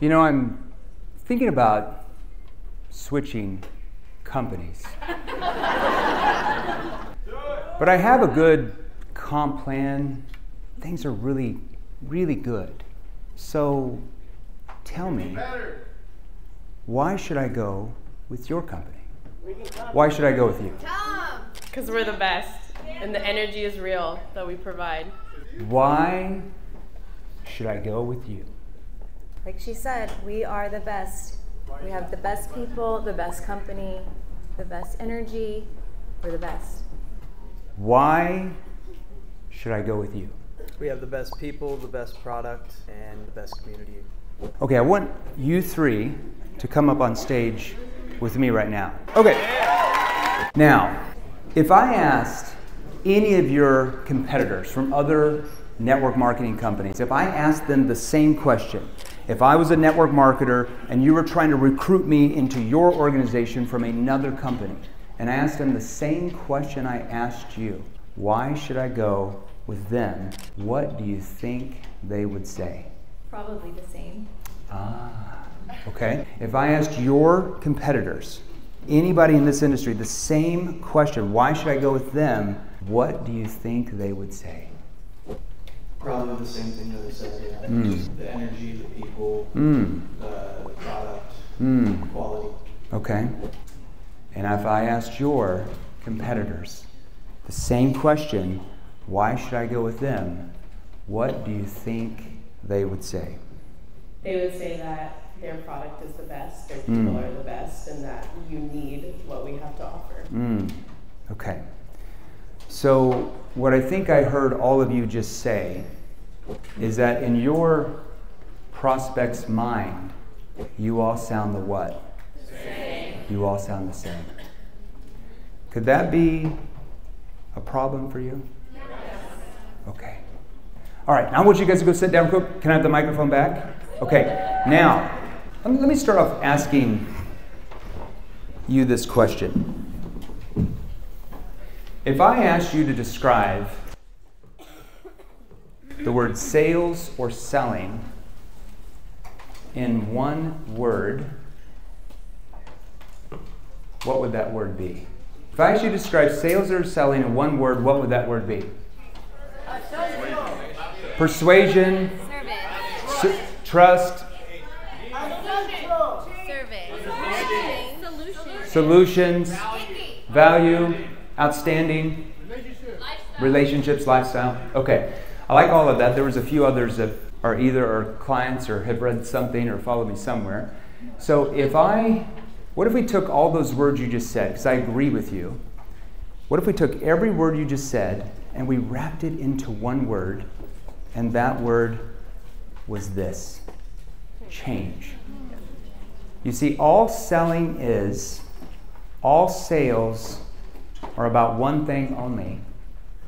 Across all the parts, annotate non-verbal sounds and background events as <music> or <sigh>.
You know, I'm thinking about switching companies. but I have a good comp plan. Things are really, really good. So tell me, why should I go with your company? Why should I go with you? Because we're the best, and the energy is real that we provide. Why should I go with you? Like she said, we are the best. We have the best people, the best company, the best energy. We're the best. Why should I go with you? We have the best people, the best product, and the best community. Okay, I want you three to come up on stage with me right now. Okay. Now, if I asked any of your competitors from other network marketing companies, if I asked them the same question, if I was a network marketer and you were trying to recruit me into your organization from another company, and I asked them the same question I asked you, why should I go with them? What do you think they would say? Probably the same. Ah, okay. If I asked your competitors, anybody in this industry, the same question, why should I go with them? What do you think they would say? Probably the same thing that I said. Yeah. Mm. The energy, the people, Mm. the product, Mm. quality. Okay. And if I asked your competitors the same question, why should I go with them? What do you think they would say? They would say that their product is the best, their Mm. people are the best, and that you need what we have to offer. Mm. Okay. So, what I think I heard all of you just say is that in your prospect's mind, you all sound the what? Same. You all sound the same. Could that be a problem for you? Yes. Okay. All right, now I want you guys to go sit down quick. Can I have the microphone back? Okay, now, let me, let me start off asking you this question. If I asked you to describe the word sales or selling in one word, what would that word be? If I asked you to describe sales or selling in one word, what would that word be? Persuasion, su- trust. Solution. solutions, value, outstanding, relationships, lifestyle. Okay, I like all of that. There was a few others that are either our clients or have read something or follow me somewhere. So if I, what if we took all those words you just said? Because I agree with you. What if we took every word you just said and we wrapped it into one word, and that word was this change. You see, all selling is, all sales are about one thing only,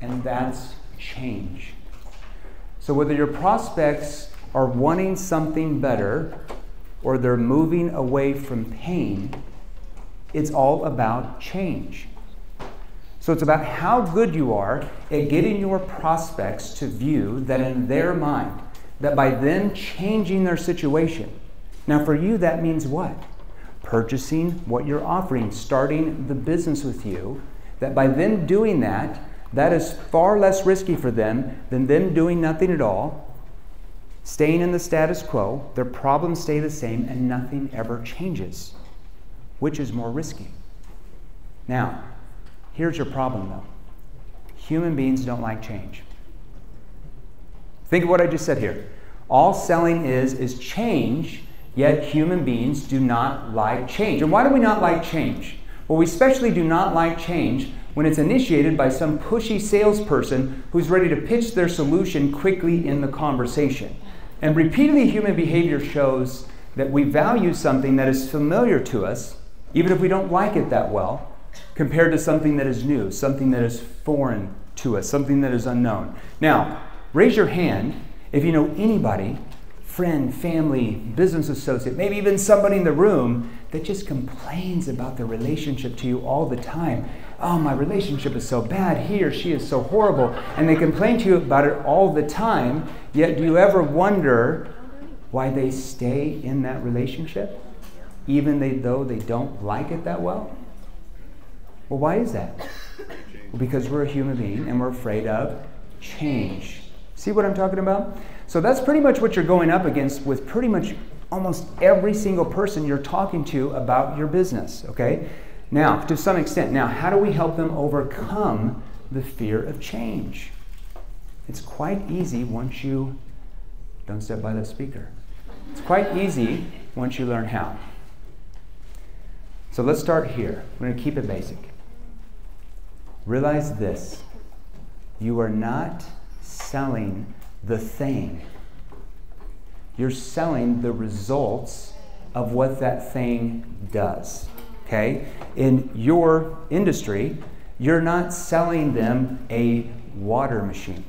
and that's change. So whether your prospects are wanting something better or they're moving away from pain, it's all about change. So it's about how good you are at getting your prospects to view that in their mind, that by them changing their situation. Now, for you, that means what? Purchasing what you're offering, starting the business with you, that by them doing that, that is far less risky for them than them doing nothing at all, staying in the status quo, their problems stay the same, and nothing ever changes. Which is more risky? Now, here's your problem though human beings don't like change. Think of what I just said here. All selling is is change, yet human beings do not like change. And why do we not like change? Well, we especially do not like change when it's initiated by some pushy salesperson who's ready to pitch their solution quickly in the conversation. And repeatedly, human behavior shows that we value something that is familiar to us, even if we don't like it that well, compared to something that is new, something that is foreign to us, something that is unknown. Now, raise your hand if you know anybody, friend, family, business associate, maybe even somebody in the room that just complains about their relationship to you all the time. Oh, my relationship is so bad. He or she is so horrible. And they complain to you about it all the time. Yet, do you ever wonder why they stay in that relationship, even they, though they don't like it that well? Well, why is that? Well, because we're a human being and we're afraid of change. See what I'm talking about? So that's pretty much what you're going up against with pretty much almost every single person you're talking to about your business, okay? Now, to some extent, now, how do we help them overcome the fear of change? It's quite easy once you don't step by the speaker. It's quite easy once you learn how. So let's start here. We're going to keep it basic. Realize this you are not selling the thing, you're selling the results of what that thing does. Okay? In your industry, you're not selling them a water machine.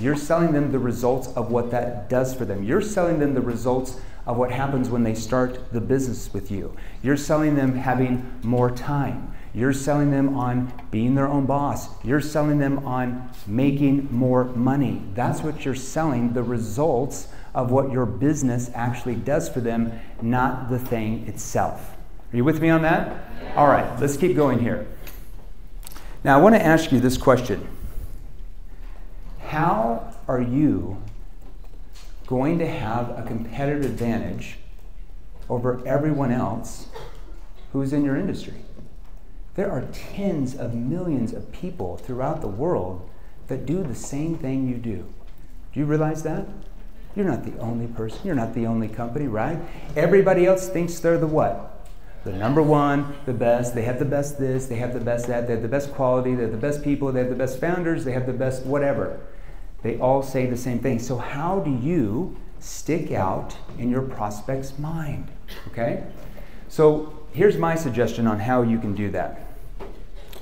You're selling them the results of what that does for them. You're selling them the results of what happens when they start the business with you. You're selling them having more time. You're selling them on being their own boss. You're selling them on making more money. That's what you're selling the results of what your business actually does for them, not the thing itself. Are you with me on that? All right, let's keep going here. Now, I want to ask you this question How are you going to have a competitive advantage over everyone else who's in your industry? There are tens of millions of people throughout the world that do the same thing you do. Do you realize that? You're not the only person. You're not the only company, right? Everybody else thinks they're the what? The number one, the best. They have the best this, they have the best that, they have the best quality, they have the best people, they have the best founders, they have the best whatever. They all say the same thing. So, how do you stick out in your prospect's mind? Okay? So, here's my suggestion on how you can do that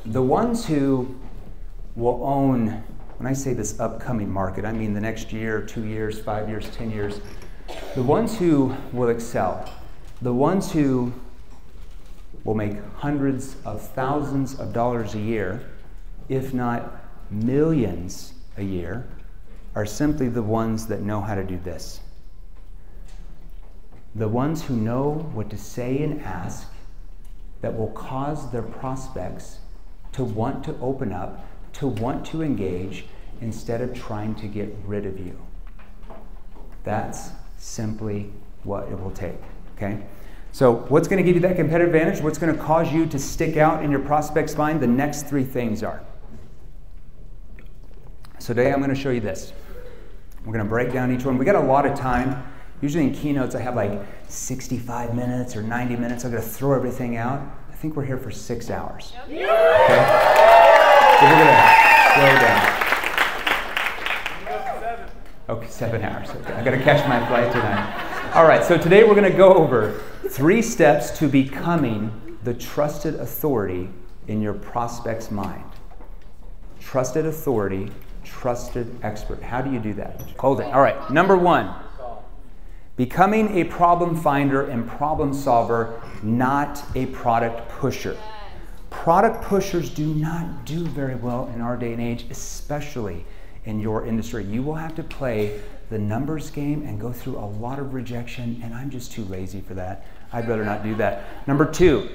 the ones who will own, when I say this upcoming market, I mean the next year, two years, five years, 10 years, the ones who will excel, the ones who will make hundreds of thousands of dollars a year, if not millions a year, are simply the ones that know how to do this. The ones who know what to say and ask that will cause their prospects to want to open up, to want to engage, instead of trying to get rid of you. That's simply what it will take. Okay? So, what's going to give you that competitive advantage? What's going to cause you to stick out in your prospect's mind? The next three things are. So, today I'm going to show you this. We're going to break down each one. We got a lot of time. Usually in keynotes, I have like 65 minutes or 90 minutes. I'm going to throw everything out think we're here for six hours. Okay? So we're going to slow down. Okay, seven hours. Okay, I got to catch my flight tonight. All right, so today we're going to go over three steps to becoming the trusted authority in your prospect's mind. Trusted authority, trusted expert. How do you do that? Hold it. All right, number one Becoming a problem finder and problem solver, not a product pusher. Product pushers do not do very well in our day and age, especially in your industry. You will have to play the numbers game and go through a lot of rejection, and I'm just too lazy for that. I'd rather not do that. Number two,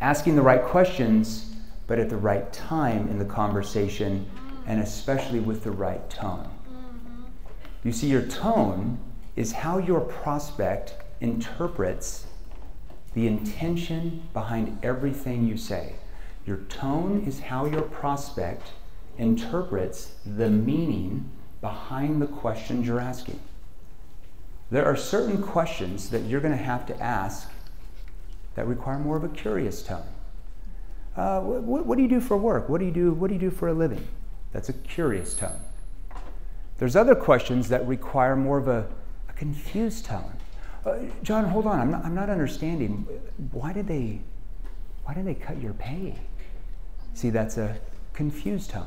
asking the right questions, but at the right time in the conversation, and especially with the right tone. You see, your tone is how your prospect interprets the intention behind everything you say. Your tone is how your prospect interprets the meaning behind the questions you're asking. There are certain questions that you're going to have to ask that require more of a curious tone. Uh, what, what do you do for work? What do you do? What do you do for a living? That's a curious tone. There's other questions that require more of a confused tone. Uh, John, hold on. I'm not, I'm not understanding. Why did they why did they cut your pay? See, that's a confused tone.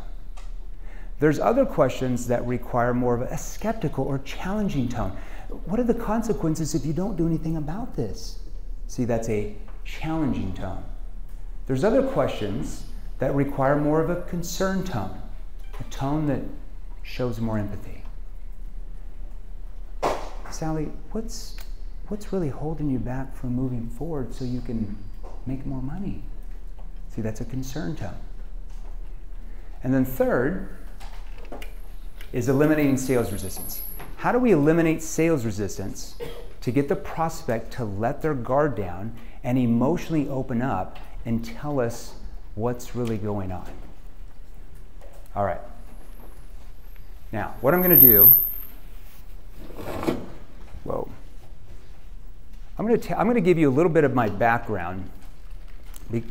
There's other questions that require more of a skeptical or challenging tone. What are the consequences if you don't do anything about this? See, that's a challenging tone. There's other questions that require more of a concerned tone, a tone that shows more empathy. Sally, what's, what's really holding you back from moving forward so you can make more money? See, that's a concern tone. And then third is eliminating sales resistance. How do we eliminate sales resistance to get the prospect to let their guard down and emotionally open up and tell us what's really going on? All right. Now, what I'm going to do, whoa. I'm going, to I'm going to give you a little bit of my background.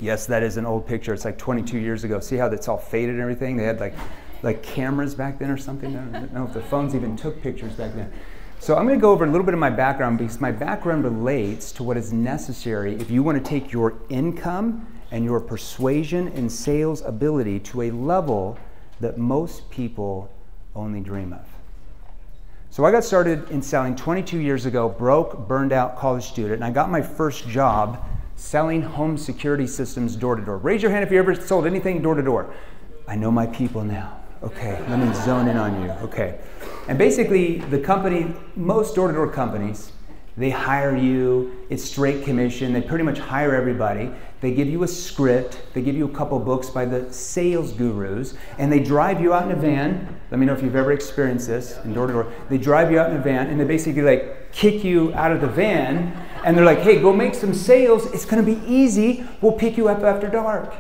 Yes, that is an old picture. It's like 22 years ago. See how that's all faded and everything? They had like, like cameras back then or something. I don't know if the phones even took pictures back then. So I'm going to go over a little bit of my background because my background relates to what is necessary if you want to take your income and your persuasion and sales ability to a level that most people only dream of. So I got started in selling 22 years ago, broke, burned out college student, and I got my first job selling home security systems door to door. Raise your hand if you ever sold anything door to door. I know my people now. Okay, let me zone in on you. Okay. And basically, the company, most door to door companies, they hire you, it's straight commission, they pretty much hire everybody. They give you a script, they give you a couple books by the sales gurus, and they drive you out in a van. Let me know if you've ever experienced this in door to door. They drive you out in a van and they basically like kick you out of the van and they're like, hey, go make some sales. It's gonna be easy. We'll pick you up after dark.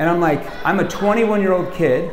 And I'm like, I'm a 21 year old kid,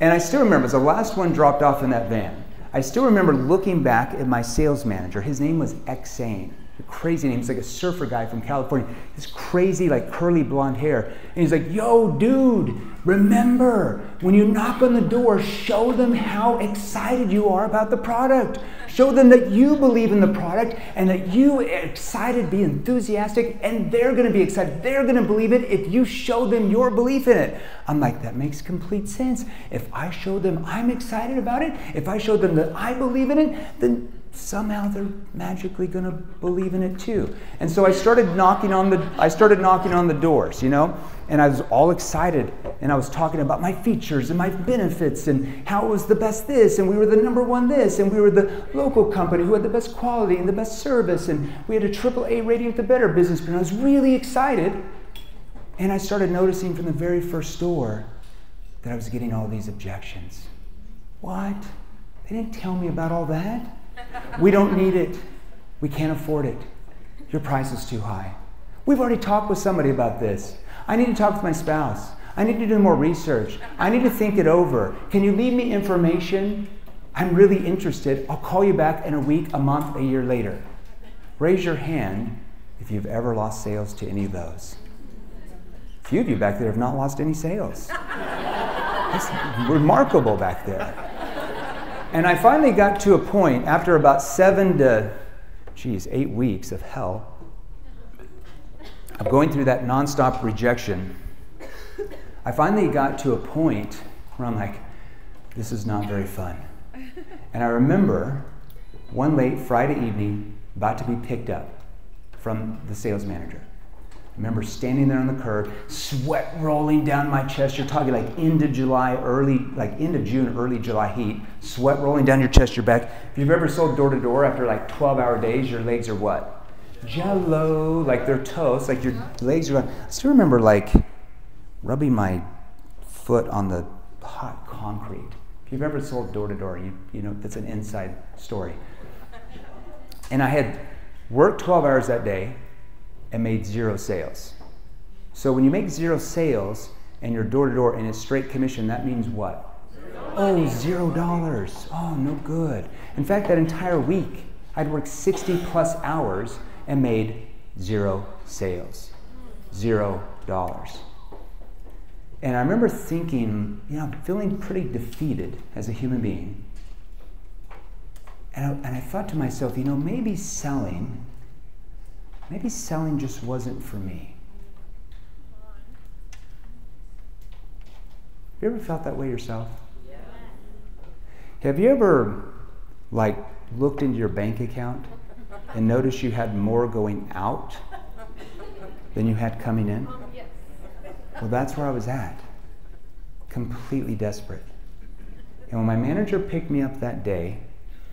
and I still remember, the last one dropped off in that van. I still remember looking back at my sales manager. His name was Xane. Crazy name. He's like a surfer guy from California. This crazy, like curly blonde hair. And he's like, Yo, dude, remember when you knock on the door, show them how excited you are about the product. Show them that you believe in the product and that you excited, be enthusiastic, and they're to be excited. They're to believe it if you show them your belief in it. I'm like, that makes complete sense. If I show them I'm excited about it, if I show them that I believe in it, then somehow they're magically going to believe in it too. And so I started knocking on the I started knocking on the doors, you know, and I was all excited and I was talking about my features and my benefits and how it was the best this and we were the number one this and we were the local company who had the best quality and the best service and we had a triple A rating at the Better Business Bureau. I was really excited. And I started noticing from the very first store that I was getting all these objections. What? They didn't tell me about all that. We don't need it. We can't afford it. Your price is too high. We've already talked with somebody about this. I need to talk with my spouse. I need to do more research. I need to think it over. Can you leave me information? I'm really interested. I'll call you back in a week, a month, a year later. Raise your hand if you've ever lost sales to any of those. Few of you back there have not lost any sales. That's remarkable back there. And I finally got to a point after about seven to, geez, eight weeks of hell of going through that nonstop rejection. I finally got to a point where I'm like, this is not very fun. And I remember one late Friday evening, about to be picked up from the sales manager. I remember standing there on the curb, sweat rolling down my chest. You're talking like into July, early, like into June, early July heat. Sweat rolling down your chest, your back. If you've ever sold door to door after like 12 hour days, your legs are what? Jello, like they're toast, like your uh-huh. legs are. I still remember like rubbing my foot on the hot concrete. If you've ever sold door to door, you you know that's an inside story. And I had worked 12 hours that day and made zero sales. So when you make zero sales and you're door to door and it's straight commission, that means what? Oh, zero dollars. Oh, no good. In fact, that entire week, I'd worked 60 plus hours and made zero sales. Zero dollars. And I remember thinking, you know, feeling pretty defeated as a human being. And I, and I thought to myself, you know, maybe selling maybe selling just wasn't for me. Have you ever felt that way yourself? Yeah. Have you ever, like, looked into your bank account and noticed you had more going out than you had coming in? Um, well, that's where I was at. Completely desperate. And when my manager picked me up that day,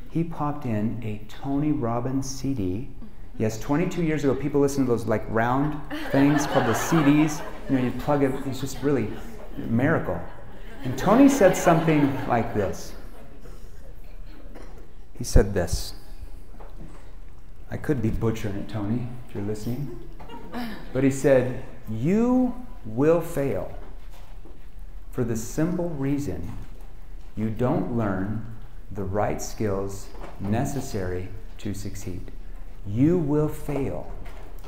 he popped in a Tony Robbins CD. Yes, 22 years ago, people listened to those like round things called the CDs. You know, you plug it, it's just really a miracle. And Tony said something like this. He said this. I could be butchering it, Tony, if you're listening. But he said, You will fail for the simple reason you don't learn the right skills necessary to succeed. You will fail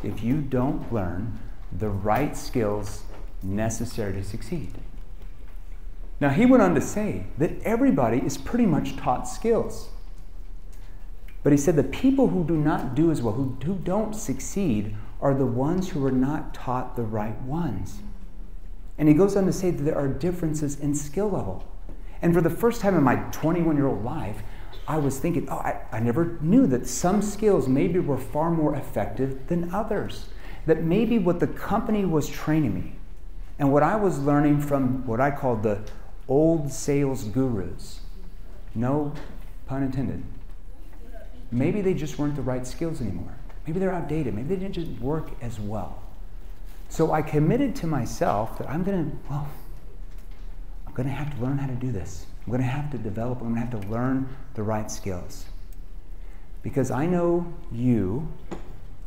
if you don't learn the right skills necessary to succeed. Now, he went on to say that everybody is pretty much taught skills. But he said the people who do not do as well, who, who don't succeed, are the ones who are not taught the right ones. And he goes on to say that there are differences in skill level. And for the first time in my 21 year old life, I was thinking, oh, I, I never knew that some skills maybe were far more effective than others. That maybe what the company was training me and what I was learning from what I call the old sales gurus, no pun intended, maybe they just weren't the right skills anymore. Maybe they're outdated. Maybe they didn't just work as well. So I committed to myself that I'm going to, well, I'm going to have to learn how to do this. I'm going to have to develop, I'm going to have to learn the right skills. Because I know you,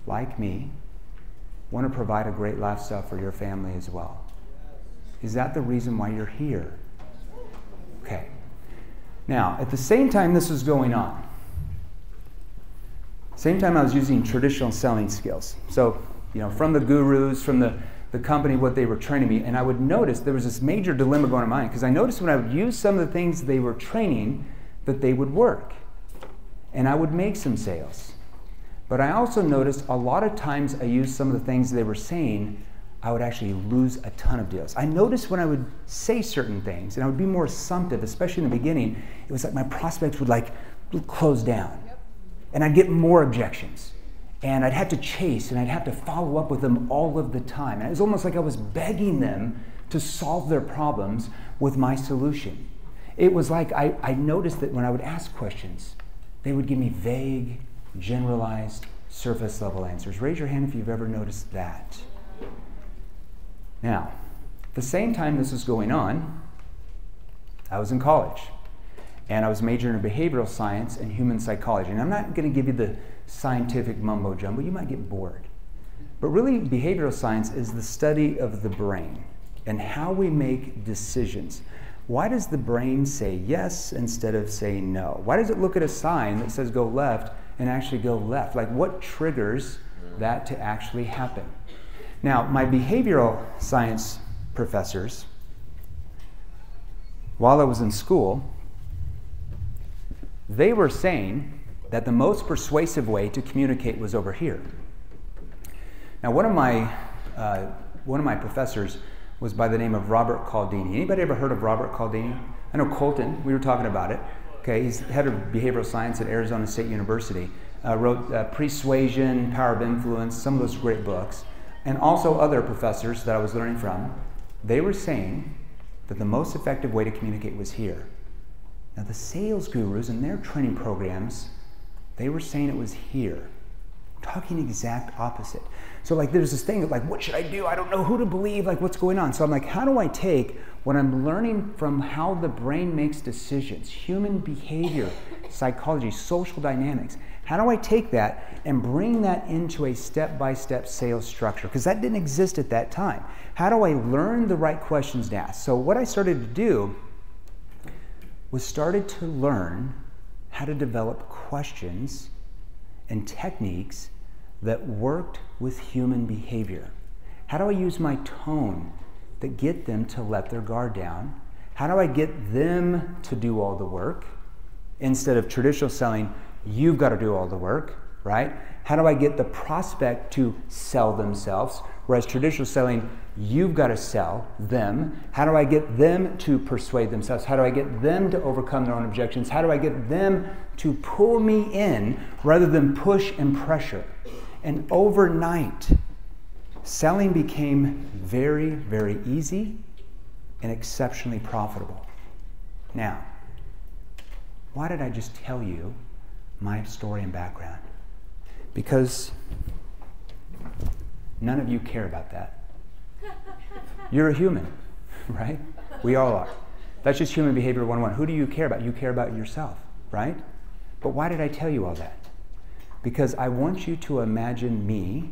like me, want to provide a great lifestyle for your family as well. Is that the reason why you're here? Okay. Now, at the same time this was going on, same time I was using traditional selling skills. So, you know, from the gurus, from the, the company, what they were training me, and I would notice there was this major dilemma going on in mind because I noticed when I would use some of the things they were training that they would work. And I would make some sales. But I also noticed a lot of times I used some of the things they were saying, I would actually lose a ton of deals. I noticed when I would say certain things and I would be more assumptive, especially in the beginning, it was like my prospects would like close down and I'd get more objections. And I'd have to chase and I'd have to follow up with them all of the time. And it was almost like I was begging them to solve their problems with my solution. It was like I, I noticed that when I would ask questions, they would give me vague, generalized, surface level answers. Raise your hand if you've ever noticed that. Now, the same time this was going on, I was in college and I was majoring in behavioral science and human psychology. And I'm not going to give you the scientific mumbo jumbo, you might get bored. But really, behavioral science is the study of the brain and how we make decisions. Why does the brain say yes instead of saying no? Why does it look at a sign that says go left and actually go left? Like, what triggers that to actually happen? Now, my behavioral science professors, while I was in school, they were saying that the most persuasive way to communicate was over here. Now, one of my, uh, one of my professors was by the name of Robert Cialdini. Anybody ever heard of Robert Cialdini? I know Colton, we were talking about it. Okay, he's head of behavioral science at Arizona State University. Uh, wrote uh, Persuasion, Power of Influence, some of those great books. And also other professors that I was learning from. They were saying that the most effective way to communicate was here. Now, the sales gurus and their training programs, they were saying it was here. Talking exact opposite. So, like, there's this thing of, like, what should I do? I don't know who to believe. Like, what's going on? So, I'm like, how do I take what I'm learning from how the brain makes decisions, human behavior, <laughs> psychology, social dynamics? How do I take that and bring that into a step by step sales structure? Because that didn't exist at that time. How do I learn the right questions to ask? So, what I started to do was started to learn how to develop questions and techniques that worked with human behavior. How do I use my tone that get them to let their guard down? How do I get them to do all the work instead of traditional selling, you've got to do all the work, right? How do I get the prospect to sell themselves? Whereas traditional selling, you've got to sell them. How do I get them to persuade themselves? How do I get them to overcome their own objections? How do I get them to pull me in rather than push and pressure? And overnight, selling became very, very easy and exceptionally profitable. Now, why did I just tell you my story and background. Because none of you care about that. You're a human, <laughs> right? We all are. That's just human behavior 101. Who do you care about? You care about yourself, right? But why did I tell you all that? Because I want you to imagine me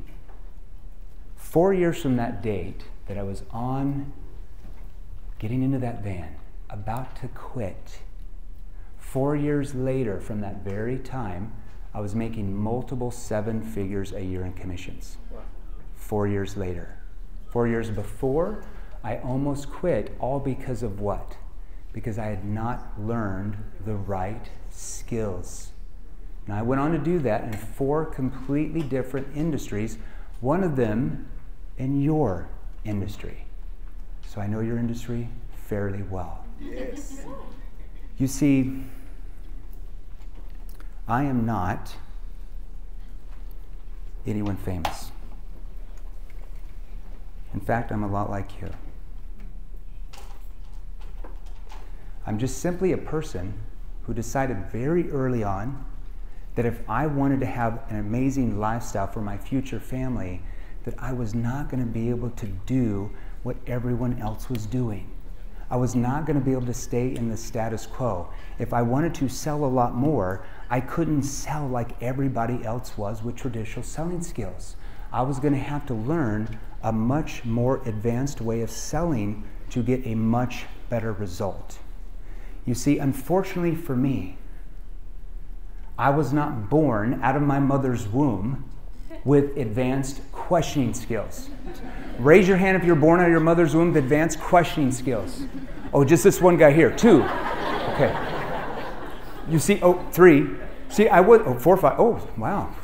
four years from that date that I was on getting into that van, about to quit. Four years later, from that very time, I was making multiple seven figures a year in commissions. Four years later. Four years before, I almost quit, all because of what? Because I had not learned the right skills. Now, I went on to do that in four completely different industries, one of them in your industry. So I know your industry fairly well. Yes. You see, I am not anyone famous. In fact, I'm a lot like you. I'm just simply a person who decided very early on that if I wanted to have an amazing lifestyle for my future family, that I was not going to be able to do what everyone else was doing. I was not going to be able to stay in the status quo. If I wanted to sell a lot more, I couldn't sell like everybody else was with traditional selling skills. I was going to have to learn a much more advanced way of selling to get a much better result. You see, unfortunately for me, I was not born out of my mother's womb with advanced questioning skills. Raise your hand if you're born out of your mother's womb with advanced questioning skills. Oh, just this one guy here. Two. Okay. You see, oh, three. See, I would, oh, four, five. Oh, wow.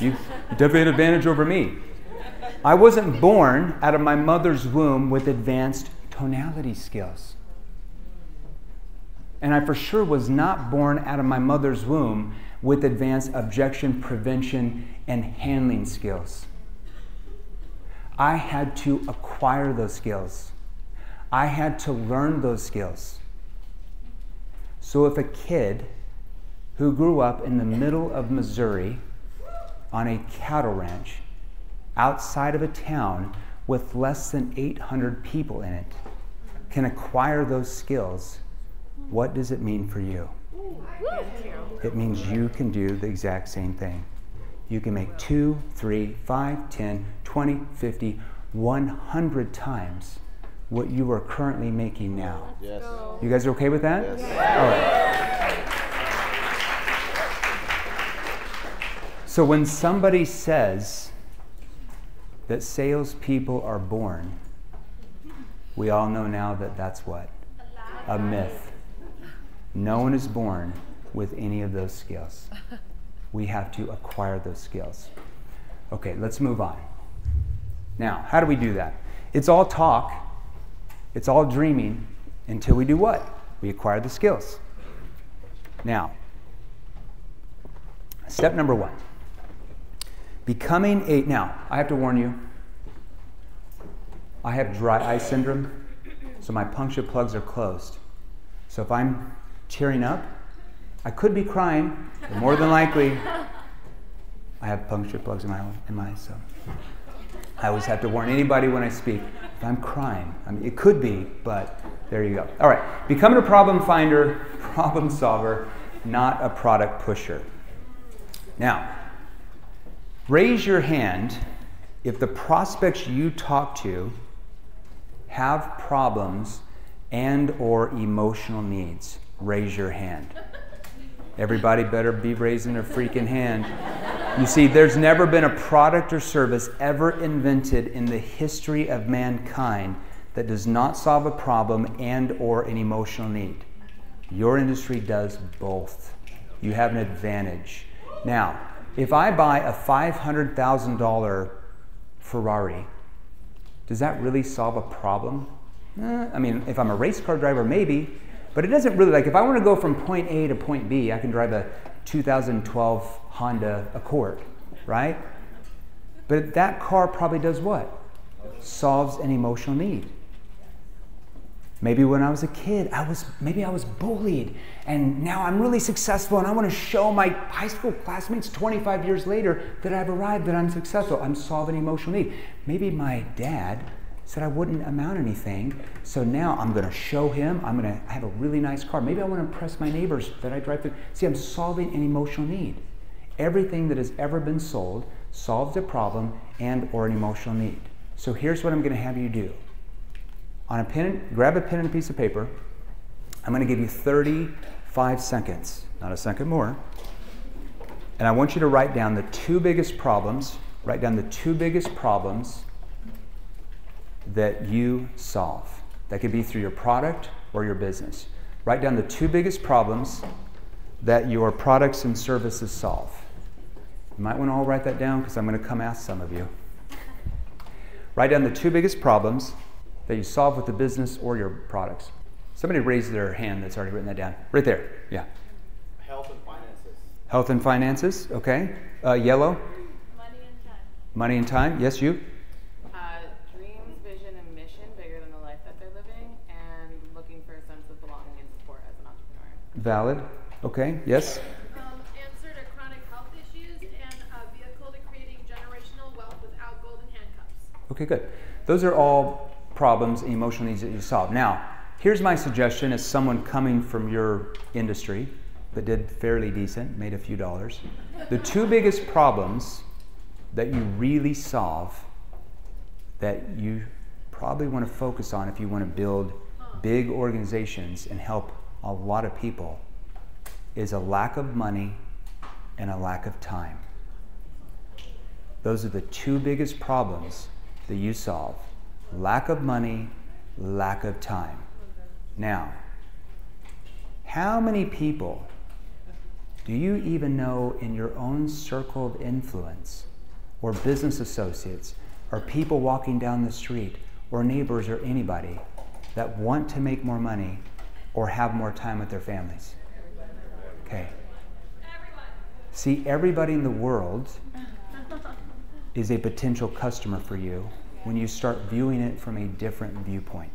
You definitely had an advantage over me. I wasn't born out of my mother's womb with advanced tonality skills. And I for sure was not born out of my mother's womb with advanced objection prevention and handling skills. I had to acquire those skills. I had to learn those skills. So if a kid who grew up in the middle of Missouri on a cattle ranch outside of a town with less than 800 people in it can acquire those skills, what does it mean for you? It means you can do the exact same thing. You can make two, three, five, ten, twenty, fifty, one hundred times what you are currently making now. Yes. You guys are okay with that? Yes. All So when somebody says that salespeople are born, we all know now that that's what? A myth. No one is born with any of those skills. We have to acquire those skills. Okay, let's move on. Now, how do we do that? It's all talk, it's all dreaming until we do what? We acquire the skills. Now, step number one becoming a. Now, I have to warn you, I have dry eye syndrome, so my punctal plugs are closed. So if I'm tearing up, I could be crying, but more than likely, I have punctal plugs in my in my so. I always have to warn anybody when I speak. If I'm crying, I mean, it could be, but there you go. All right, becoming a problem finder, <laughs> problem solver, not a product pusher. Now, raise your hand if the prospects you talk to have problems and or emotional needs. Raise your hand. Everybody better be raising their freaking hand. You see, there's never been a product or service ever invented in the history of mankind that does not solve a problem and or an emotional need. Your industry does both. You have an advantage. Now, if I buy a $500,000 Ferrari, does that really solve a problem? Eh, I mean, if I'm a race car driver, maybe. But it doesn't really, like, if I want to go from point A to point B, I can drive a 2012 Honda Accord, right? But that car probably does what? Solves an emotional need. Maybe when I was a kid, I was maybe I was bullied and now I'm really successful and I want to show my high school classmates 25 years later that I've arrived that I'm successful. I'm solving emotional need. Maybe my dad said I wouldn't amount anything, so now I'm going to show him. I'm going to have a really nice car. Maybe I want to impress my neighbors that I drive through. See, I'm solving an emotional need. Everything that has ever been sold solves a problem and or an emotional need. So here's what I'm going to have you do on a pen, grab a pen and a piece of paper. I'm going to give you 35 seconds, not a second more. And I want you to write down the two biggest problems, write down the two biggest problems that you solve. That could be through your product or your business. Write down the two biggest problems that your products and services solve. You might want to all write that down because I'm going to come ask some of you. Write down the two biggest problems that you solve with the business or your products? Somebody raised their hand that's already written that down. Right there. Yeah. Health and finances. Health and finances. Okay. Uh, yellow. Money and time. Money and time. Yes, you. Uh, dreams, vision, and mission bigger than the life that they're living, and looking for a sense of belonging and support as an entrepreneur. Valid. Okay. Yes. Um, answer to chronic health issues and a vehicle to creating generational wealth without golden handcuffs. Okay, good. Those are all problems, and emotional needs that you solve. Now, here's my suggestion as someone coming from your industry that did fairly decent, made a few dollars. The two biggest problems that you really solve that you probably want to focus on if you want to build big organizations and help a lot of people is a lack of money and a lack of time. Those are the two biggest problems that you solve lack of money, lack of time. Now, how many people do you even know in your own circle of influence, or business associates, or people walking down the street, or neighbors, or anybody that want to make more money or have more time with their families? Okay. See, everybody in the world is a potential customer for you when you start viewing it from a different viewpoint.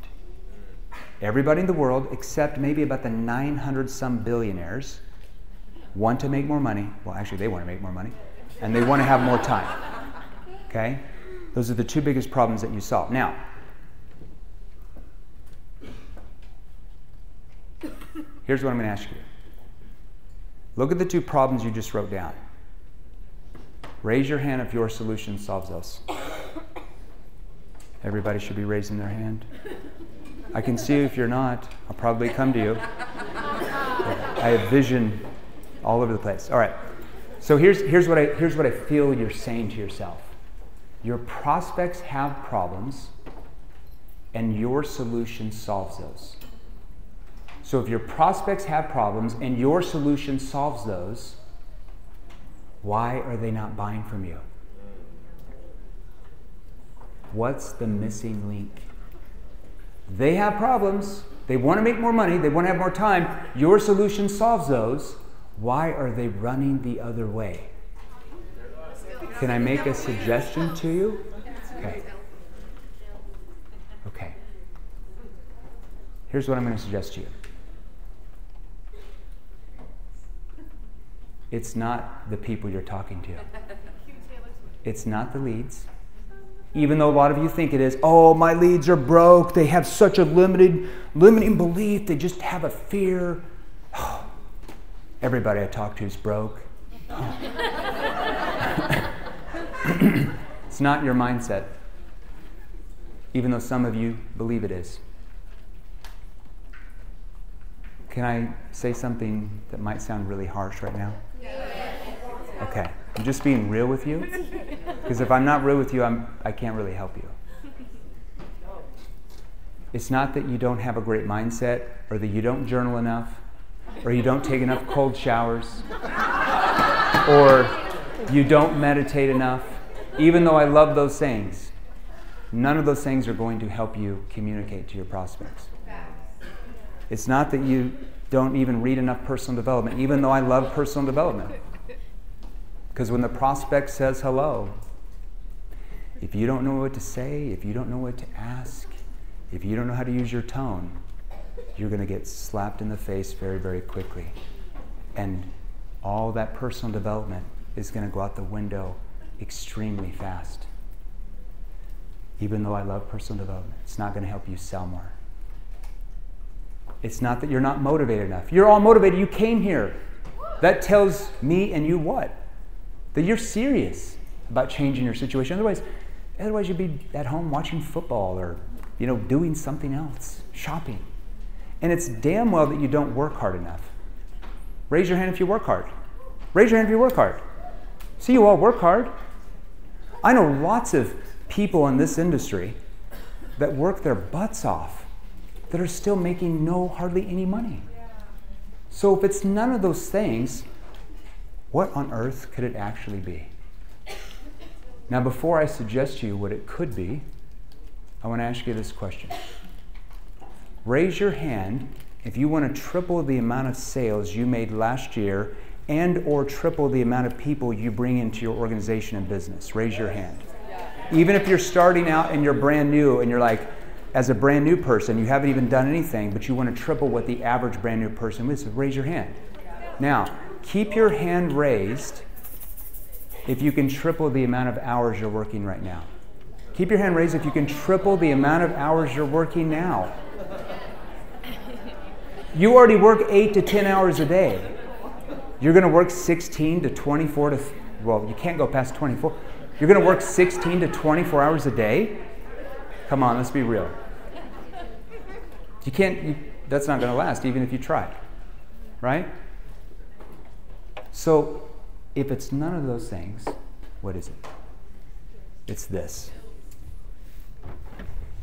Everybody in the world, except maybe about the 900 some billionaires, want to make more money. Well, actually, they want to make more money, and they want to have more time. Okay? Those are the two biggest problems that you solve. Now, here's what I'm going to ask you look at the two problems you just wrote down. Raise your hand if your solution solves those. Everybody should be raising their hand. I can see if you're not. I'll probably come to you. I have vision all over the place. All right. So here's, here's, what I, here's what I feel you're saying to yourself Your prospects have problems, and your solution solves those. So if your prospects have problems and your solution solves those, why are they not buying from you? What's the missing link? They have problems. They want to make more money. They want to have more time. Your solution solves those. Why are they running the other way? Can I make a suggestion to you? Okay. Okay. Here's what I'm going to suggest to you. It's not the people you're talking to. <laughs> It's not the leads even though a lot of you think it is, oh, my leads are broke. They have such a limited, limiting belief. They just have a fear. <sighs> Everybody I talk to is broke. <laughs> it's not your mindset, even though some of you believe it is. Can I say something that might sound really harsh right now? Okay. I'm just being real with you. Because if I'm not real with you, I'm, I can't really help you. <laughs> It's not that you don't have a great mindset, or that you don't journal enough, or you don't take enough cold showers, <laughs> or you don't meditate enough. Even though I love those things, none of those things are going to help you communicate to your prospects. It's not that you don't even read enough personal development, even though I love personal development. Because when the prospect says hello, if you don't know what to say, if you don't know what to ask, if you don't know how to use your tone, you're going to get slapped in the face very, very quickly. And all that personal development is going to go out the window extremely fast. Even though I love personal development, it's not going to help you sell more. It's not that you're not motivated enough. You're all motivated. You came here. That tells me and you what? That you're serious about changing your situation. Otherwise, otherwise you'd be at home watching football or you know doing something else, shopping. And it's damn well that you don't work hard enough. Raise your hand if you work hard. Raise your hand if you work hard. See, you all work hard. I know lots of people in this industry that work their butts off that are still making no hardly any money. So if it's none of those things, what on earth could it actually be? Now, before I suggest to you what it could be, I want to ask you this question. Raise your hand if you want to triple the amount of sales you made last year and or triple the amount of people you bring into your organization and business. Raise your hand. Even if you're starting out and you're brand new and you're like, as a brand new person, you haven't even done anything, but you want to triple what the average brand new person is, raise your hand. Now, keep your hand raised if you can triple the amount of hours you're working right now. Keep your hand raised if you can triple the amount of hours you're working now. You already work 8 to 10 hours a day. You're going to work 16 to 24 to, well, you can't go past 24. You're going to work 16 to 24 hours a day? Come on, let's be real. You can't, you, that's not going to last, even if you try. Right? So, if it's none of those things, what is it? It's this.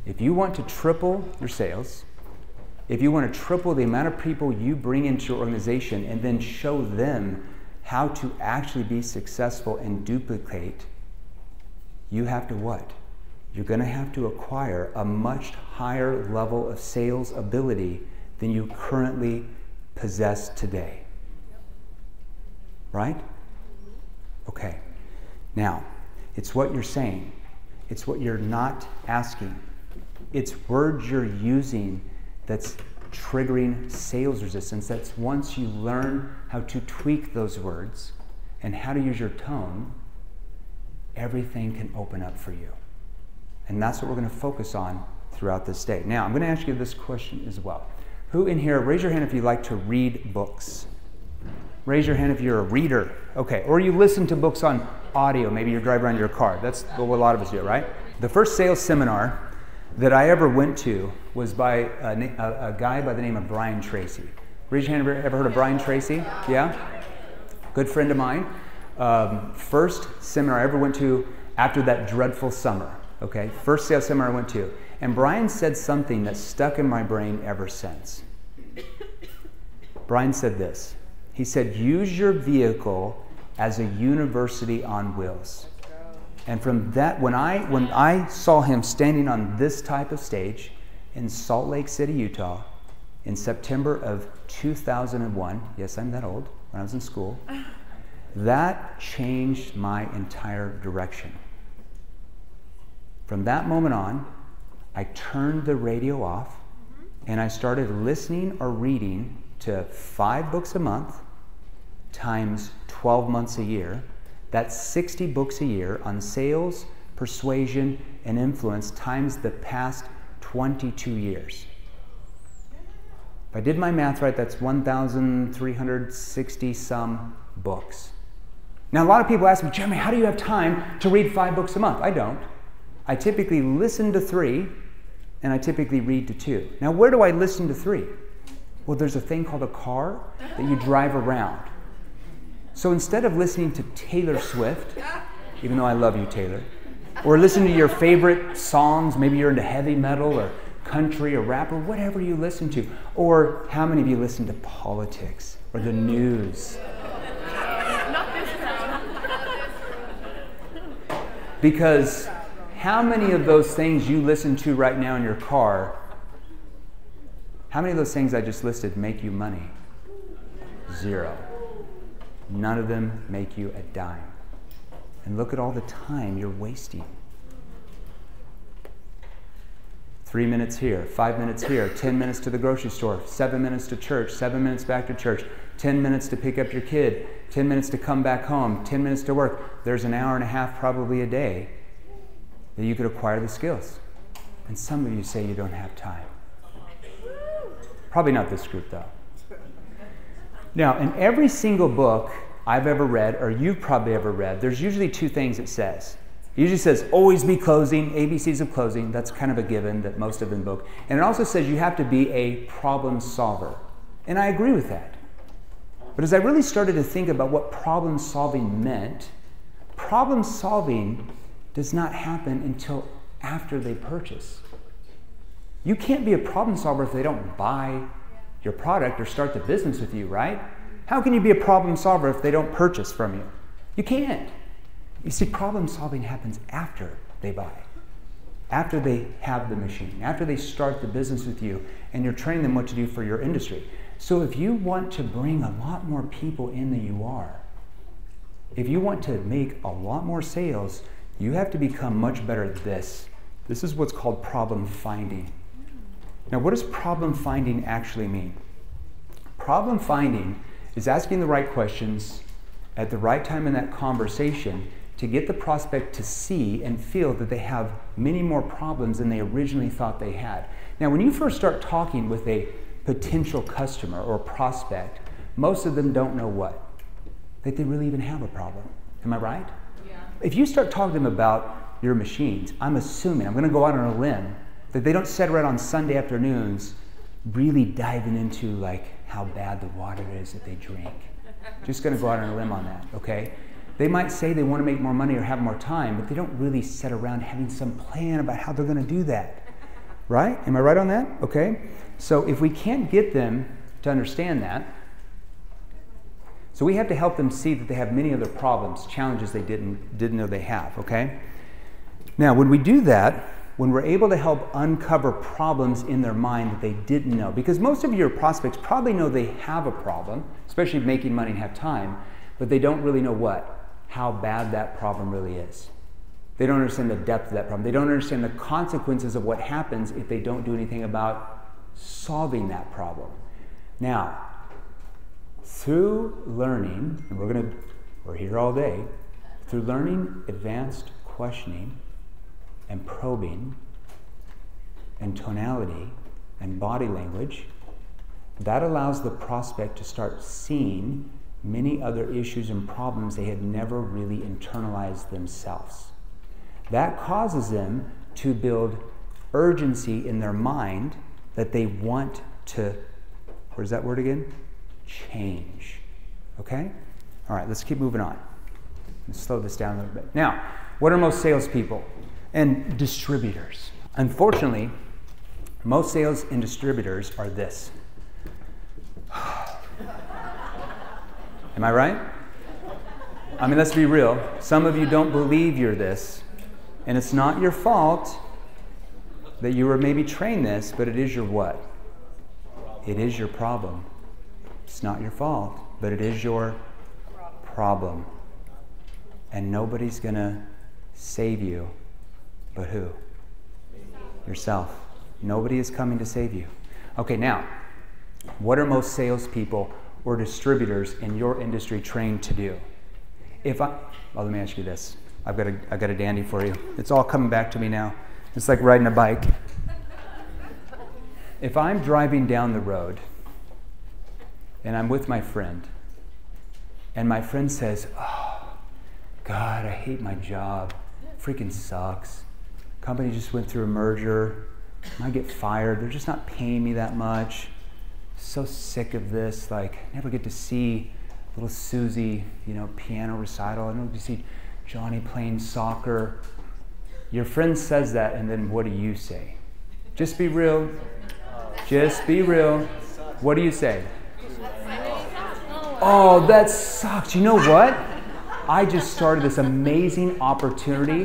If you want to triple your sales, if you want to triple the amount of people you bring into your organization and then show them how to actually be successful and duplicate, you have to what? You're going to have to acquire a much higher level of sales ability than you currently possess today. Right? Okay. Now, it's what you're saying, it's what you're not asking, it's words you're using that's triggering sales resistance. That's once you learn how to tweak those words and how to use your tone, everything can open up for you. And that's what we're going to focus on throughout this day. Now, I'm going to ask you this question as well. Who in here, raise your hand if you like to read books? Raise your hand if you're a reader. Okay, or you listen to books on audio. Maybe you're driving around your car. That's what a lot of us do, right? The first sales seminar that I ever went to was by a, a, a guy by the name of Brian Tracy. Raise your hand, ever heard of Brian Tracy? Yeah? Good friend of mine. Um, first seminar I ever went to after that dreadful summer. Okay, first sales seminar I went to. And Brian said something that stuck in my brain ever since. Brian said this He said, Use your vehicle as a university on wheels. And from that, when I, when I saw him standing on this type of stage in Salt Lake City, Utah, in September of 2001, yes, I'm that old, when I was in school, that changed my entire direction. From that moment on, I turned the radio off and I started listening or reading to five books a month times 12 months a year that's 60 books a year on sales, persuasion, and influence times the past 22 years. If I did my math right, that's 1,360 some books. Now, a lot of people ask me, Jeremy, how do you have time to read five books a month? I don't. I typically listen to three, and I typically read to two. Now, where do I listen to three? Well, there's a thing called a car that you drive around. So instead of listening to Taylor Swift, even though I love you, Taylor, or listening to your favorite songs, maybe you're into heavy metal or country or rap or whatever you listen to, or how many of you listen to politics or the news? Because how many of those things you listen to right now in your car, how many of those things I just listed make you money? Zero. None of them make you a dime. And look at all the time you're wasting. Three minutes here, five minutes here, 10 minutes to the grocery store, seven minutes to church, seven minutes back to church, 10 minutes to pick up your kid, 10 minutes to come back home, 10 minutes to work. There's an hour and a half probably a day that you could acquire the skills. And some of you say you don't have time. Probably not this group, though. Now, in every single book I've ever read, or you've probably ever read, there's usually two things it says. It usually says always be closing, ABCs of closing. That's kind of a given that most of them book. And it also says you have to be a problem solver. And I agree with that. But as I really started to think about what problem solving meant, problem solving does not happen until after they purchase. You can't be a problem solver if they don't buy your product or start the business with you, right? How can you be a problem solver if they don't purchase from you? You can't. You see, problem solving happens after they buy, after they have the machine, after they start the business with you, and you're training them what to do for your industry. So if you want to bring a lot more people in than you are, if you want to make a lot more sales, you have to become much better at this. This is what's called problem finding. Now, what does problem finding actually mean? Problem finding is asking the right questions at the right time in that conversation to get the prospect to see and feel that they have many more problems than they originally thought they had. Now, when you first start talking with a potential customer or prospect, most of them don't know what? That they really even have a problem. Am I right? Yeah. If you start talking to them about your machines, I'm assuming, I'm going to go out on a limb, that they don't sit around on Sunday afternoons really diving into like how bad the water is that they drink. Just going to go out on a limb on that, okay? They might say they want to make more money or have more time, but they don't really sit around having some plan about how they're going to do that. Right? Am I right on that? Okay. So if we can't get them to understand that, so we have to help them see that they have many other problems, challenges they didn't, didn't know they have, okay? Now, when we do that, when we're able to help uncover problems in their mind that they didn't know, because most of your prospects probably know they have a problem, especially making money and have time, but they don't really know what how bad that problem really is. They don't understand the depth of that problem. They don't understand the consequences of what happens if they don't do anything about solving that problem. Now, through learning, and we're going to, we're here all day, through learning advanced questioning and probing and tonality and body language, that allows the prospect to start seeing many other issues and problems they had never really internalized themselves. That causes them to build urgency in their mind that they want to, where's that word again? Change. Okay? All right, let's keep moving on. Let's slow this down a little bit. Now, what are most salespeople and distributors? Unfortunately, most sales and distributors are this <sighs> Am I right? I mean, let's be real. Some of you don't believe you're this, and it's not your fault that you were maybe trained this, but it is your what? It is your problem. It's not your fault, but it is your problem. And nobody's going to save you but who? Yourself. Nobody is coming to save you. Okay, now, what are most salespeople or distributors in your industry trained to do? If I, well, let me ask you this. I've got a, I've got a dandy for you. It's all coming back to me now. It's like riding a bike. If I'm driving down the road and I'm with my friend, and my friend says, Oh, God, I hate my job. Freaking sucks. Company just went through a merger. I might get fired. They're just not paying me that much so sick of this. Like, never get to see little Susie, you know, piano recital. I don't get to see Johnny playing soccer. Your friend says that, and then what do you say? Just be real. Just be real. What do you say? Oh, that sucks. You know what? I just started this amazing opportunity.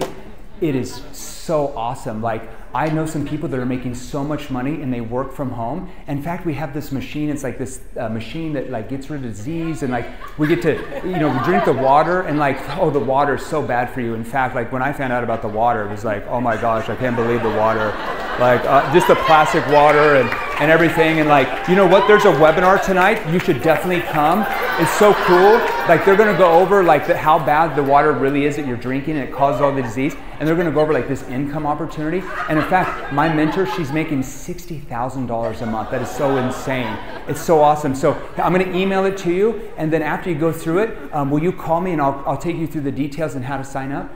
It is so awesome. Like, I know some people that are making so much money and they work from home. In fact, we have this machine. It's like this uh, machine that like gets rid of disease and like we get to you know we drink the water and like oh the water is so bad for you. In fact, like when I found out about the water, it was like oh my gosh, I can't believe the water. like uh, just the plastic water and, and everything. And like, you know what? There's a webinar tonight. You should definitely come. It's so cool. Like they're gonna go over like the, how bad the water really is that you're drinking and it causes all the disease. And they're gonna go over like this income opportunity. And in fact, my mentor, she's making sixty thousand dollars a month. That is so insane. It's so awesome. So I'm gonna email it to you, and then after you go through it, um, will you call me and I'll, I'll take you through the details and how to sign up?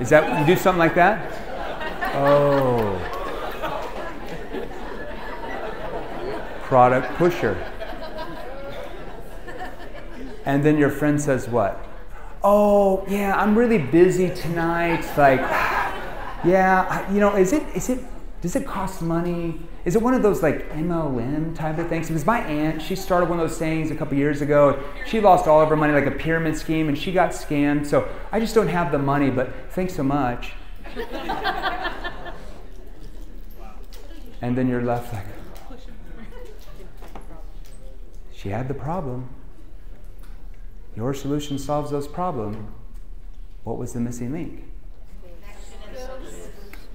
Is that you do something like that? Oh. Product pusher. And then your friend says what? Oh, yeah, I'm really busy tonight. Like, yeah, you know, is it is it does it cost money? Is it one of those like MLM type of things? Because my aunt, she started one of those things a couple years ago. She lost all of her money, like a pyramid scheme, and she got scammed. So I just don't have the money, but thanks so much. and then you're left like, she had the problem. Your solution solves those problems. What was the missing link?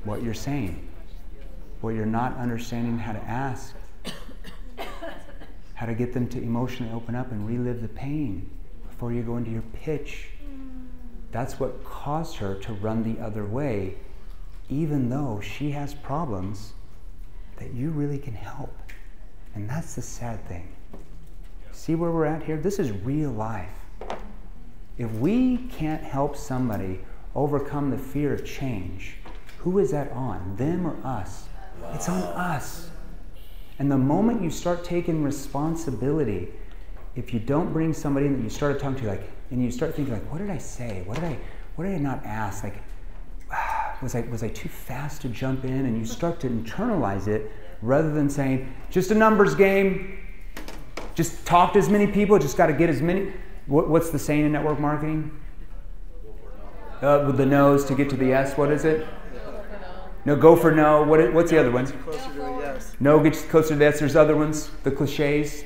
What you're saying. What you're not understanding how to ask. How to get them to emotionally open up and relive the pain before you go into your pitch. That's what caused her to run the other way, even though she has problems that you really can help. And that's the sad thing. See where we're at here? This is real life. If we can't help somebody overcome the fear of change, who is that on? Them or us? It's on us. And the moment you start taking responsibility, if you don't bring somebody in that you started talking to, like, and you start thinking, like, what did I say? What did I, what did I not ask? Like, ah, was I, was I too fast to jump in? And you start to internalize it rather than saying, just a numbers game, just talk to as many people, just got to get as many. What, what's the saying in network marketing? Uh, with the no's to get to the yes. What is it? No, go for no. What, what's the other one? No gets closer to the yes. There's other ones, the cliches.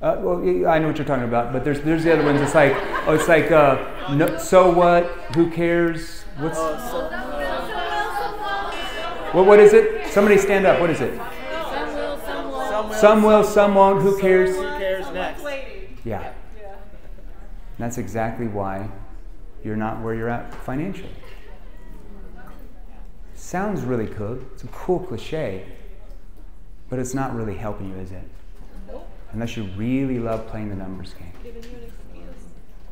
Uh, well, I know what you're talking about, but there's there's the other ones. It's like oh, it's like uh, no, so what? Who cares? What's what? What is it? Somebody stand up. What is it? Some will, some won't. Some will, some won't. Who cares? Who cares next? Yeah. That's exactly why you're not where you're at financially. Sounds really cool. It's a cool cliche, but it's not really helping you, is it? Unless you really love playing the numbers game.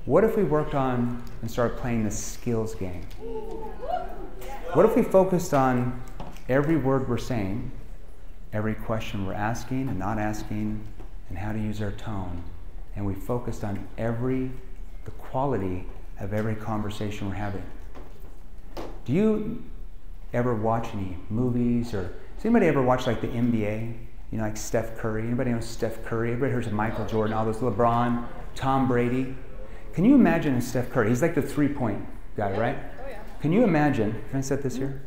What if we worked on and started playing the skills game? What if we focused on every word we're saying, every question we're asking and not asking, and how to use our tone, and we focused on every quality of every conversation we're having. Do you ever watch any movies or does anybody ever watch like the NBA? You know, like Steph Curry. Anybody know Steph Curry? Everybody heard of Michael Jordan, all those LeBron, Tom Brady. Can you imagine Steph Curry? He's like the three-point guy, right? Oh, yeah. Can you imagine? Can I set this here?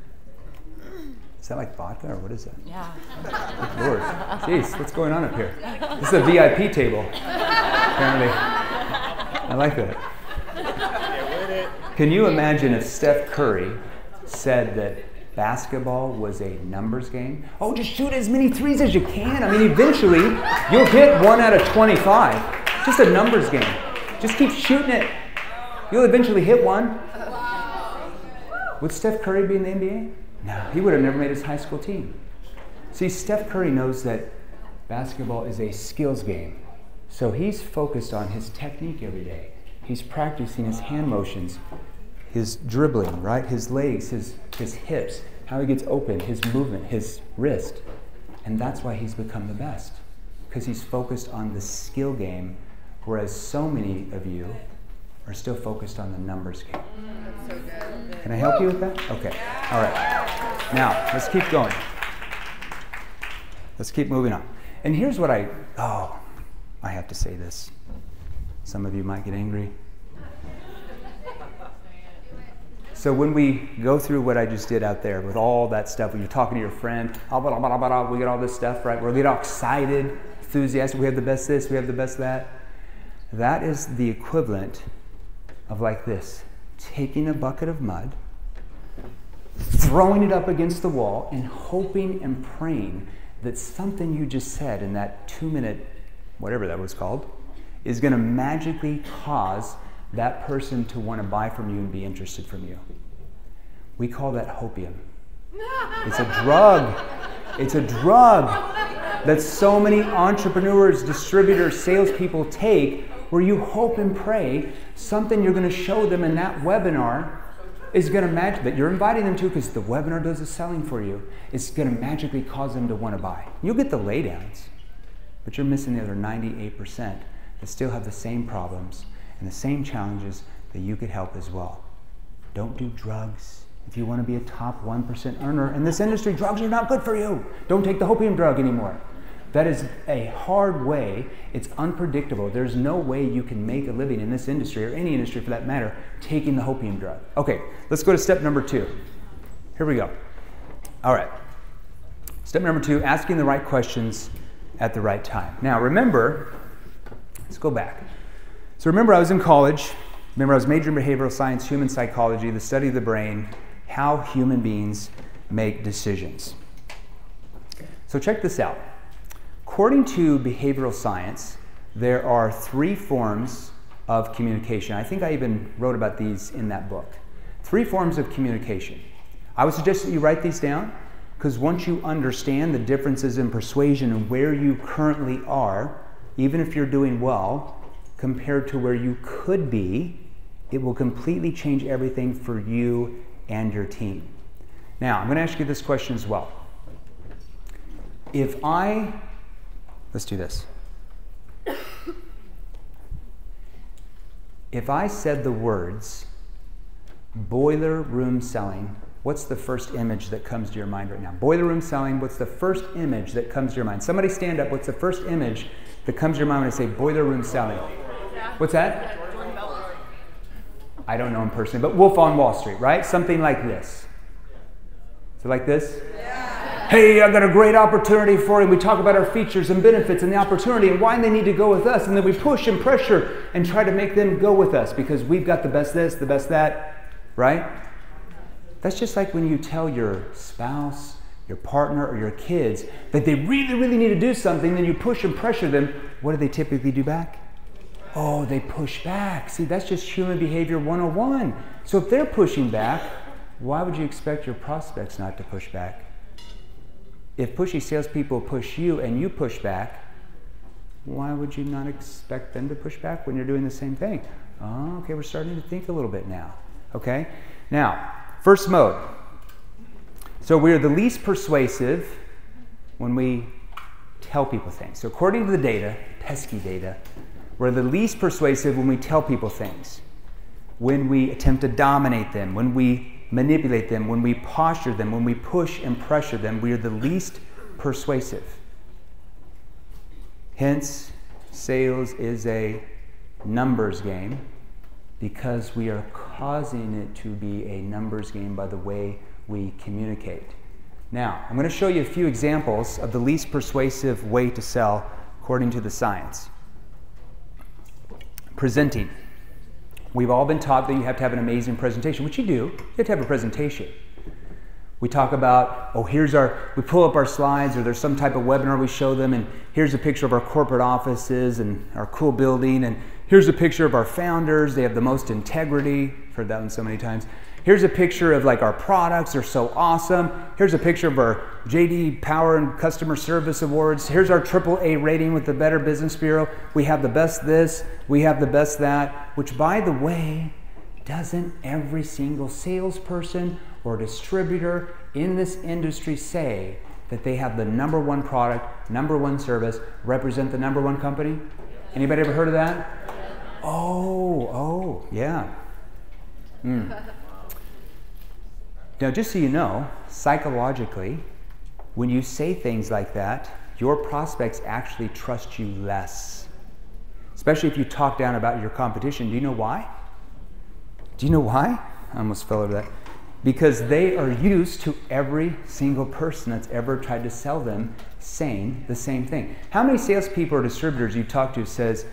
Is that like vodka or what is that? Yeah. Good Lord, jeez, what's going on up here? This is a VIP table. Apparently, I like that. Can you imagine if Steph Curry said that basketball was a numbers game? Oh, just shoot as many threes as you can. I mean, eventually you'll hit one out of 25. Just a numbers game. Just keep shooting it. You'll eventually hit one. Would Steph Curry be in the NBA? No, he would have never made his high school team. See, Steph Curry knows that basketball is a skills game. So he's focused on his technique every day. He's practicing his hand motions, his dribbling, right? His legs, his, his hips, how he gets open, his movement, his wrist. And that's why he's become the best. Because he's focused on the skill game, whereas so many of you are still focused on the numbers game. Can I help you with that? Okay. All right. Now, let's keep going. Let's keep moving on. And here's what I, oh, I have to say this. Some of you might get angry. So when we go through what I just did out there with all that stuff, when you're talking to your friend, ah, blah, blah, blah, we get all this stuff, right? We're get all excited, enthusiastic. We have the best this, we have the best that. That is the equivalent of like this taking a bucket of mud, throwing it up against the wall and hoping and praying that something you just said in that two minute, whatever that was called, is going to magically cause that person to want to buy from you and be interested from you. We call that hopium. It's a drug. It's a drug that so many entrepreneurs, distributors, salespeople take where you hope and pray something you're going to show them in that webinar is going to magic that you're inviting them to because the webinar does the selling for you. It's going to magically cause them to want to buy. You'll get the laydowns, but you're missing the other 98% that still have the same problems and the same challenges that you could help as well. Don't do drugs. If you want to be a top 1% earner in this industry, drugs are not good for you. Don't take the hopium drug anymore. That is a hard way. It's unpredictable. There's no way you can make a living in this industry, or any industry for that matter, taking the hopium drug. Okay, let's go to step number two. Here we go. All right. Step number two asking the right questions at the right time. Now, remember, let's go back. So, remember, I was in college. Remember, I was majoring in behavioral science, human psychology, the study of the brain, how human beings make decisions. So, check this out. According to behavioral science, there are three forms of communication. I think I even wrote about these in that book. Three forms of communication. I would suggest that you write these down because once you understand the differences in persuasion and where you currently are, even if you're doing well, compared to where you could be, it will completely change everything for you and your team. Now, I'm going to ask you this question as well. If I Let's do this. If I said the words boiler room selling, what's the first image that comes to your mind right now? Boiler room selling, what's the first image that comes to your mind? Somebody stand up, what's the first image that comes to your mind when I say boiler room selling? What's that? I don't know him personally, but Wolf on Wall Street, right? Something like this. So like this? hey, I've got a great opportunity for you. We talk about our features and benefits and the opportunity and why they need to go with us. And then we push and pressure and try to make them go with us because we've got the best this, the best that, right? That's just like when you tell your spouse, your partner, or your kids that they really, really need to do something, then you push and pressure them. What do they typically do back? Oh, they push back. See, that's just human behavior 101. So if they're pushing back, why would you expect your prospects not to push back? if pushy salespeople push you and you push back, why would you not expect them to push back when you're doing the same thing? Oh, okay, we're starting to think a little bit now. Okay? Now, first mode. So we are the least persuasive when we tell people things. So according to the data, pesky data, we're the least persuasive when we tell people things. When we attempt to dominate them, when we manipulate them, when we posture them, when we push and pressure them, we are the least persuasive. Hence, sales is a numbers game because we are causing it to be a numbers game by the way we communicate. Now, I'm going to show you a few examples of the least persuasive way to sell according to the science. Presenting. We've all been taught that you have to have an amazing presentation, which you do. You have to have a presentation. We talk about, oh, here's our, we pull up our slides, or there's some type of webinar we show them, and here's a picture of our corporate offices and our cool building, and here's a picture of our founders. They have the most integrity. I've heard that one so many times. Here's a picture of like our products they are so awesome. Here's a picture of our JD Power and Customer Service Awards. Here's our AAA rating with the Better Business Bureau. We have the best this, we have the best that, which by the way, doesn't every single salesperson or distributor in this industry say that they have the number one product, number one service, represent the number one company? Anybody ever heard of that? Oh, oh, yeah. Mm. Now, just so you know, psychologically, when you say things like that, your prospects actually trust you less. Especially if you talk down about your competition. Do you know why? Do you know why? I almost fell over that. Because they are used to every single person that's ever tried to sell them saying the same thing. How many salespeople or distributors you talk to says,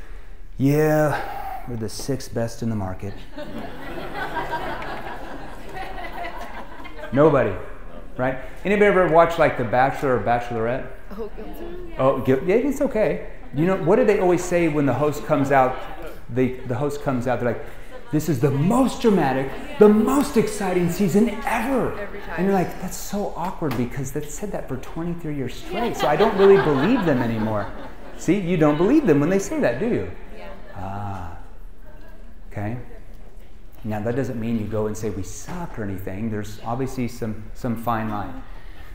"Yeah, we're the sixth best in the market." Nobody, right? Anybody ever watch like The Bachelor or Bachelorette? Oh, guilty. Oh, gu- yeah, it's okay. You know, what do they always say when the host comes out? The, the host comes out, they're like, this is the most dramatic, the most exciting season ever. Every time. And you're like, that's so awkward because they said that for 23 years straight. So I don't really believe them anymore. See, you don't believe them when they say that, do you? Yeah. Ah. Okay. Now that doesn't mean you go and say we suck or anything. There's obviously some some fine line.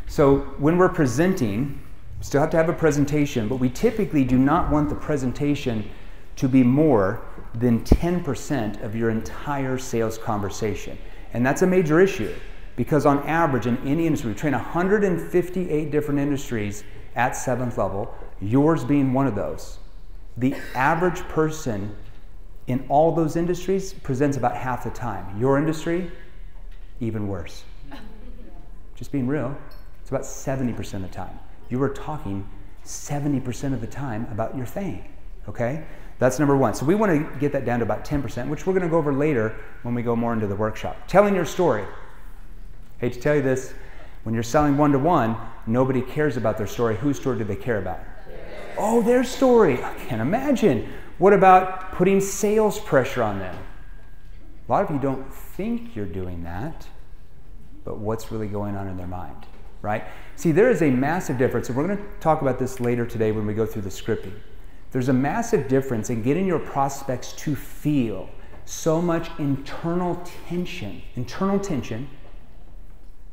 So when we're presenting, still have to have a presentation, but we typically do not want the presentation to be more than 10% of your entire sales conversation. And that's a major issue because on average in any industry, we train 158 different industries at seventh level, yours being one of those. The average person in all those industries presents about half the time. Your industry, even worse. Just being real, it's about 70% of the time. You are talking 70% of the time about your thing, okay? That's number one. So we want to get that down to about 10%, which we're going to go over later when we go more into the workshop. Telling your story. Hate to tell you this, when you're selling one to one, nobody cares about their story. Whose story do they care about? Oh, their story. I can't imagine. What about putting sales pressure on them? A lot of you don't think you're doing that, but what's really going on in their mind, right? See, there is a massive difference, and we're going to talk about this later today when we go through the scripting. There's a massive difference in getting your prospects to feel so much internal tension, internal tension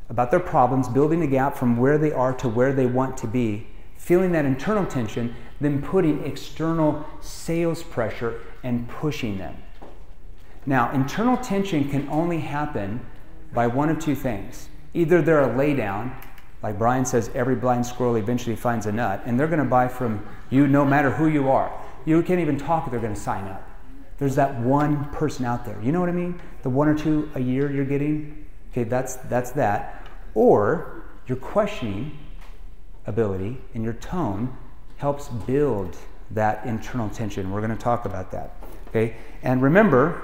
about their problems, building a gap from where they are to where they want to be, feeling that internal tension, then putting external sales pressure and pushing them. Now, internal tension can only happen by one of two things. Either they're a laydown, like Brian says, every blind squirrel eventually finds a nut, and they're going to buy from you no matter who you are. You can't even talk, if they're going to sign up. There's that one person out there. You know what I mean? The one or two a year you're getting? Okay, that's, that's that. Or you're questioning ability and your tone helps build that internal tension. We're going to talk about that. Okay? And remember,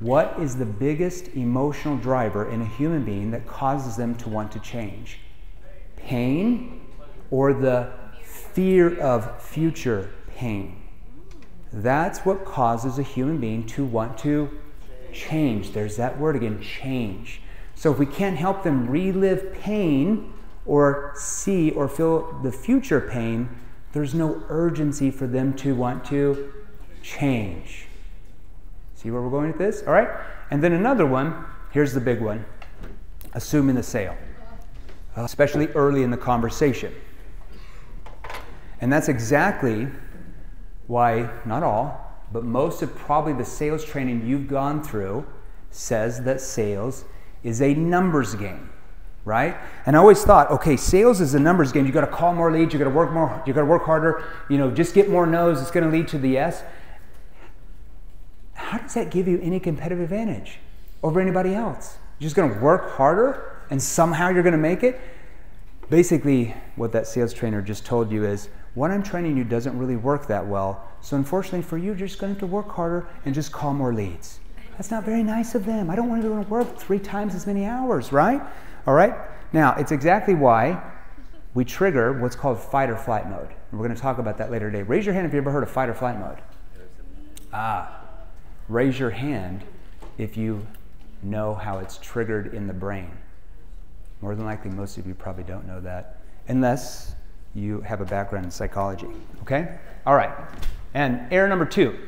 what is the biggest emotional driver in a human being that causes them to want to change? Pain or the fear of future pain? That's what causes a human being to want to change. There's that word again change. So if we can't help them relive pain or see or feel the future pain, there's no urgency for them to want to change. See where we're going with this? All right? And then another one, here's the big one assuming the sale, especially early in the conversation. And that's exactly why, not all, but most of probably the sales training you've gone through says that sales is a numbers game, right? And I always thought, okay, sales is a numbers game. You got to call more leads, you got to work more, you got to work harder. You know, just get more no's. It's going to lead to the yes. How does that give you any competitive advantage over anybody else? You're just going to work harder, and somehow you're going to make it. Basically, what that sales trainer just told you is, what I'm training you doesn't really work that well. So unfortunately for you, you're just going to have to work harder and just call more leads. That's not very nice of them. I don't want to work three times as many hours, right? All right? Now, it's exactly why we trigger what's called fight or flight mode. And we're going to talk about that later today. Raise your hand if you've ever heard of fight or flight mode. Ah, raise your hand if you know how it's triggered in the brain. More than likely, most of you probably don't know that, unless you have a background in psychology. Okay? All right. And error number two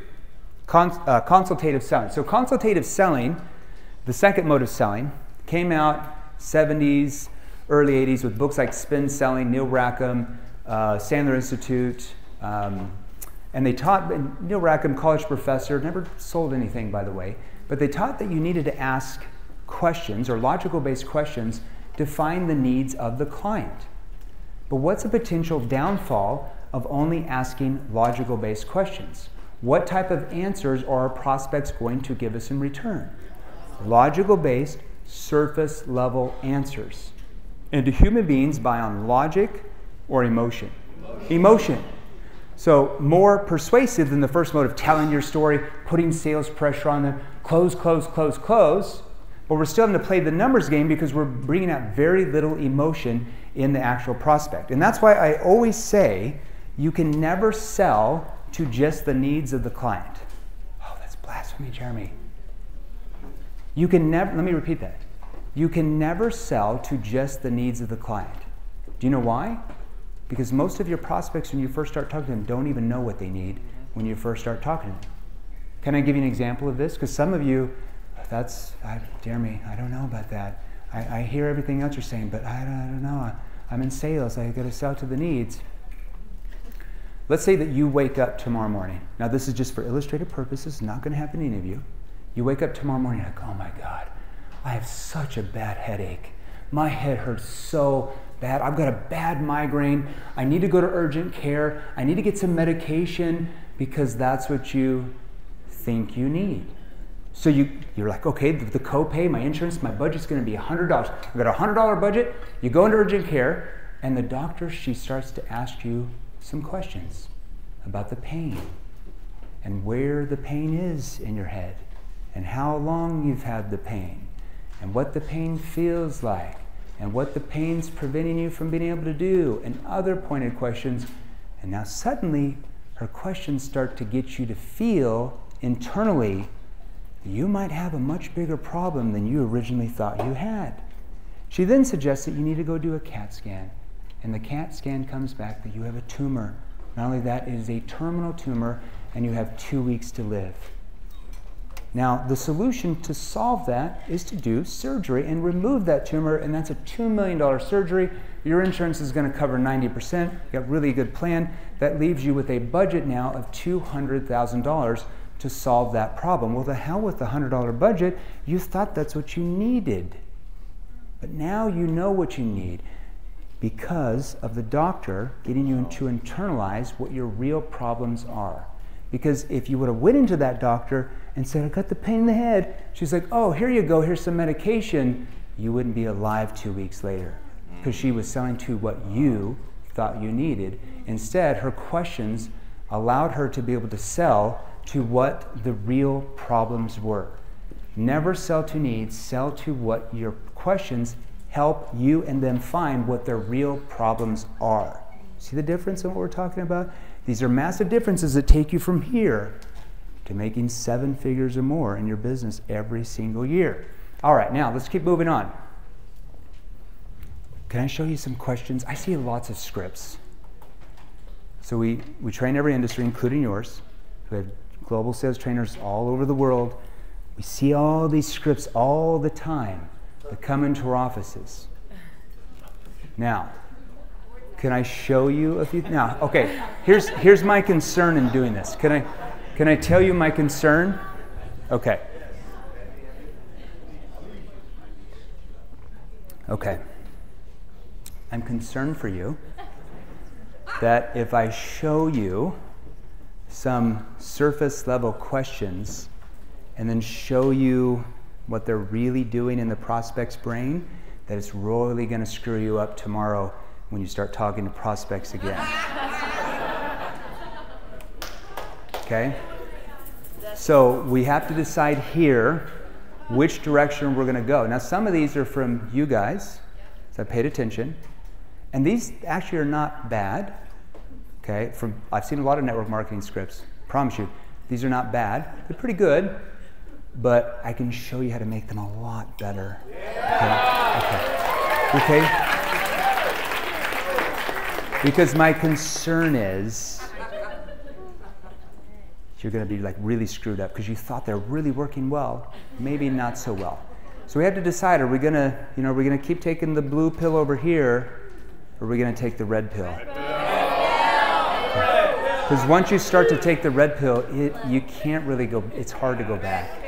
cons- uh, consultative selling. So, consultative selling, the second mode of selling, came out 70s, early 80s with books like Spin Selling, Neil Rackham, uh, Sandler Institute. Um, and they taught, and Neil Rackham, college professor, never sold anything, by the way, but they taught that you needed to ask questions or logical based questions to find the needs of the client. But what's a potential downfall of only asking logical based questions? What type of answers are our prospects going to give us in return? Logical based, surface level answers. And do human beings buy on logic or emotion? Emotion. emotion. So, more persuasive than the first mode of telling your story, putting sales pressure on them, close, close, close, close. but we're still having to play the numbers game because we're bringing out very little emotion in the actual prospect. And that's why I always say you can never sell to just the needs of the client. Oh, that's blasphemy, Jeremy. You can never, let me repeat that. You can never sell to just the needs of the client. Do you know why? Because most of your prospects, when you first start talking to them, don't even know what they need when you first start talking to them. Can I give you an example of this? Because some of you, that's, I, me, I don't know about that. I, I hear everything else you're saying, but I don't, I don't know. I'm in sales. I got to sell to the needs. Let's say that you wake up tomorrow morning. Now, this is just for illustrative purposes, not going to happen to any of you. You wake up tomorrow morning, like, oh my God, I have such a bad headache. My head hurts so bad. I've got a bad migraine. I need to go to urgent care. I need to get some medication because that's what you think you need. So you, you're like, okay, the, the copay, my insurance, my budget's going to be $100. I've got a $100 budget. You go into urgent care, and the doctor, she starts to ask you some questions about the pain and where the pain is in your head and how long you've had the pain and what the pain feels like and what the pain's preventing you from being able to do and other pointed questions. And now suddenly her questions start to get you to feel internally you might have a much bigger problem than you originally thought you had. She then suggests that you need to go do a CAT scan. And the CAT scan comes back that you have a tumor. Not only that, it is a terminal tumor, and you have two weeks to live. Now, the solution to solve that is to do surgery and remove that tumor, and that's a $2 million surgery. Your insurance is going to cover 90%. You got a really good plan. That leaves you with a budget now of $200,000 to solve that problem. Well, the hell with the $100 budget. You thought that's what you needed. But now you know what you need because of the doctor getting you to internalize what your real problems are. Because if you would have went into that doctor and said, I got the pain in the head, she's like, oh, here you go, here's some medication, you wouldn't be alive two weeks later. Because she was selling to what you thought you needed. Instead, her questions allowed her to be able to sell to what the real problems were. Never sell to needs, sell to what your questions help you and them find what their real problems are. See the difference in what we're talking about? These are massive differences that take you from here to making seven figures or more in your business every single year. All right, now let's keep moving on. Can I show you some questions? I see lots of scripts. So we, we train every industry, including yours. We have global sales trainers all over the world. We see all these scripts all the time that come into our offices. Now, can I show you a few? Now, okay, here's, here's my concern in doing this. Can I, can I tell you my concern? Okay. Okay. I'm concerned for you that if I show you some surface level questions and then show you what they're really doing in the prospect's brain, that it's royally going to screw you up tomorrow when you start talking to prospects again. Okay? So we have to decide here which direction we're going to go. Now, some of these are from you guys, so I paid attention. And these actually are not bad. Okay, from I've seen a lot of network marketing scripts. Promise you, these are not bad. They're pretty good, but I can show you how to make them a lot better. Okay. Okay. okay? Because my concern is you're going to be like really screwed up because you thought they're really working well, maybe not so well. So we have to decide: Are we going to, you know, are we going to keep taking the blue pill over here, or are we going to take the red pill? Because once you start to take the red pill, it, you can't really go, it's hard to go back.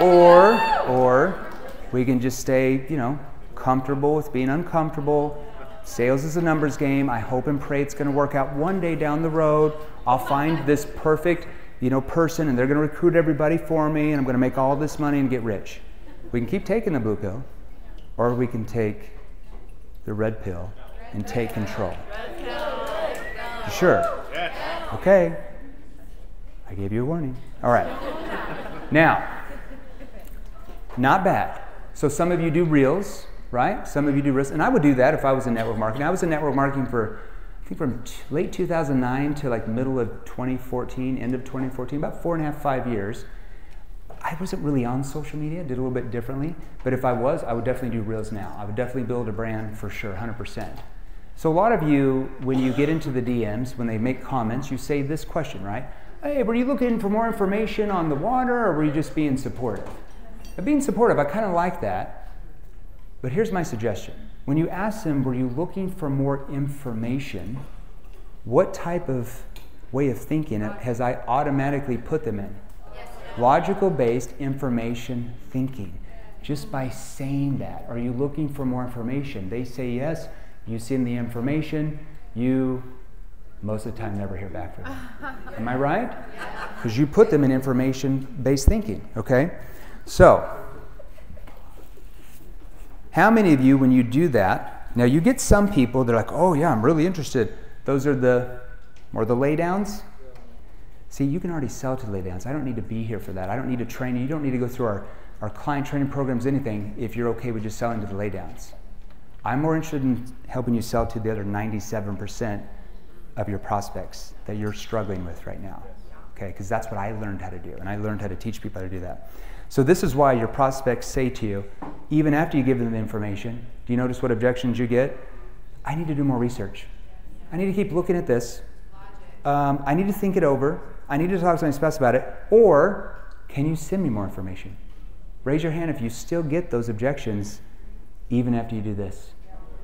Or, or we can just stay, you know, comfortable with being uncomfortable. Sales is a numbers game. I hope and pray it's going to work out one day down the road. I'll find this perfect, you know, person and they're going to recruit everybody for me and I'm going to make all this money and get rich. We can keep taking the blue pill or we can take the red pill and take control. Sure. Okay. I gave you a warning. All right. Now, Not bad. So some of you do reels, right? Some of you do reels. And I would do that if I was in network marketing. I was in network marketing for, I think from t- late 2009 to like middle of 2014, end of 2014, about four and a half, five years. I wasn't really on social media, did a little bit differently. But if I was, I would definitely do reels now. I would definitely build a brand for sure, 100%. So a lot of you, when you get into the DMs, when they make comments, you say this question, right? Hey, were you looking for more information on the water or were you just being supportive? But being supportive, I kind of like that. But here's my suggestion. When you ask them, were you looking for more information? What type of way of thinking has I automatically put them in? Logical based information thinking. Just by saying that, are you looking for more information? They say yes, you send the information, you most of the time never hear back from them. Am I right? <laughs> Because you put them in information based thinking, okay? So, how many of you, when you do that, now you get some people, they're like, oh yeah, I'm really interested. Those are the, or the laydowns. See, you can already sell to laydowns. I don't need to be here for that. I don't need to train you. You don't need to go through our, our client training programs, anything, if you're okay with just selling to the laydowns. I'm more interested in helping you sell to the other 97% of your prospects that you're struggling with right now. Okay, because that's what I learned how to do, and I learned how to teach people how to do that. So, this is why your prospects say to you, even after you give them the information, do you notice what objections you get? I need to do more research. I need to keep looking at this. Um, I need to think it over. I need to talk to my spouse about it. Or, can you send me more information? Raise your hand if you still get those objections even after you do this.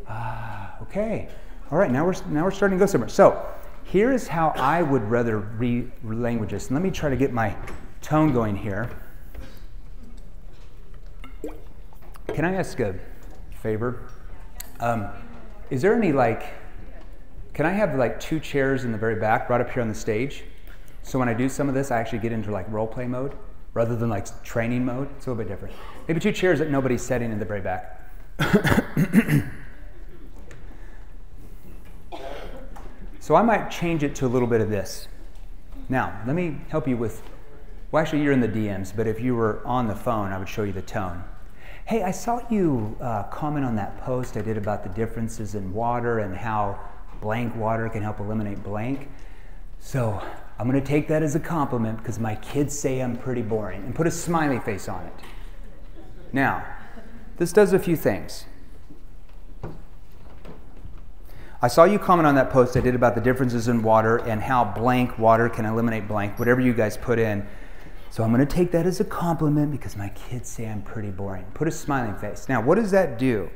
Ah, okay. All right, now we're, now we're starting to go somewhere. So here is how I would rather read languages. Let me try to get my tone going here. Can I ask a favor? Um, is there any like, can I have like two chairs in the very back, right up here on the stage? So when I do some of this, I actually get into like role play mode rather than like training mode. It's a little bit different. Maybe two chairs that nobody's sitting in the very back. <coughs> So I might change it to a little bit of this. Now, let me help you with, well, actually, you're in the DMs, but if you were on the phone, I would show you the tone. Hey, I saw you uh, comment on that post I did about the differences in water and how blank water can help eliminate blank. So I'm going to take that as a compliment because my kids say I'm pretty boring and put a smiley face on it. Now, this does a few things. I saw you comment on that post I did about the differences in water and how blank water can eliminate blank, whatever you guys put in. So I'm going to take that as a compliment because my kids say I'm pretty boring. Put a smiling face. Now, what does that do?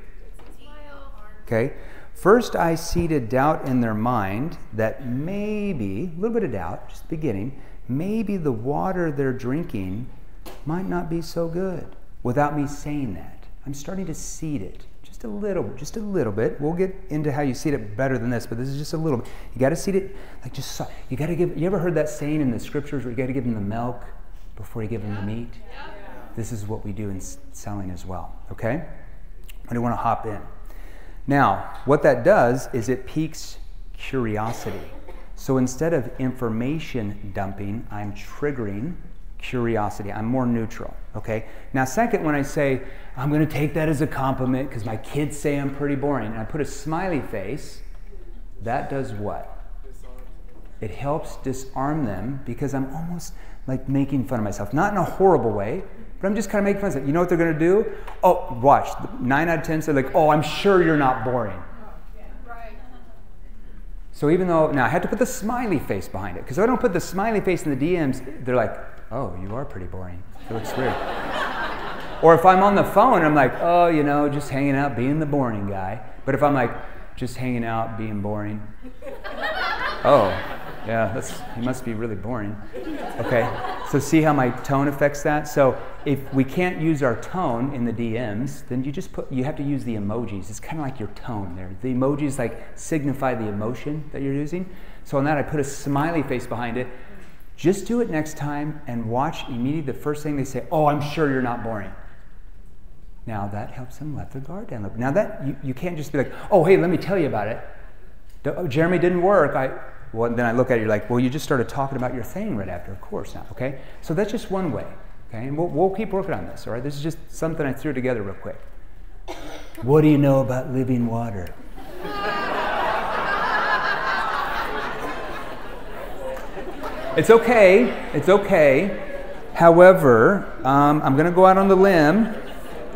Okay. First, I seeded doubt in their mind that maybe, a little bit of doubt, just beginning, maybe the water they're drinking might not be so good without me saying that. I'm starting to seed it just a little, just a little bit. We'll get into how you seed it better than this, but this is just a little bit. You got to seed it like just. You got to give. You ever heard that saying in the scriptures where you got to give them the milk before you give them the meat? This is what we do in selling as well. Okay, I do want to hop in. Now, what that does is it piques curiosity. So instead of information dumping, I'm triggering curiosity. I'm more neutral. Okay. Now, second, when I say I'm going to take that as a compliment because my kids say I'm pretty boring, and I put a smiley face, that does what? It helps disarm them because I'm almost like making fun of myself. Not in a horrible way, but I'm just kind of making fun of myself. You know what they're going to do? Oh, watch. Nine out of ten say like, "Oh, I'm sure you're not boring." So even though now I had to put the smiley face behind it because if I don't put the smiley face in the DMs, they're like, oh, you are pretty boring. It looks weird. <laughs> or if I'm on the phone, I'm like, oh, you know, just hanging out, being the boring guy. But if I'm like, just hanging out, being boring, <laughs> oh, yeah, that's, he must be really boring. Okay, so see how my tone affects that? So if we can't use our tone in the DMs, then you just put, you have to use the emojis. It's kind of like your tone there. The emojis like signify the emotion that you're using. So on that, I put a smiley face behind it just do it next time and watch immediately the first thing they say, Oh, I'm sure you're not boring. Now that helps them let their guard down. Now that you, you can't just be like, Oh, hey, let me tell you about it. Oh, Jeremy didn't work. I, well, then I look at it, you're like, Well, you just started talking about your thing right after. Of course not, okay? So that's just one way. Okay, and we'll, we'll keep working on this, all right? This is just something I threw together real quick. What do you know about living water? it's okay, it's okay. However, um, I'm going to go out on the limb.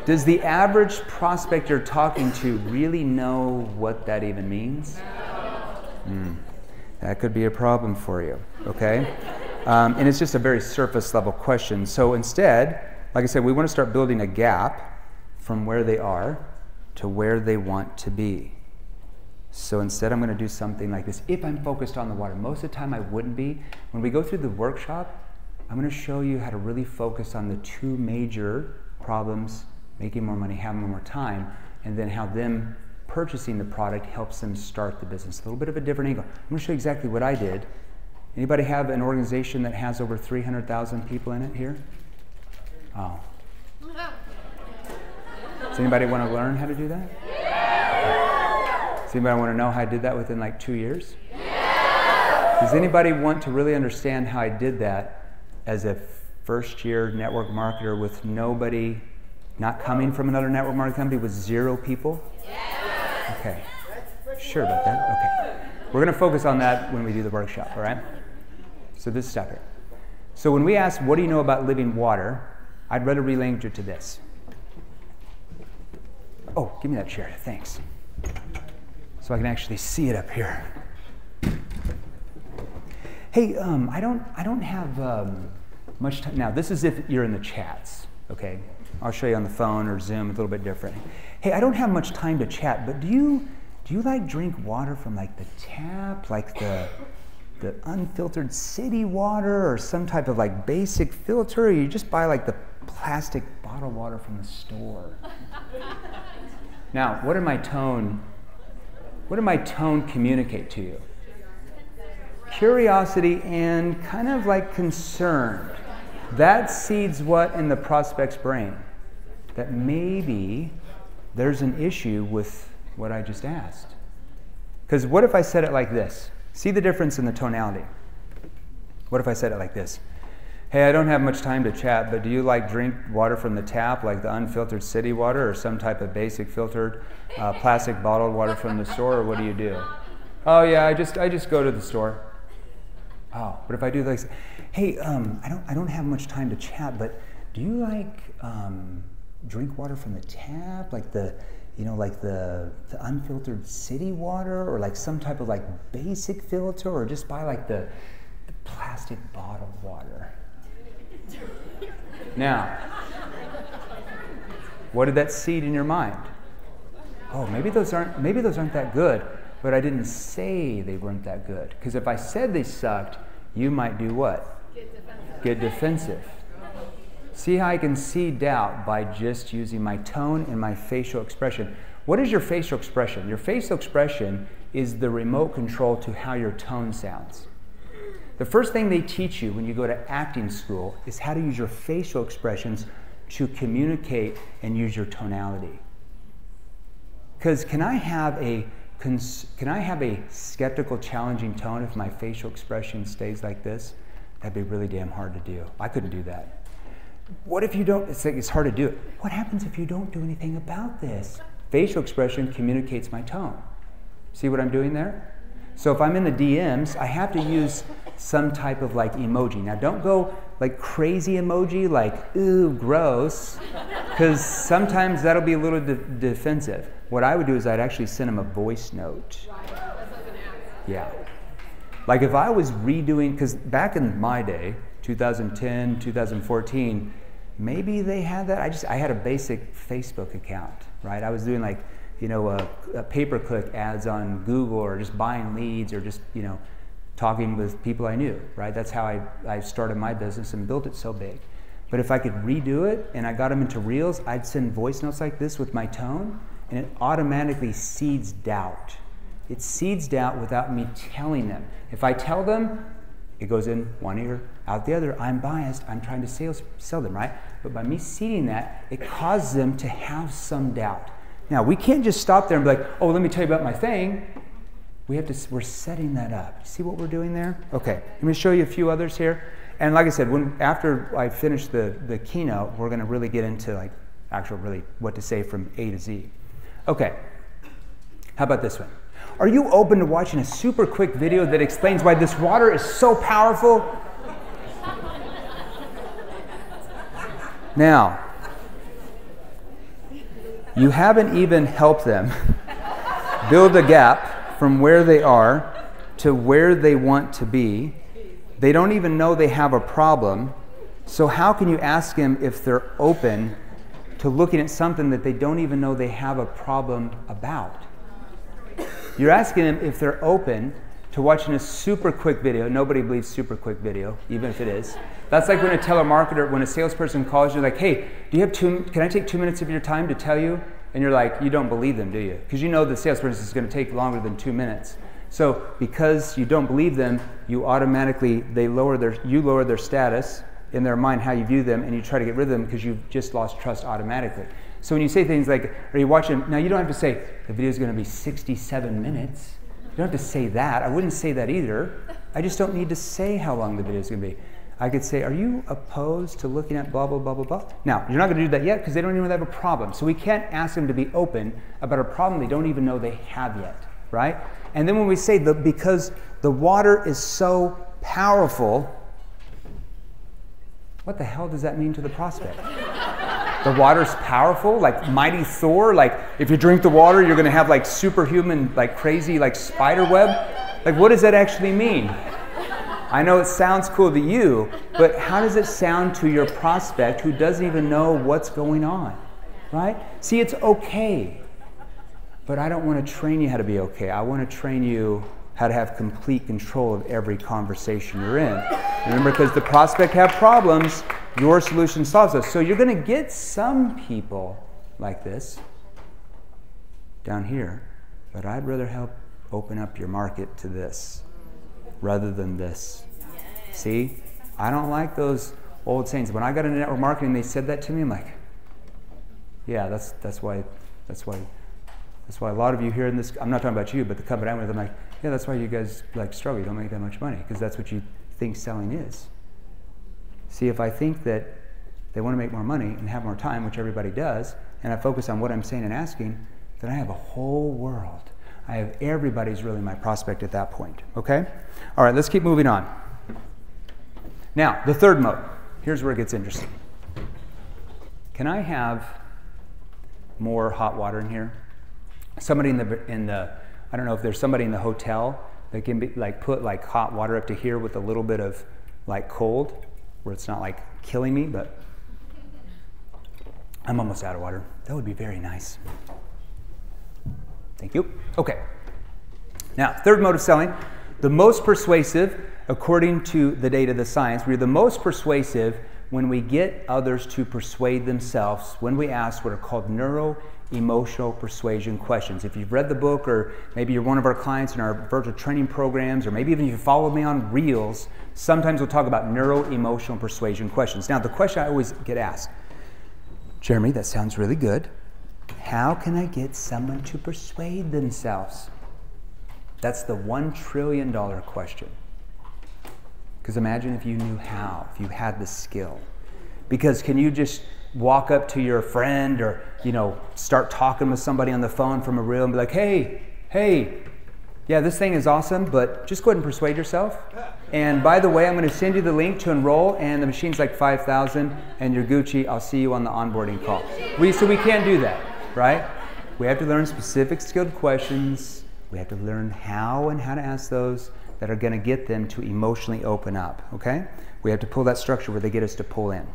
Does the average prospect you're talking to really know what that even means? Mm, that could be a problem for you, okay? Um, and it's just a very surface level question. So instead, like I said, we want to start building a gap from where they are to where they want to be. So instead, I'm going to do something like this. If I'm focused on the water, most of the time I wouldn't be. When we go through the workshop, I'm going to show you how to really focus on the two major problems making more money, having more time, and then how them purchasing the product helps them start the business. A little bit of a different angle. I'm going to show you exactly what I did Anybody have an organization that has over 300,000 people in it here? Oh. Does anybody want to learn how to do that? Does anybody want to know how I did that within like two years? Does anybody want to really understand how I did that as a first year network marketer with nobody not coming from another network marketing company with zero people? Okay. Sure about that? Okay. We're going to focus on that when we do the workshop, all right? So this step here. So when we ask, what do you know about living water? I'd rather relanguage it to this. Oh, give me that chair, thanks. So I can actually see it up here. Hey, um, I don't, I don't have um, much time. Now, this is if you're in the chats, okay? I'll show you on the phone or Zoom, a little bit different. Hey, I don't have much time to chat, but do you, do you like drink water from like the tap, like the the unfiltered city water or some type of like basic filter, or you just buy like the plastic bottled water from the store. <laughs> now, what did my tone what did my tone communicate to you? Curiosity and kind of like concern. That seeds what in the prospect's brain? That maybe there's an issue with what I just asked. Because what if I said it like this? See the difference in the tonality. What if I said it like this? Hey, I don't have much time to chat, but do you like drink water from the tap, like the unfiltered city water, or some type of basic filtered uh, plastic bottled water from the store, or what do you do? Oh yeah, I just I just go to the store. Oh, but if I do like, hey, um, I don't I don't have much time to chat, but do you like um, drink water from the tap, like the you know, like the, the unfiltered city water or like some type of like basic filter or just buy like the, the plastic bottled water. now, what did that seed in your mind? Oh, maybe those aren't maybe those aren't that good, but I didn't say they weren't that good. Because if I said they sucked, you might do what? Get defensive. Get defensive. See how I can see doubt by just using my tone and my facial expression. What is your facial expression? Your facial expression is the remote control to how your tone sounds. The first thing they teach you when you go to acting school is how to use your facial expressions to communicate and use your tonality. Because can I have a can I have a skeptical, challenging tone if my facial expression stays like this? That'd be really damn hard to do. I couldn't do that. What if you don't? It's, like, it's hard to do it. What happens if you don't do anything about this? Facial expression communicates my tone. See what I'm doing there? So if I'm in the DMs, I have to use some type of like emoji. Now don't go like crazy emoji, like ooh, gross, because sometimes that'll be a little de- defensive. What I would do is I'd actually send them a voice note. Yeah. Like if I was redoing, because back in my day, 2010, 2014, maybe they had that. I just I had a basic Facebook account, right? I was doing like you know a, a pay-per-click ads on Google or just buying leads or just you know talking with people I knew, right? That's how I, I started my business and built it so big. But if I could redo it and I got them into reels, I'd send voice notes like this with my tone, and it automatically seeds doubt. It seeds doubt without me telling them. If I tell them, it goes in one ear, out the other. I'm biased. I'm trying to sales, sell them, right? But by me seeding that, it causes them to have some doubt. Now, we can't just stop there and be like, oh, let me tell you about my thing. We have to, we're setting that up. See what we're doing there? Okay, let me show you a few others here. And like I said, when after I finish the, the keynote, we're going to really get into like actual really what to say from A to Z. Okay. How about this one? Are you open to watching a super quick video that explains why this water is so powerful? Now, you haven't even helped them <laughs> build a gap from where they are to where they want to be. They don't even know they have a problem. So, how can you ask them if they're open to looking at something that they don't even know they have a problem about? You're asking them if they're open to watching a super quick video. Nobody believes super quick video, even if it is. That's like when a telemarketer, when a salesperson calls you, like, hey, do you have two, can I take two minutes of your time to tell you? And you're like, you don't believe them, do you? Because you know the salesperson is going to take longer than two minutes. So because you don't believe them, you automatically, they lower their, you lower their status in their mind, how you view them, and you try to get rid of them because you've just lost trust automatically. So when you say things like, are you watching? Now you don't have to say, the video is going to be 67 minutes. You don't have to say that. I wouldn't say that either. I just don't need to say how long the video is going to be. I could say, Are you opposed to looking at blah, blah, blah, blah, blah? Now, you're not going to do that yet because they don't even have a problem. So we can't ask them to be open about a problem they don't even know they have yet, right? And then when we say, the, Because the water is so powerful, what the hell does that mean to the prospect? The water's powerful, like mighty Thor, like if you drink the water, you're going to have like superhuman, like crazy, like spider web. Like, what does that actually mean? I know it sounds cool to you, but how does it sound to your prospect who doesn't even know what's going on? Right? See, it's okay. But I don't want to train you how to be okay. I want to train you how to have complete control of every conversation you're in. Remember, because the prospect have problems, your solution solves those. So you're going to get some people like this down here, but I'd rather help open up your market to this rather than this. See, I don't like those old sayings. When I got into network marketing, they said that to me. I'm like, yeah, that's that's why that's why that's why a lot of you here in this. I'm not talking about you, but the company I'm with. I'm like, yeah, that's why you guys like struggle. You don't make that much money because that's what you think selling is. See, if I think that they want to make more money and have more time, which everybody does, and I focus on what I'm saying and asking, then I have a whole world I have everybody's really my prospect at that point. Okay? All right, let's keep moving on. Now, the third mode. Here's where it gets interesting. Can I have more hot water in here? Somebody in the in the I don't know if there's somebody in the hotel that can be like put like hot water up to here with a little bit of like cold where it's not like killing me, but I'm almost out of water. That would be very nice. Thank you. Okay. Now, third mode of selling, the most persuasive, according to the data, of the science, we're the most persuasive when we get others to persuade themselves when we ask what are called neuro emotional persuasion questions. If you've read the book, or maybe you're one of our clients in our virtual training programs, or maybe even if you follow me on Reels, sometimes we'll talk about neuro emotional persuasion questions. Now, the question I always get asked Jeremy, that sounds really good. How can I get someone to persuade themselves? That's the $1 trillion question. Because imagine if you knew how, if you had the skill. Because can you just walk up to your friend or, you know, start talking with somebody on the phone from a room and be like, hey, hey, yeah, this thing is awesome, but just go ahead and persuade yourself. And by the way, I'm going to send you the link to enroll, and the machine's like 5,000, and you're Gucci. I'll see you on the onboarding call. We, so we can't do that right? We have to learn specific skilled questions. We have to learn how and how to ask those that are going to get them to emotionally open up, okay? We have to pull that structure where they get us to pull in.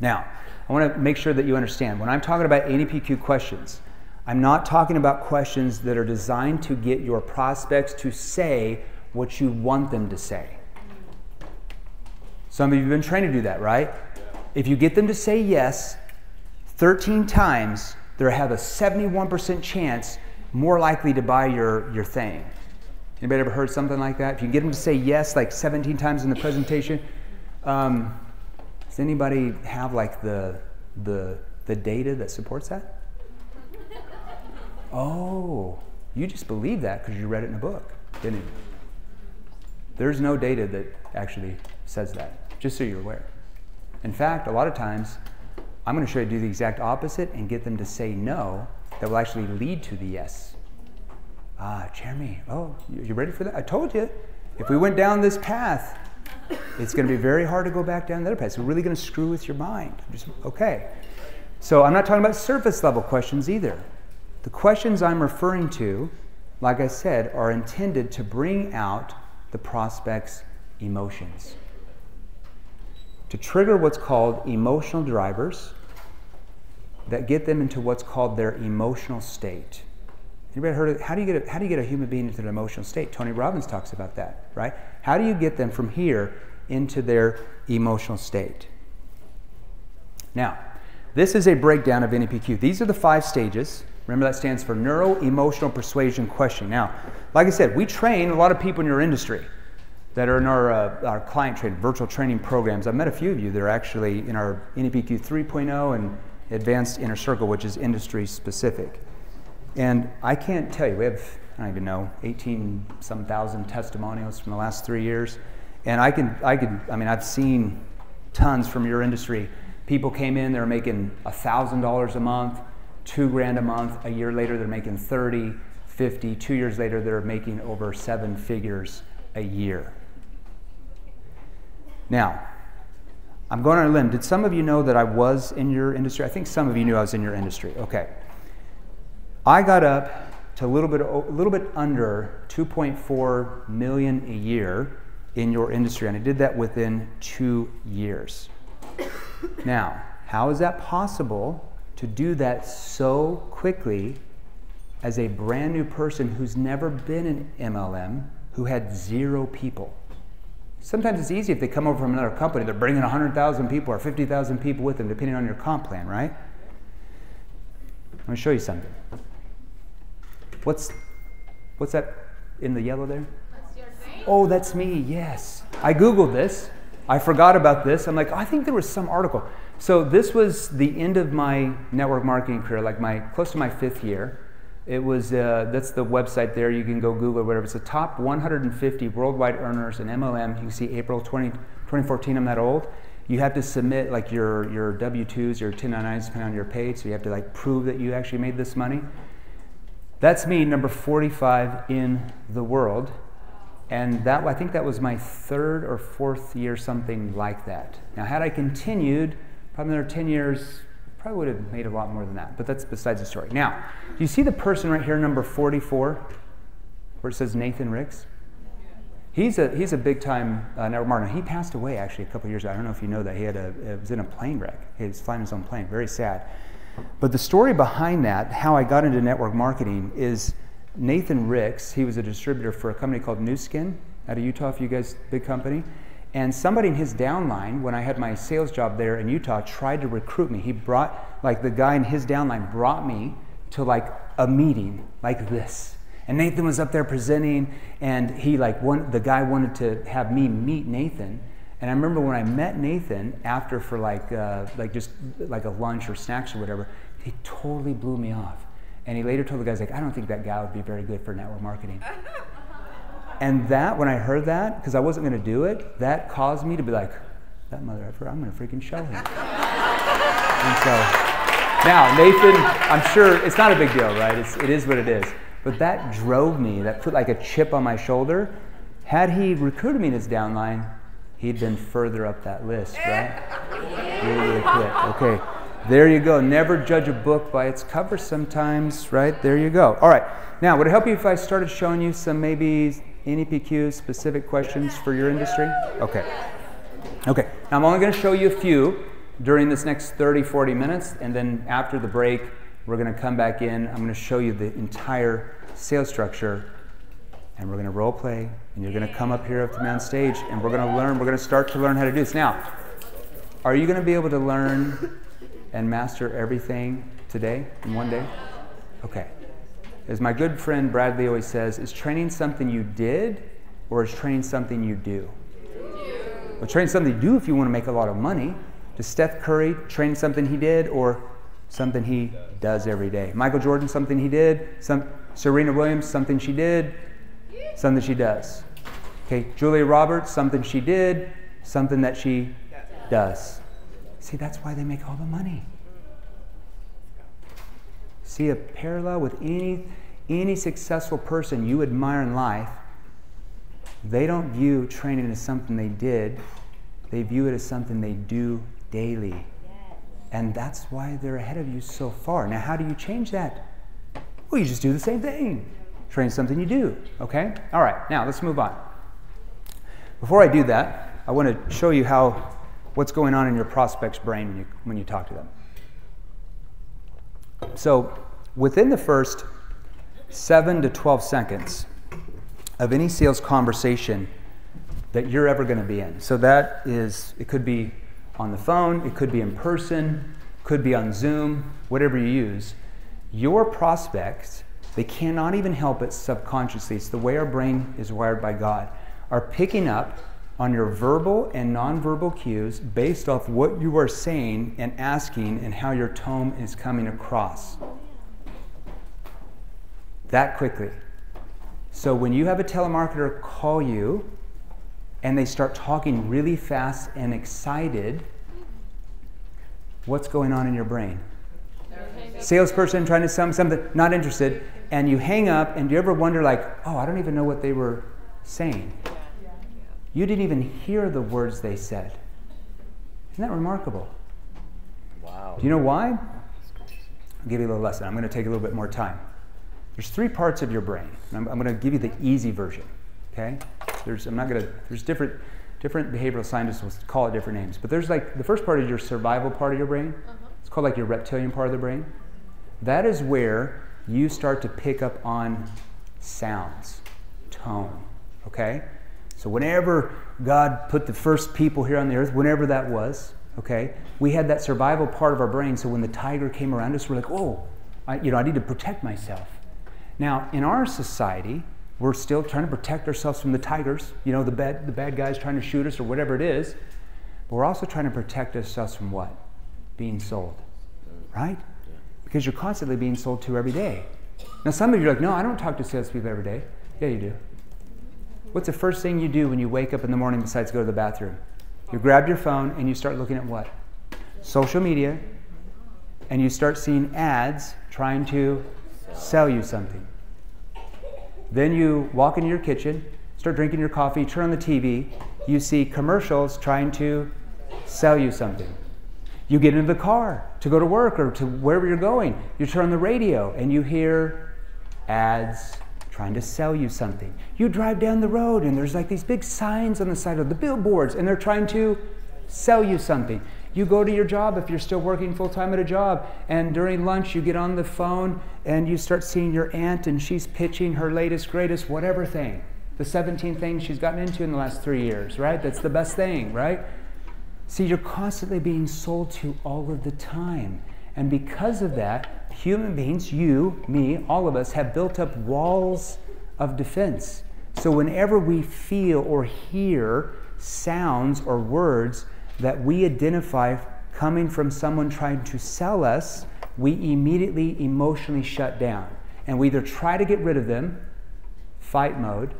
Now, I want to make sure that you understand when I'm talking about NEPQ questions, I'm not talking about questions that are designed to get your prospects to say what you want them to say. Some of you have been trained to do that, right? If you get them to say yes 13 times, they have a 71% chance more likely to buy your, your thing. Anybody ever heard something like that? If you get them to say yes like 17 times in the presentation, um, does anybody have like the, the, the data that supports that? <laughs> Oh, you just believe that because you read it in a book, didn't you? There's no data that actually says that. just so you're aware. In fact, a lot of times, I'm going to show you to do the exact opposite and get them to say no that will actually lead to the yes. Ah, Jeremy, oh, you ready for that? I told you. If we went down this path, it's going to be very hard to go back down the other path. We're really going to screw with your mind. Just, okay. So I'm not talking about surface level questions either. The questions I'm referring to, like I said, are intended to bring out the prospect's emotions. To trigger what's called emotional drivers that get them into what's called their emotional state. Anybody heard of how do you get a, how do you get a human being into an emotional state? Tony Robbins talks about that, right? How do you get them from here into their emotional state? Now, this is a breakdown of NEPQ. These are the five stages. Remember that stands for neuro emotional persuasion questioning. Now, like I said, we train a lot of people in your industry that are in our, uh, our client training, virtual training programs. I've met a few of you that are actually in our NEPQ 3.0 and Advanced Inner Circle, which is industry specific. And I can't tell you, we have, I don't even know, 18 some thousand testimonials from the last three years. And I can, I can, I mean, I've seen tons from your industry. People came in, they were making $1,000 a month, two grand a month. A year later, they're making 30, 50. Two years later, they're making over seven figures a year. Now, I'm going on a limb. Did some of you know that I was in your industry? I think some of you knew I was in your industry. Okay. I got up to a little bit, a little bit under 2.4 million a year in your industry, and I did that within two years. now, how is that possible to do that so quickly as a brand new person who's never been in MLM, who had zero people? Sometimes it's easy if they come over from another company, they're bringing 100,000 people or 50,000 people with them, depending on your comp plan, right? Let me show you something. What's, what's that in the yellow there? Oh, that's me, yes. I Googled this. I forgot about this. I'm like, oh, I think there was some article. So this was the end of my network marketing career, like my close to my fifth year. It was, uh, that's the website there. You can go Google whatever. It's the top 150 worldwide earners in MLM. You can see April 20, 2014, I'm that old. You have to submit like your, your W-2s, your 1099s, depending on your pay. So you have to like prove that you actually made this money. That's me, number 45 in the world. And that, I think that was my third or fourth year, something like that. Now, had I continued, probably another 10 years, Probably would have made a lot more than that, but that's besides the story. Now, do you see the person right here, number 44, where it says Nathan Ricks? He's a, he's a big time uh, network marketer. He passed away actually a couple years ago. I don't know if you know that. He had a, was in a plane wreck. He was flying his own plane. Very sad. But the story behind that, how I got into network marketing, is Nathan Ricks. He was a distributor for a company called Nu Skin out of Utah, if you guys, big company. And somebody in his downline, when I had my sales job there in Utah, tried to recruit me. He brought, like, the guy in his downline brought me to, like, a meeting like this. And Nathan was up there presenting, and he, like, one, the guy wanted to have me meet Nathan. And I remember when I met Nathan after for like, uh, like just like a lunch or snacks or whatever, he totally blew me off. And he later told the guys like, I don't think that guy would be very good for network marketing. <laughs> And that, when I heard that, because I wasn't going to do it, that caused me to be like, that mother effer, I'm going to freaking show him. <laughs> and so, now, Nathan, I'm sure it's not a big deal, right? It's, it is what it is. But that drove me, that put like a chip on my shoulder. Had he recruited me in his downline, he'd been further up that list, right? Really, really quick. Okay. There you go. Never judge a book by its cover sometimes, right? There you go. All right. Now, would it help you if I started showing you some maybe NEPQ specific questions for your industry? Okay. Okay. Now I'm only going to show you a few during this next 30, 40 minutes, and then after the break, we're going to come back in. I'm going to show you the entire sales structure, and we're going to role play, and you're going to come up here up to on stage, and we're going to learn. We're going to start to learn how to do this. Now, are you going to be able to learn and master everything today in one day? Okay. As my good friend Bradley always says, is training something you did or is training something you do? Well, training something you do if you want to make a lot of money. Does Steph Curry train something he did or something he does every day? Michael Jordan, something he did. Some, Serena Williams, something she did. Something she does. Okay, Julia Roberts, something she did. something that she does. See, that's why they make all the money. See a parallel with any any successful person you admire in life, they don't view training as something they did. They view it as something they do daily. And that's why they're ahead of you so far. Now, how do you change that? Well, you just do the same thing. Train something you do. Okay? All right, now let's move on. Before I do that, I want to show you how what's going on in your prospect's brain when you, when you talk to them. So, within the first 7 to 12 seconds of any sales conversation that you're ever going to be in. So that is, it could be on the phone, it could be in person, could be on Zoom, whatever you use. Your prospects, they cannot even help it subconsciously. It's the way our brain is wired by God, are picking up on your verbal and nonverbal cues based off what you are saying and asking and how your tone is coming across that quickly. So when you have a telemarketer call you and they start talking really fast and excited, what's going on in your brain? Salesperson trying to sell something, not interested, and you hang up and do you ever wonder like, oh, I don't even know what they were saying. You didn't even hear the words they said. Isn't that remarkable? Wow. Do you know why? I'll give you a little lesson. I'm going to take a little bit more time. There's three parts of your brain. I'm, I'm going to give you the easy version. Okay? There's I'm not going to. There's different different behavioral scientists will call it different names, but there's like the first part is your survival part of your brain. Uh-huh. It's called like your reptilian part of the brain. That is where you start to pick up on sounds, tone. Okay? So whenever God put the first people here on the earth, whenever that was, okay, we had that survival part of our brain. So when the tiger came around us, we're like, oh, I, you know, I need to protect myself. Now, in our society, we're still trying to protect ourselves from the tigers, you know, the bad, the bad guys trying to shoot us or whatever it is. But we're also trying to protect ourselves from what? Being sold, right? Because you're constantly being sold to every day. Now, some of you are like, no, I don't talk to salespeople every day. Yeah, you do. What's the first thing you do when you wake up in the morning besides go to the bathroom? You grab your phone and you start looking at what? Social media, and you start seeing ads trying to sell you something. Then you walk into your kitchen, start drinking your coffee, turn on the TV, you see commercials trying to sell you something. You get into the car to go to work or to wherever you're going, you turn the radio and you hear ads trying to sell you something. You drive down the road and there's like these big signs on the side of the billboards and they're trying to sell you something. You go to your job if you're still working full time at a job, and during lunch you get on the phone and you start seeing your aunt, and she's pitching her latest, greatest, whatever thing. The 17 things she's gotten into in the last three years, right? That's the best thing, right? See, you're constantly being sold to all of the time. And because of that, human beings, you, me, all of us, have built up walls of defense. So whenever we feel or hear sounds or words that we identify coming from someone trying to sell us, we immediately emotionally shut down. And we either try to get rid of them, fight mode,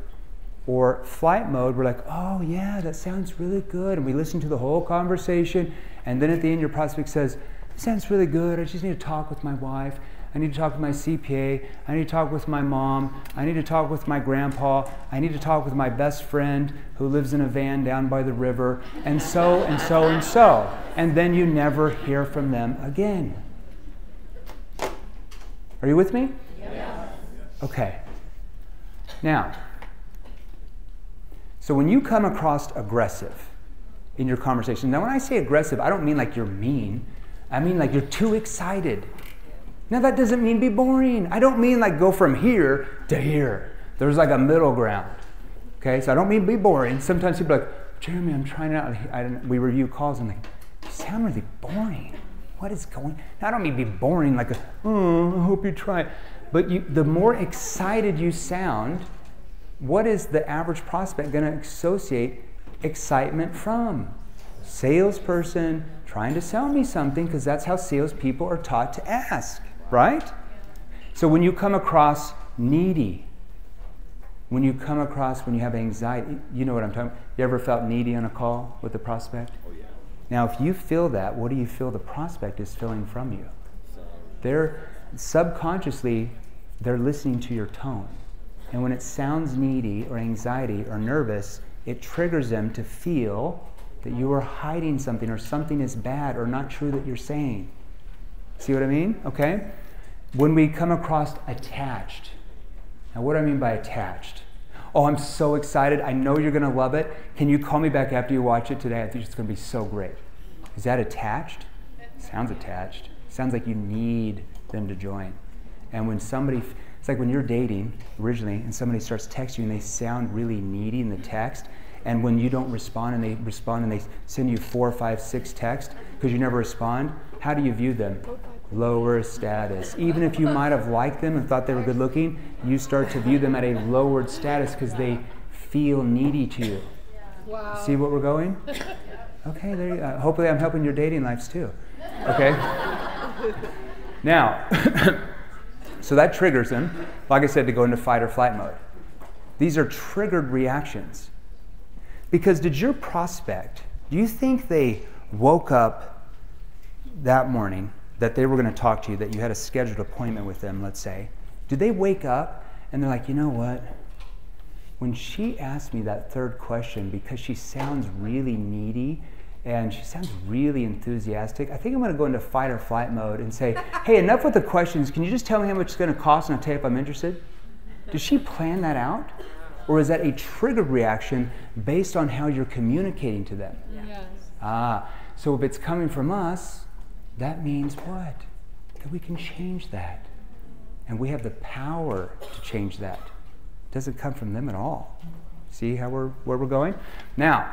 or flight mode, we're like, oh yeah, that sounds really good. And we listen to the whole conversation. And then at the end, your prospect says, sounds really good. I just need to talk with my wife. I need to talk with my CPA. I need to talk with my mom. I need to talk with my grandpa. I need to talk with my best friend who lives in a van down by the river, and so and so and so. And then you never hear from them again. Are you with me? Yes. Okay. Now, so when you come across aggressive in your conversation, now when I say aggressive, I don't mean like you're mean. I mean like you're too excited now, that doesn't mean be boring. I don't mean like go from here to here. There's like a middle ground. Okay, so I don't mean be boring. Sometimes people are like, Jeremy, I'm trying out. I, we review calls and like, you sound really boring. What is going? Now, I don't mean be boring like, a, oh, I hope you try. But you, the more excited you sound, what is the average prospect going to associate excitement from? Salesperson trying to sell me something because that's how salespeople are taught to ask right? So when you come across needy, When you come across, when you have anxiety, you know what I'm talking about. You ever felt needy on a call with a prospect? Oh yeah. Now, if you feel that, what do you feel the prospect is feeling from you? They're subconsciously, they're listening to your tone. And when it sounds needy or anxiety or nervous, it triggers them to feel that you are hiding something or something is bad or not true that you're saying. See what I mean? Okay? When we come across attached, now what do I mean by attached? Oh, I'm so excited. I know you're going to love it. Can you call me back after you watch it today? I think it's going to be so great. Is that attached? Sounds attached. Sounds like you need them to join. And when somebody, it's like when you're dating originally and somebody starts texting you and they sound really needy in the text, and when you don't respond and they respond and they send you four, five, six texts because you never respond, how do you view them? Lower status. Even if you might have liked them and thought they were good looking, you start to view them at a lowered status because they feel needy to you. Wow. See what we're going? Okay, there you, uh, hopefully I'm helping your dating lives too. Okay? now, <laughs> so that triggers them, like I said, to go into fight or flight mode. These are triggered reactions. Because did your prospect, do you think they woke up that morning that they were going to talk to you, that you had a scheduled appointment with them, let's say? Did they wake up and they're like, you know what? When she asked me that third question, because she sounds really needy and she sounds really enthusiastic, I think I'm going to go into fight or flight mode and say, hey, enough with the questions. Can you just tell me how much it's going to cost and I'll tell you if I'm interested? Does she plan that out? Or is that a triggered reaction based on how you're communicating to them? Yes. Ah, so if it's coming from us, that means what? That we can change that. And we have the power to change that. It doesn't come from them at all. See how we're where we're going? Now,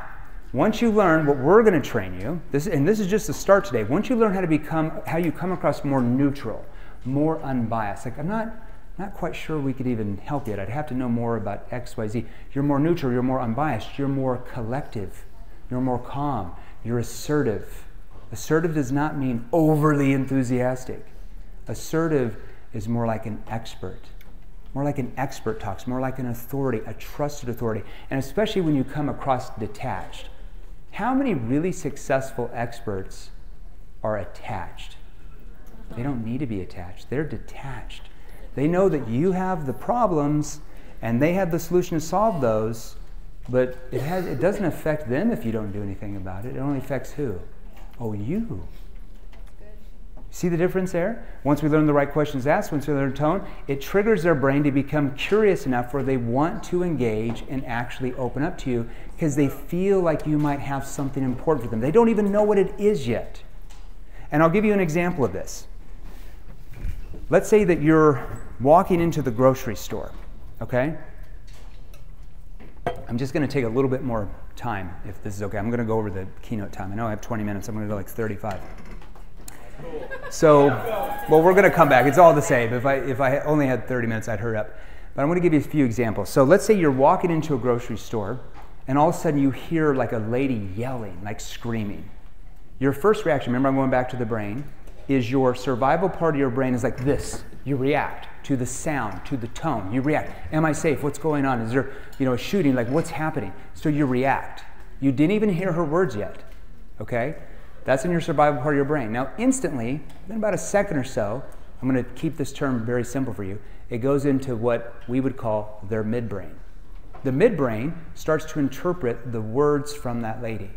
once you learn what we're going to train you, this and this is just the start today. Once you learn how to become how you come across more neutral, more unbiased. Like I'm not not quite sure we could even help yet. I'd have to know more about XYZ. You're more neutral, you're more unbiased, you're more collective, you're more calm, you're assertive. Assertive does not mean overly enthusiastic. Assertive is more like an expert. More like an expert talks, more like an authority, a trusted authority. And especially when you come across detached. How many really successful experts are attached? They don't need to be attached, they're detached. They know that you have the problems and they have the solution to solve those, but it, has, it doesn't affect them if you don't do anything about it. It only affects who? Oh, you. See the difference there? Once we learn the right questions asked, once we learn tone, it triggers their brain to become curious enough where they want to engage and actually open up to you because they feel like you might have something important for them. They don't even know what it is yet. And I'll give you an example of this. Let's say that you're walking into the grocery store, okay? I'm just going to take a little bit more time if this is okay. I'm going to go over the keynote time. I know I have 20 minutes. I'm going to go like 35. So, well, we're going to come back. It's all the same. If I, if I only had 30 minutes, I'd hurry up. But I'm going to give you a few examples. So, let's say you're walking into a grocery store, and all of a sudden you hear like a lady yelling, like screaming. Your first reaction, remember, I'm going back to the brain, is your survival part of your brain is like this. You react to the sound, to the tone. You react. Am I safe? What's going on? Is there, you know, a shooting? Like, what's happening? So you react. You didn't even hear her words yet. Okay? That's in your survival part of your brain. Now, instantly, in about a second or so, I'm going to keep this term very simple for you. It goes into what we would call their midbrain. The midbrain starts to interpret the words from that lady.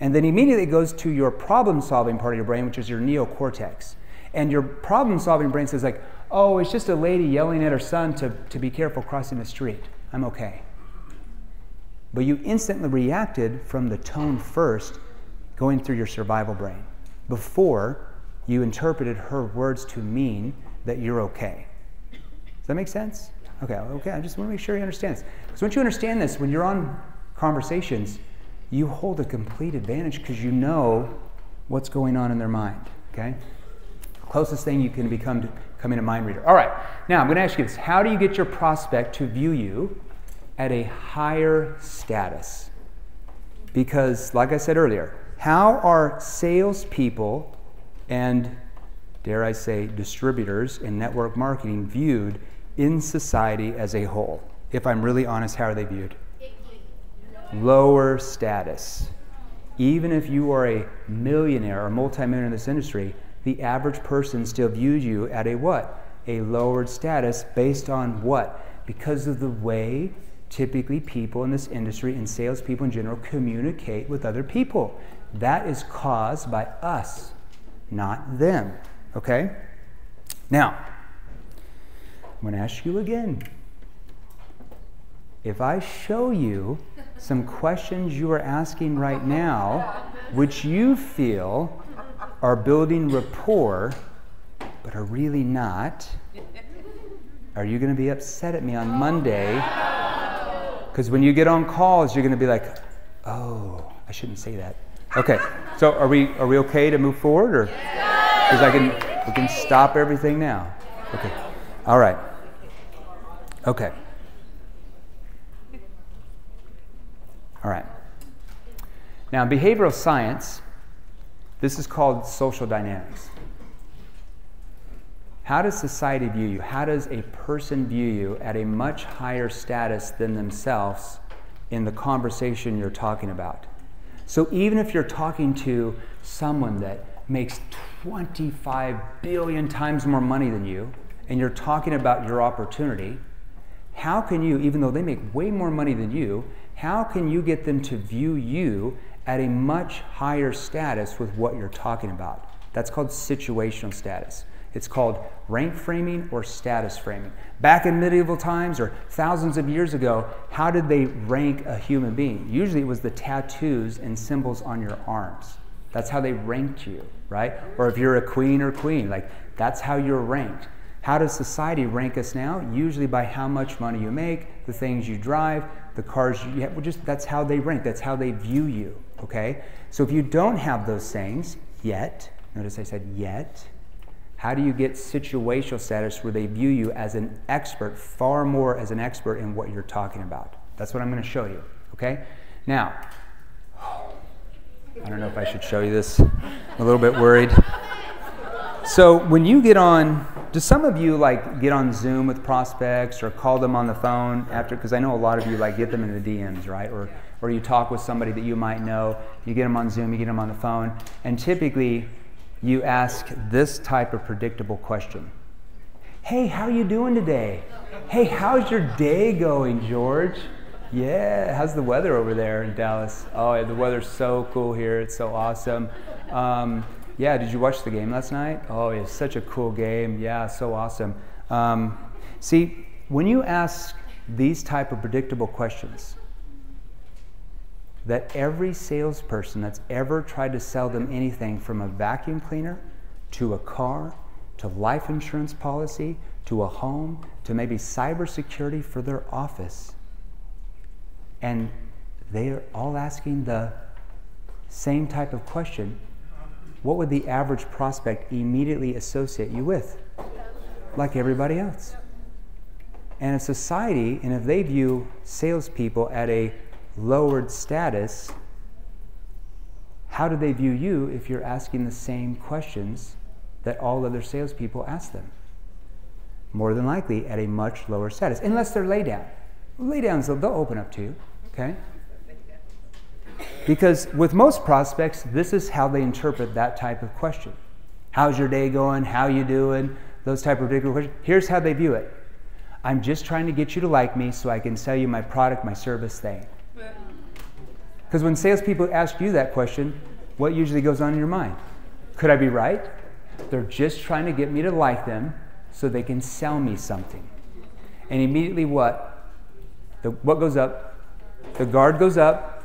And then immediately it goes to your problem solving part of your brain, which is your neocortex. And your problem solving brain says, like, oh, it's just a lady yelling at her son to, to be careful crossing the street. I'm okay. But you instantly reacted from the tone first going through your survival brain before you interpreted her words to mean that you're okay. Does that make sense? Okay, okay, I just want to make sure you understand this. Because once you understand this, when you're on conversations, you hold a complete advantage because you know what's going on in their mind. Okay? Closest thing you can become to becoming a mind reader. All right, now I'm going to ask you this How do you get your prospect to view you at a higher status? Because, like I said earlier, how are salespeople and, dare I say, distributors in network marketing viewed in society as a whole? if I'm really honest, how are they viewed? Lower status. Even if you are a millionaire or multimillionaire in this industry, the average person still views you at a what? A lowered status based on what? Because of the way typically people in this industry and salespeople in general communicate with other people. That is caused by us, not them. Okay? Now, I'm going to ask you again. If I show you some questions you are asking right now, which you feel are building rapport, but are really not, are you going to be upset at me on Monday? Because when you get on calls, you're going to be like, oh, I shouldn't say that. Okay, so are we, are we okay to move forward? or Because I can, we can stop everything now. Okay, all right. Okay. All right. Now, in behavioral science, this is called social dynamics. How does society view you? How does a person view you at a much higher status than themselves in the conversation you're talking about? So, even if you're talking to someone that makes 25 billion times more money than you, and you're talking about your opportunity, how can you, even though they make way more money than you, how can you get them to view you at a much higher status with what you're talking about? That's called situational status. It's called rank framing or status framing. Back in medieval times or thousands of years ago, how did they rank a human being? Usually it was the tattoos and symbols on your arms. That's how they ranked you, right? Or if you're a queen or queen, like that's how you're ranked. How does society rank us now? Usually by how much money you make, the things you drive, the cars you have. Well, just that's how they rank. That's how they view you. Okay. So if you don't have those things yet, notice I said yet. How do you get situational status where they view you as an expert, far more as an expert in what you're talking about? That's what I'm going to show you. Okay. Now, I don't know if I should show you this. I'm a little bit worried. So when you get on, do some of you like get on Zoom with prospects or call them on the phone after? Because I know a lot of you like get them in the DMs, right? Or or you talk with somebody that you might know. You get them on Zoom, you get them on the phone, and typically you ask this type of predictable question. Hey, how are you doing today? Hey, how's your day going, George? Yeah, how's the weather over there in Dallas? Oh, yeah, the weather's so cool here. It's so awesome. Um, yeah, did you watch the game last night? Oh, it's such a cool game. Yeah, so awesome. Um, see, when you ask these type of predictable questions, that every salesperson that's ever tried to sell them anything from a vacuum cleaner to a car to life insurance policy to a home to maybe cybersecurity for their office, and they're all asking the same type of question what would the average prospect immediately associate you with? Like everybody else. And a society, and if they view salespeople at a lowered status, how do they view you if you're asking the same questions that all other salespeople ask them? More than likely at a much lower status, unless they're lay down. Lay downs, they'll open up to you, okay? Because with most prospects, this is how they interpret that type of question. How's your day going? How you doing? Those type of ridiculous questions. Here's how they view it. I'm just trying to get you to like me so I can sell you my product, my service thing. Because when salespeople ask you that question, what usually goes on in your mind? Could I be right? They're just trying to get me to like them so they can sell me something. And immediately what? The, what goes up? The guard goes up,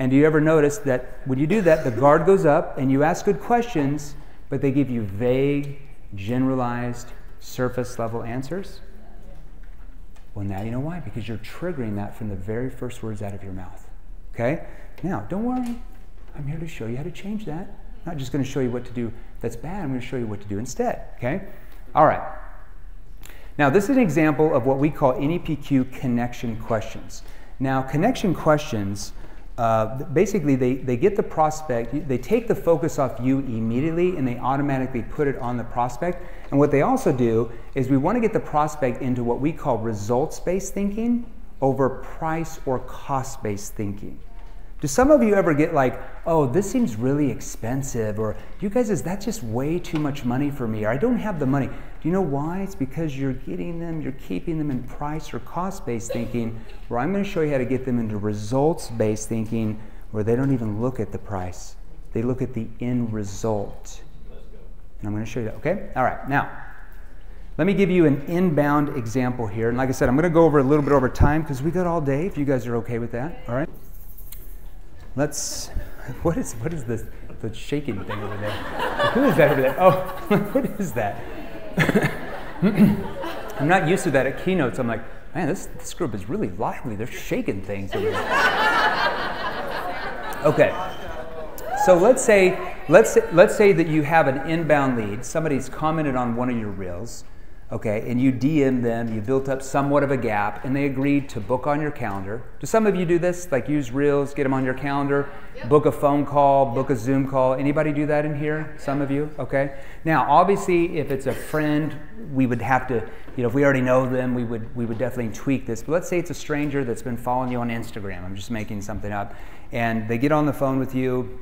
and do you ever notice that when you do that, the guard goes up and you ask good questions, but they give you vague, generalized, surface level answers? Well, now you know why, because you're triggering that from the very first words out of your mouth. Okay? Now, don't worry. I'm here to show you how to change that. I'm not just going to show you what to do that's bad, I'm going to show you what to do instead. Okay? All right. Now, this is an example of what we call NEPQ connection questions. Now, connection questions uh, basically they, they get the prospect, they take the focus off you immediately and they automatically put it on the prospect. And what they also do is we want to get the prospect into what we call results based thinking over price or cost based thinking. Do some of you ever get like, oh, this seems really expensive, or you guys, is that just way too much money for me, or I don't have the money? Do you know why? It's because you're getting them, you're keeping them in price or cost based thinking, where I'm going to show you how to get them into results based thinking, where they don't even look at the price, they look at the end result. And I'm going to show you that, okay? All right, now, let me give you an inbound example here. And like I said, I'm going to go over a little bit over time because we got all day, if you guys are okay with that, all right? Let's. What is what is this? The shaking thing over there? Who is that over there? Oh, <laughs> what is that? <laughs> I'm not used to that at keynotes. I'm like, man, this this group is really lively. They're shaking things over there. Okay. So let's say let's let's say that you have an inbound lead. Somebody's commented on one of your reels okay, and you DM them, you built up somewhat of a gap, and they agreed to book on your calendar. Do some of you do this? Like use Reels, get them on your calendar, yep. book a phone call, book a Zoom call. Anybody do that in here? Some of you? Okay. Now, obviously, if it's a friend, we would have to, you know, if we already know them, we would we would definitely tweak this. But let's say it's a stranger that's been following you on Instagram. I'm just making something up, and they get on the phone with you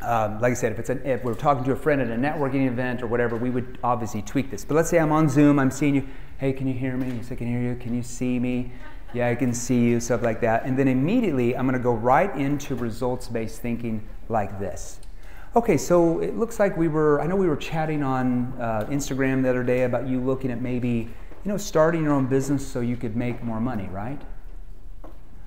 um, like I said, if, it's if we're talking to a friend at a networking event or whatever, we would obviously tweak this. But let's say I'm on Zoom, I'm seeing you. Hey, can you hear me? Yes, I can hear you. Can you see me? Yeah, I can see you, stuff like that. And then immediately I'm going to go right into results based thinking like this. Okay, so it looks like we were, I know we were chatting on uh, Instagram the other day about you looking at maybe, you know, starting your own business so you could make more money, right?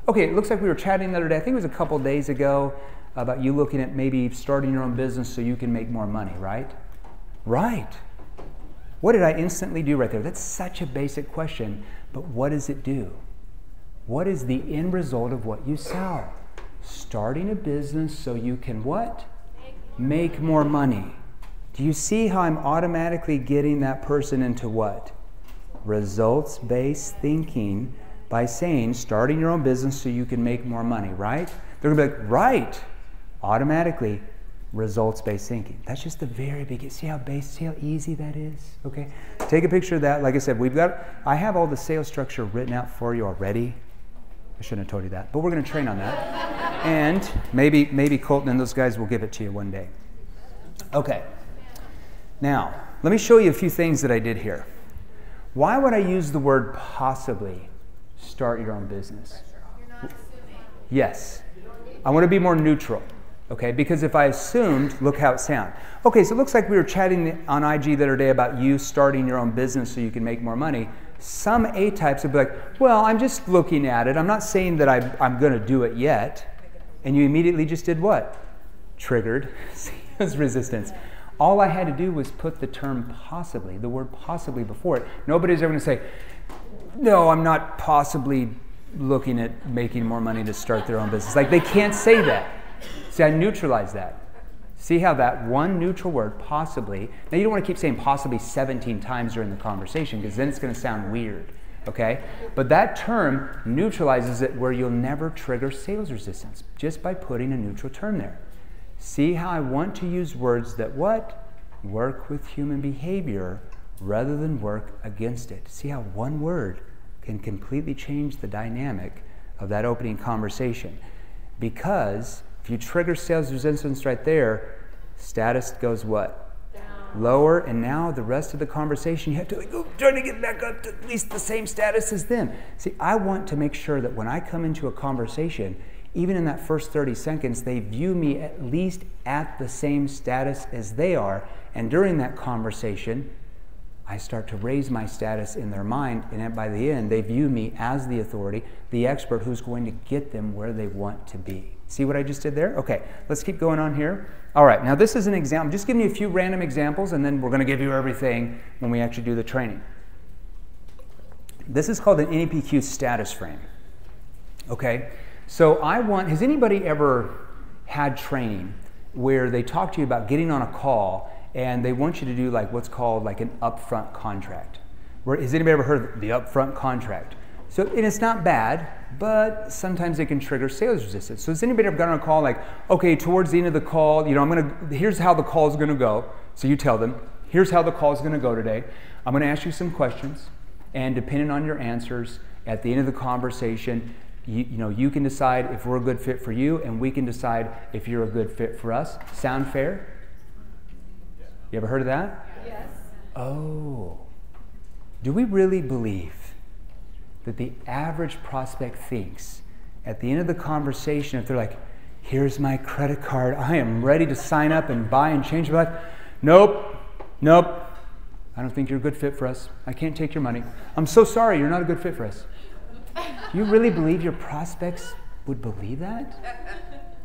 Okay, it looks like we were chatting the other day, I think it was a couple days ago Uh, about you looking at maybe starting your own business so you can make more money, right? Right. What did I instantly do right there? That's such a basic question, but what does it do? What is the end result of what you sell? Starting a business so you can what? Make more money. Do you see how I'm automatically getting that person into what? Results based thinking by saying starting your own business so you can make more money, right? They're gonna be like, right automatically results based thinking. That's just the very beginning. See how base, see how easy that is? Okay. Take a picture of that. Like I said, we've got I have all the sales structure written out for you already. I shouldn't have told you that, but we're going to train on that. and maybe maybe Colton and those guys will give it to you one day. Okay. Now, let me show you a few things that I did here. Why would I use the word possibly start your own business? Yes. I want to be more neutral. Okay, because if I assumed, look how it sounds. Okay, so it looks like we were chatting on IG the other day about you starting your own business so you can make more money. Some A types would be like, well, I'm just looking at it. I'm not saying that I, I'm going to do it yet. And you immediately just did what? Triggered <laughs> sales resistance. All I had to do was put the term possibly, the word possibly before it. Nobody's ever going to say, no, I'm not possibly looking at making more money to start their own business. Like they can't say that. See, I neutralize that. See how that one neutral word, possibly, now you don't want to keep saying possibly 17 times during the conversation because then it's going to sound weird, okay? But that term neutralizes it where you'll never trigger sales resistance just by putting a neutral term there. See how I want to use words that what? Work with human behavior rather than work against it. See how one word can completely change the dynamic of that opening conversation because if you trigger sales resistance right there, status goes what? Down. Lower, and now the rest of the conversation, you have to like, go trying to get back up to at least the same status as them. See, I want to make sure that when I come into a conversation, even in that first 30 seconds, they view me at least at the same status as they are. And during that conversation, I start to raise my status in their mind, and by the end, they view me as the authority, the expert who's going to get them where they want to be. See what I just did there? Okay, let's keep going on here. All right, now this is an example. I'm just giving you a few random examples, and then we're going to give you everything when we actually do the training. This is called an NEPQ status frame. Okay, so I want, has anybody ever had training where they talk to you about getting on a call and they want you to do like what's called like an upfront contract? Where, has anybody ever heard the upfront contract? So, and it's not bad, but sometimes it can trigger sales resistance. So, has anybody ever gotten on a call like, okay, towards the end of the call, you know, I'm gonna, here's how the call is gonna go. So you tell them, here's how the call is gonna go today. I'm gonna ask you some questions, and depending on your answers, at the end of the conversation, you, you know, you can decide if we're a good fit for you, and we can decide if you're a good fit for us. Sound fair? You ever heard of that? Yes. Oh. Do we really believe that the average prospect thinks at the end of the conversation, if they're like, here's my credit card, I am ready to sign up and buy and change my life? Nope, nope. I don't think you're a good fit for us. I can't take your money. I'm so sorry, you're not a good fit for us. You really believe your prospects would believe that?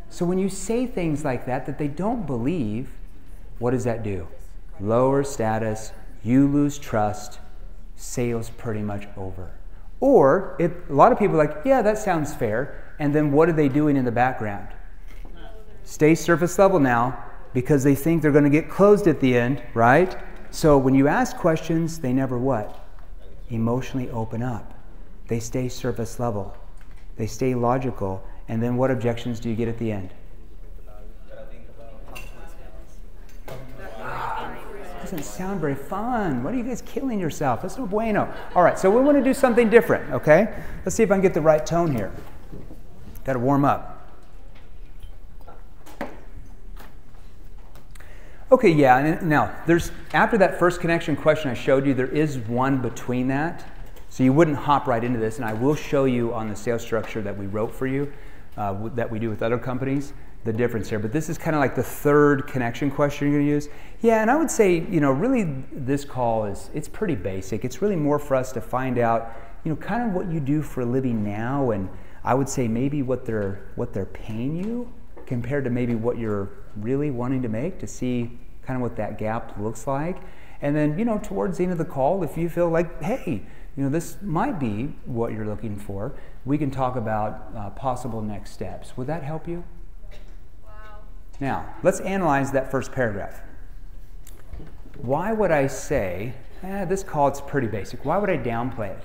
So when you say things like that that they don't believe, what does that do? Lower status, you lose trust, sales pretty much over. Or if a lot of people are like, yeah, that sounds fair, and then what are they doing in the background? Stay surface level now because they think they're going to get closed at the end, right? So when you ask questions, they never what? Emotionally open up. They stay surface level. They stay logical. And then what objections do you get at the end? Doesn't sound very fun. What are you guys killing yourself? That's no bueno. All right, so we want to do something different, okay? Let's see if I can get the right tone here. Got to warm up. Okay, yeah, now there's after that first connection question I showed you, there is one between that. So you wouldn't hop right into this, and I will show you on the sales structure that we wrote for you, uh, that we do with other companies the difference here. But this is kind of like the third connection question you're going to use. Yeah, and I would say, you know, really this call is it's pretty basic. It's really more for us to find out, you know, kind of what you do for a living now, and I would say maybe what they're what they're paying you compared to maybe what you're really wanting to make to see kind of what that gap looks like. And then, you know, towards the end of the call, if you feel like, hey, you know, this might be what you're looking for, we can talk about uh, possible next steps. Would that help you? Now, let's analyze that first paragraph. Why would I say, eh, this call is pretty basic? Why would I downplay it?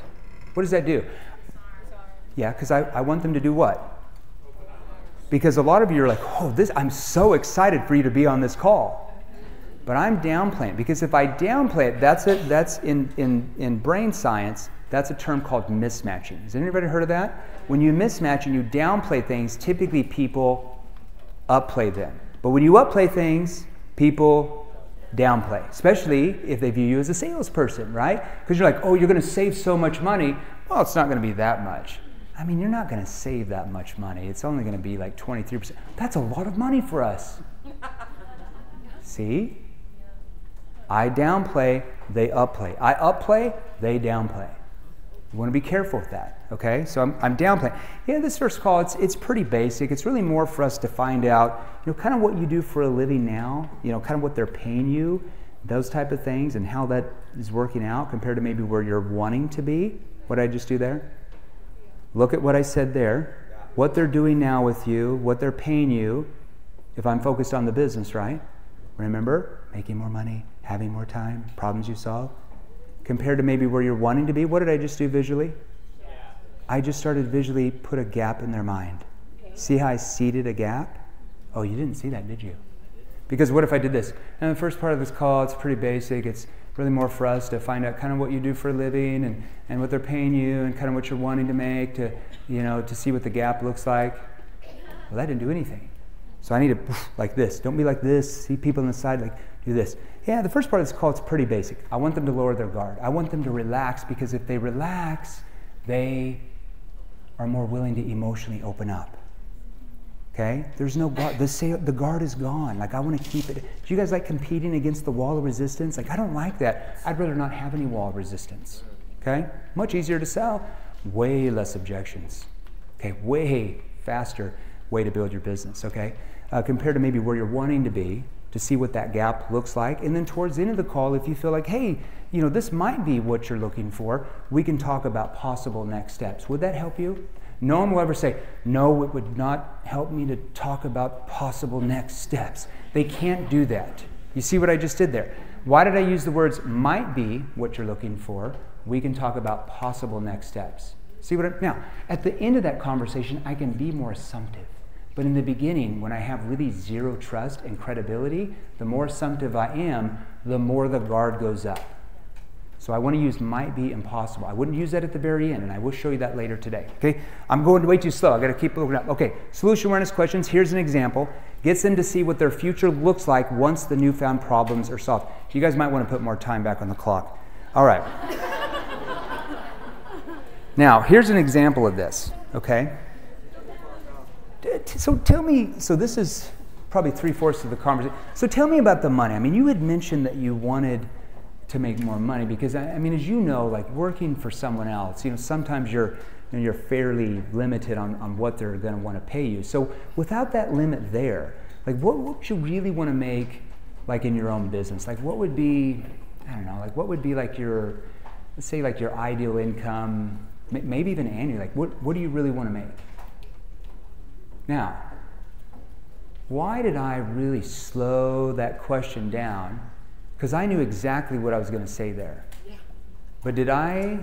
What does that do? Yeah, because I, I want them to do what? Because a lot of you are like, oh, this, I'm so excited for you to be on this call. But I'm downplaying because if I downplay it, that's it. That's in, in, in brain science, that's a term called mismatching. Has anybody heard of that? When you mismatch and you downplay things, typically people upplay them. But when you upplay things, people downplay, especially if they view you as a salesperson, right? Because you're like, oh, you're going to save so much money. Well, it's not going to be that much. I mean, you're not going to save that much money. It's only going to be like 23%. That's a lot of money for us. <laughs> See? I downplay, they upplay. I upplay, they downplay. You want to be careful with that, okay? So I'm, I'm downplaying. Yeah, this first call, it's, it's pretty basic. It's really more for us to find out, you know, kind of what you do for a living now, you know, kind of what they're paying you, those type of things, and how that is working out compared to maybe where you're wanting to be. What I just do there? Look at what I said there. What they're doing now with you, what they're paying you, if I'm focused on the business, right? Remember, making more money, having more time, problems you solve compared to maybe where you're wanting to be. What did I just do visually? Yeah. I just started visually put a gap in their mind. Okay. See how I seeded a gap? Oh, you didn't see that, did you? Because what if I did this? And the first part of this call, it's pretty basic. It's really more for us to find out kind of what you do for a living and, and what they're paying you and kind of what you're wanting to make to, you know, to see what the gap looks like. Well, that didn't do anything. So I need to, like this. Don't be like this. See people on the side, like, do this. Yeah, the first part of this call is pretty basic. I want them to lower their guard. I want them to relax because if they relax, they are more willing to emotionally open up. Okay? There's no guard. The, say, the guard is gone. Like, I want to keep it. Do you guys like competing against the wall of resistance? Like, I don't like that. I'd rather not have any wall of resistance. Okay? Much easier to sell. Way less objections. Okay? Way faster way to build your business. Okay? Uh, compared to maybe where you're wanting to be to see what that gap looks like. And then towards the end of the call, if you feel like, hey, you know, this might be what you're looking for, we can talk about possible next steps. Would that help you? No one will ever say, no, it would not help me to talk about possible next steps. They can't do that. You see what I just did there? Why did I use the words might be what you're looking for? We can talk about possible next steps. See what I, now, at the end of that conversation, I can be more assumptive. But in the beginning, when I have really zero trust and credibility, the more assumptive I am, the more the guard goes up. So I want to use might be impossible. I wouldn't use that at the very end, and I will show you that later today. Okay, I'm going way too slow. I got to keep looking up. Okay, solution awareness questions. Here's an example. Gets them to see what their future looks like once the newfound problems are solved. You guys might want to put more time back on the clock. All right. <laughs> now, here's an example of this. Okay. So tell me. So this is probably three fourths of the conversation. So tell me about the money. I mean, you had mentioned that you wanted to make more money because I, mean, as you know, like working for someone else, you know, sometimes you're you know, you're fairly limited on, on what they're going to want to pay you. So without that limit there, like what, what would you really want to make like in your own business? Like what would be, I don't know, like what would be like your, let's say like your ideal income, maybe even annually, like what, what do you really want to make? Now, why did I really slow that question down because I knew exactly what I was going to say there. Yeah. But did I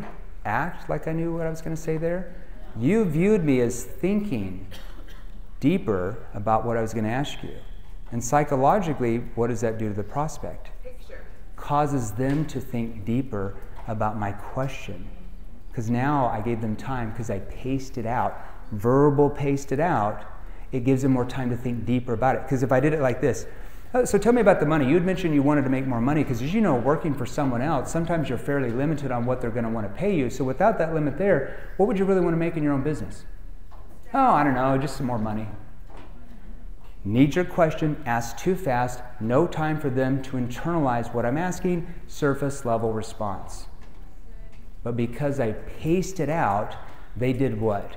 act like I knew what I was going to say there? You viewed me as thinking deeper about what I was going to ask you. And psychologically, what does that do to the prospect? Picture. Causes them to think deeper about my question. Because now I gave them time because I paced it out, verbal paced it out. It gives them more time to think deeper about it. Because if I did it like this, uh, so tell me about the money. You had mentioned you wanted to make more money because, as you know, working for someone else, sometimes you're fairly limited on what they're going to want to pay you. So without that limit there, what would you really want to make in your own business? Oh, I don't know, just some more money. Need your question, asked too fast, no time for them to internalize what I'm asking, surface level response. But because I paced it out, they did what?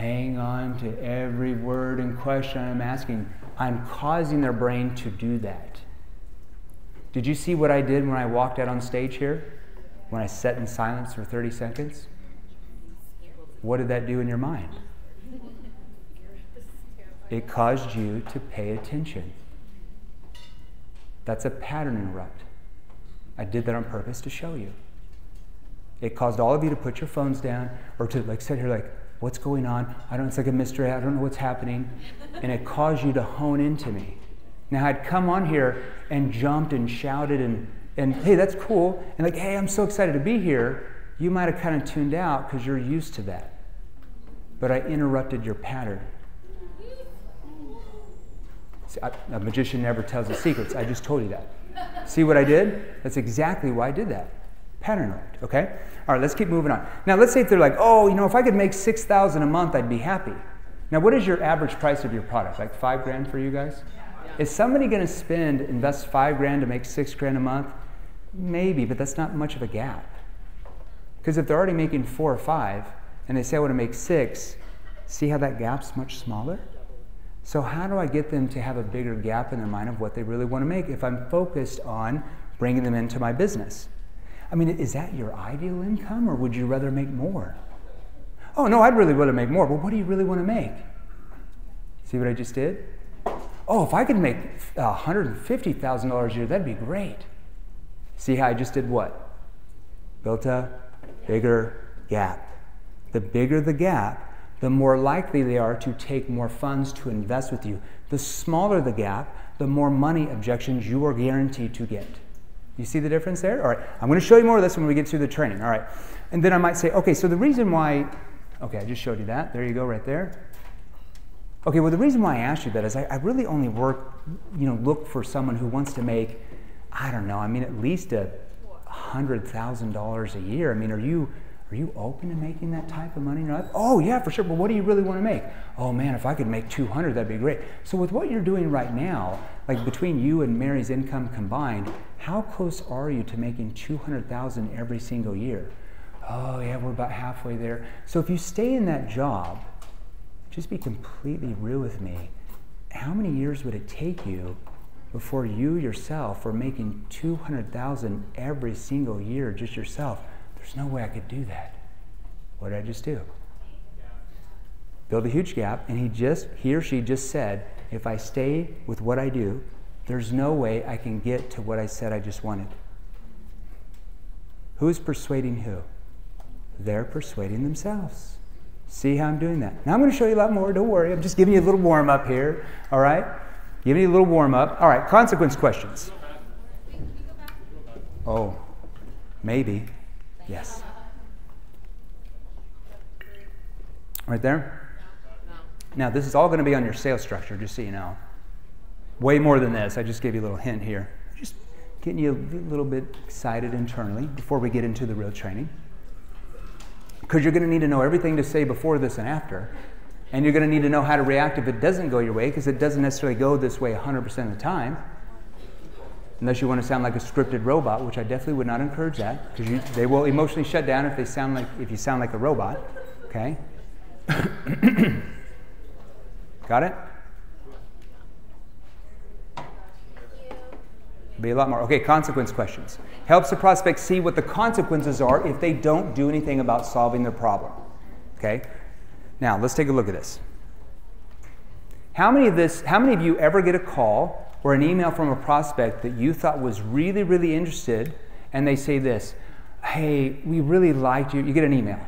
Hang on to every word and question I'm asking I'm causing their brain to do that. Did you see what I did when I walked out on stage here? When I sat in silence for 30 seconds? What did that do in your mind? It caused you to pay attention. That's a pattern interrupt. I did that on purpose to show you. It caused all of you to put your phones down or to like sit here like, what's going on? I don't, it's like a mystery. I don't know what's happening. And it caused you to hone into me. Now, I'd come on here and jumped and shouted and, and hey, that's cool. And like, hey, I'm so excited to be here. You might have kind of tuned out because you're used to that. But I interrupted your pattern. See, I, a magician never tells his secrets. I just told you that. See what I did? That's exactly why I did that. Pattern right, okay? All right, let's keep moving on. Now, let's say if they're like, oh, you know, if I could make 6000 a month, I'd be happy. Now, what is your average price of your product? Like five grand for you guys? Is somebody going to spend, invest five grand to make six grand a month? Maybe, but that's not much of a gap. Because if they're already making four or five, and they say, I want to make six, see how that gap's much smaller? So, how do I get them to have a bigger gap in their mind of what they really want to make if I'm focused on bringing them into my business? I mean, is that your ideal income or would you rather make more? Oh, no, I'd really want to make more. Well, what do you really want to make? See what I just did? Oh, if I could make $150,000 a year, that'd be great. See how I just did what? Built a bigger gap. The bigger the gap, the more likely they are to take more funds to invest with you. The smaller the gap, the more money objections you are guaranteed to get. You see the difference there? All right, I'm going to show you more of this when we get through the training. All right. And then I might say, okay, so the reason why, okay, I just showed you that. There you go, right there. Okay, well, the reason why I asked you that is I, I really only work, you know, look for someone who wants to make, I don't know, I mean, at least a $100,000 a year. I mean, are you, are you open to making that type of money in your life? Oh, yeah, for sure. But what do you really want to make? Oh, man, if I could make 200, that'd be great. So with what you're doing right now, like between you and Mary's income combined, how close are you to making 200,000 every single year? Oh, yeah, we're about halfway there. So if you stay in that job, just be completely real with me. How many years would it take you before you yourself were making 200,000 every single year just yourself? There's no way I could do that. What did I just do? Build a huge gap, and he just he or she just said, if I stay with what I do, there's no way I can get to what I said I just wanted. Who's persuading who? they're persuading themselves. See how I'm doing that? Now I'm going to show you a lot more. Don't worry. I'm just giving you a little warm up here. All right? Giving you a little warm up. All right, consequence questions. Oh, maybe. Yes. Right there? Now, this is all going to be on your sales structure, just so you know. Way more than this. I just gave you a little hint here. Just getting you a little bit excited internally before we get into the real training. Because you're going to need to know everything to say before this and after. And you're going to need to know how to react if it doesn't go your way, because it doesn't necessarily go this way 100% of the time. Unless you want to sound like a scripted robot, which I definitely would not encourage that, because they will emotionally shut down if they sound like if you sound like a robot. Okay. <coughs> Got it? Be a lot more. Okay, consequence questions. Helps the prospect see what the consequences are if they don't do anything about solving their problem. Okay? Now, let's take a look at this. How many of this, how many of you ever get a call or an email from a prospect that you thought was really, really interested, and they say this, hey, we really liked you. You get an email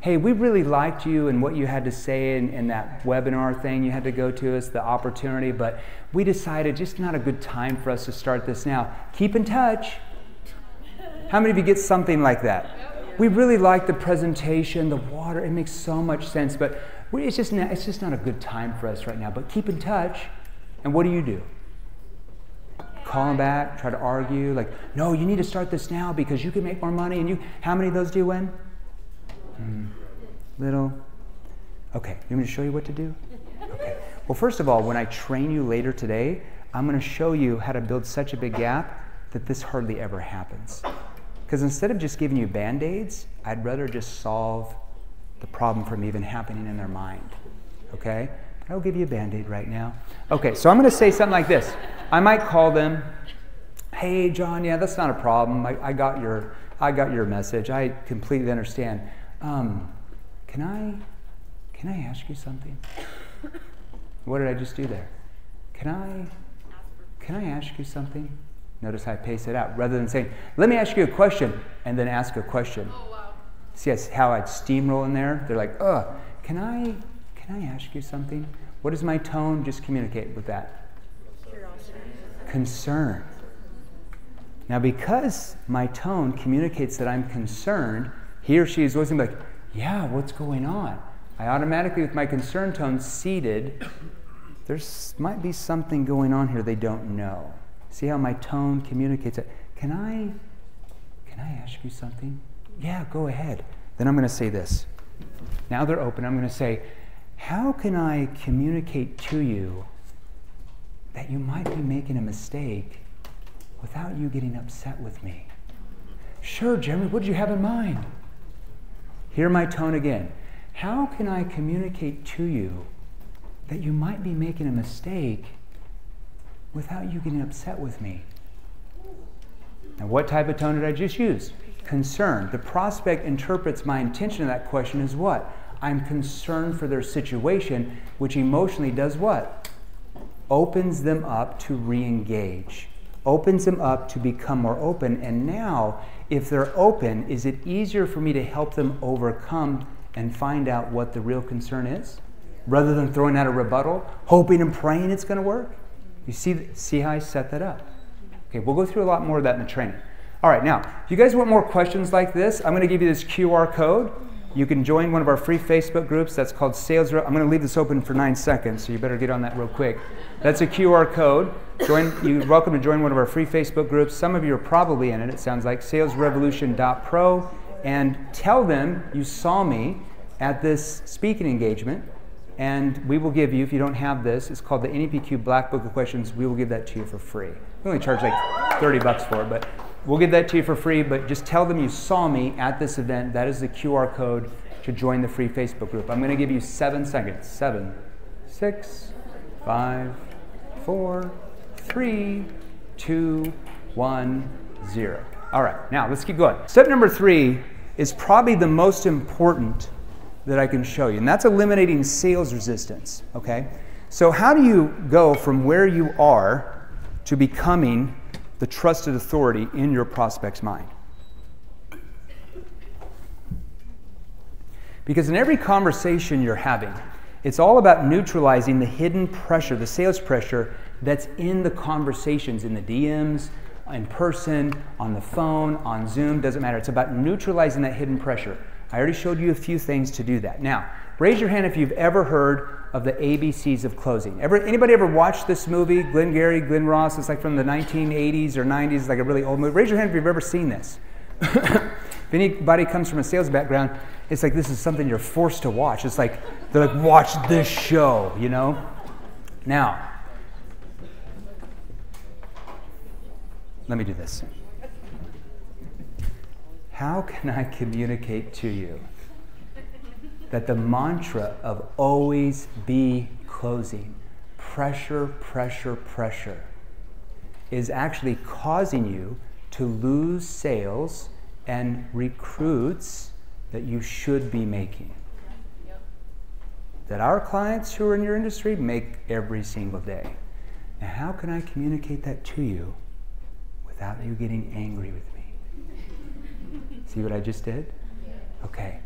hey, we really liked you and what you had to say in, in, that webinar thing you had to go to us, the opportunity, but we decided just not a good time for us to start this now. Keep in touch. How many of you get something like that? We really like the presentation, the water, it makes so much sense, but it's just, not, it's just not a good time for us right now. But keep in touch. And what do you do? Call them back, try to argue, like, no, you need to start this now because you can make more money. And you, how many of those do you win? Mm, little. Okay, you want me to show you what to do? Okay. Well, first of all, when I train you later today, I'm going to show you how to build such a big gap that this hardly ever happens. Because instead of just giving you band aids, I'd rather just solve the problem from even happening in their mind. Okay? I'll give you a band aid right now. Okay, so I'm going to say something like this. I might call them, hey, John, yeah, that's not a problem. I, I, got, your, I got your message. I completely understand. Um, can I, can I ask you something? What did I just do there? Can I, can I ask you something? Notice how I pace it out rather than saying, let me ask you a question and then ask a question. Oh, wow. See how I'd steamroll in there? They're like, ugh, can I, can I ask you something? What does my tone just communicate with that? Curiosity. Concern. Now, because my tone communicates that I'm concerned, he or she is always going to be like, yeah, what's going on? I automatically, with my concern tone seeded, there might be something going on here they don't know. See how my tone communicates it? Can I, can I ask you something? Yeah, go ahead. Then I'm going to say this. Now they're open. I'm going to say, how can I communicate to you that you might be making a mistake without you getting upset with me? Sure, Jeremy, what did you have in mind? Hear my tone again. How can I communicate to you that you might be making a mistake without you getting upset with me? Now, what type of tone did I just use? Concern. The prospect interprets my intention of that question as what? I'm concerned for their situation, which emotionally does what? Opens them up to re engage, opens them up to become more open. And now if they're open, is it easier for me to help them overcome and find out what the real concern is? Rather than throwing out a rebuttal, hoping and praying it's going to work? You see, see how I set that up? Okay, we'll go through a lot more of that in the training. All right, now, if you guys want more questions like this, I'm going to give you this QR code. You can join one of our free Facebook groups that's called Sales Re- I'm going to leave this open for nine seconds, so you better get on that real quick. That's a QR code. Join, you're welcome to join one of our free Facebook groups. Some of you are probably in it, it sounds like, salesrevolution.pro, and tell them you saw me at this speaking engagement, and we will give you, if you don't have this, it's called the NEPQ Black Book of Questions, we will give that to you for free. We only charge like 30 bucks for it, but We'll give that to you for free, but just tell them you saw me at this event. That is the QR code to join the free Facebook group. I'm going to give you seven seconds. Seven, six, five, four, three, two, one, zero. All right, now let's keep going. Step number three is probably the most important that I can show you, and that's eliminating sales resistance. Okay? So, how do you go from where you are to becoming the trusted authority in your prospect's mind. Because in every conversation you're having, it's all about neutralizing the hidden pressure, the sales pressure that's in the conversations, in the DMs, in person, on the phone, on Zoom, doesn't matter. It's about neutralizing that hidden pressure. I already showed you a few things to do that. Now, raise your hand if you've ever heard of the ABCs of closing. Ever, anybody ever watched this movie, Glenn Glengarry, Glen Ross? It's like from the 1980s or 90s, it's like a really old movie. Raise your hand if you've ever seen this. <laughs> if anybody comes from a sales background, it's like this is something you're forced to watch. It's like they're like, watch this show, you know? Now, let me do this. How can I communicate to you that the mantra of always be closing, pressure, pressure, pressure, is actually causing you to lose sales and recruits that you should be making? That our clients who are in your industry make every single day. Now, how can I communicate that to you without you getting angry with me. <laughs> See what I just did? Okay.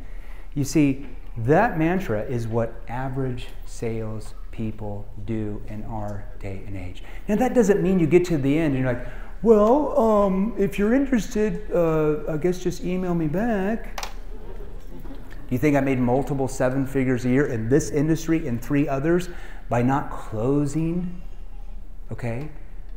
You see, that mantra is what average sales people do in our day and age. Now, that doesn't mean you get to the end and you're like, well, um, if you're interested, uh, I guess just email me back. Do you think I made multiple seven figures a year in this industry and three others by not closing? Okay?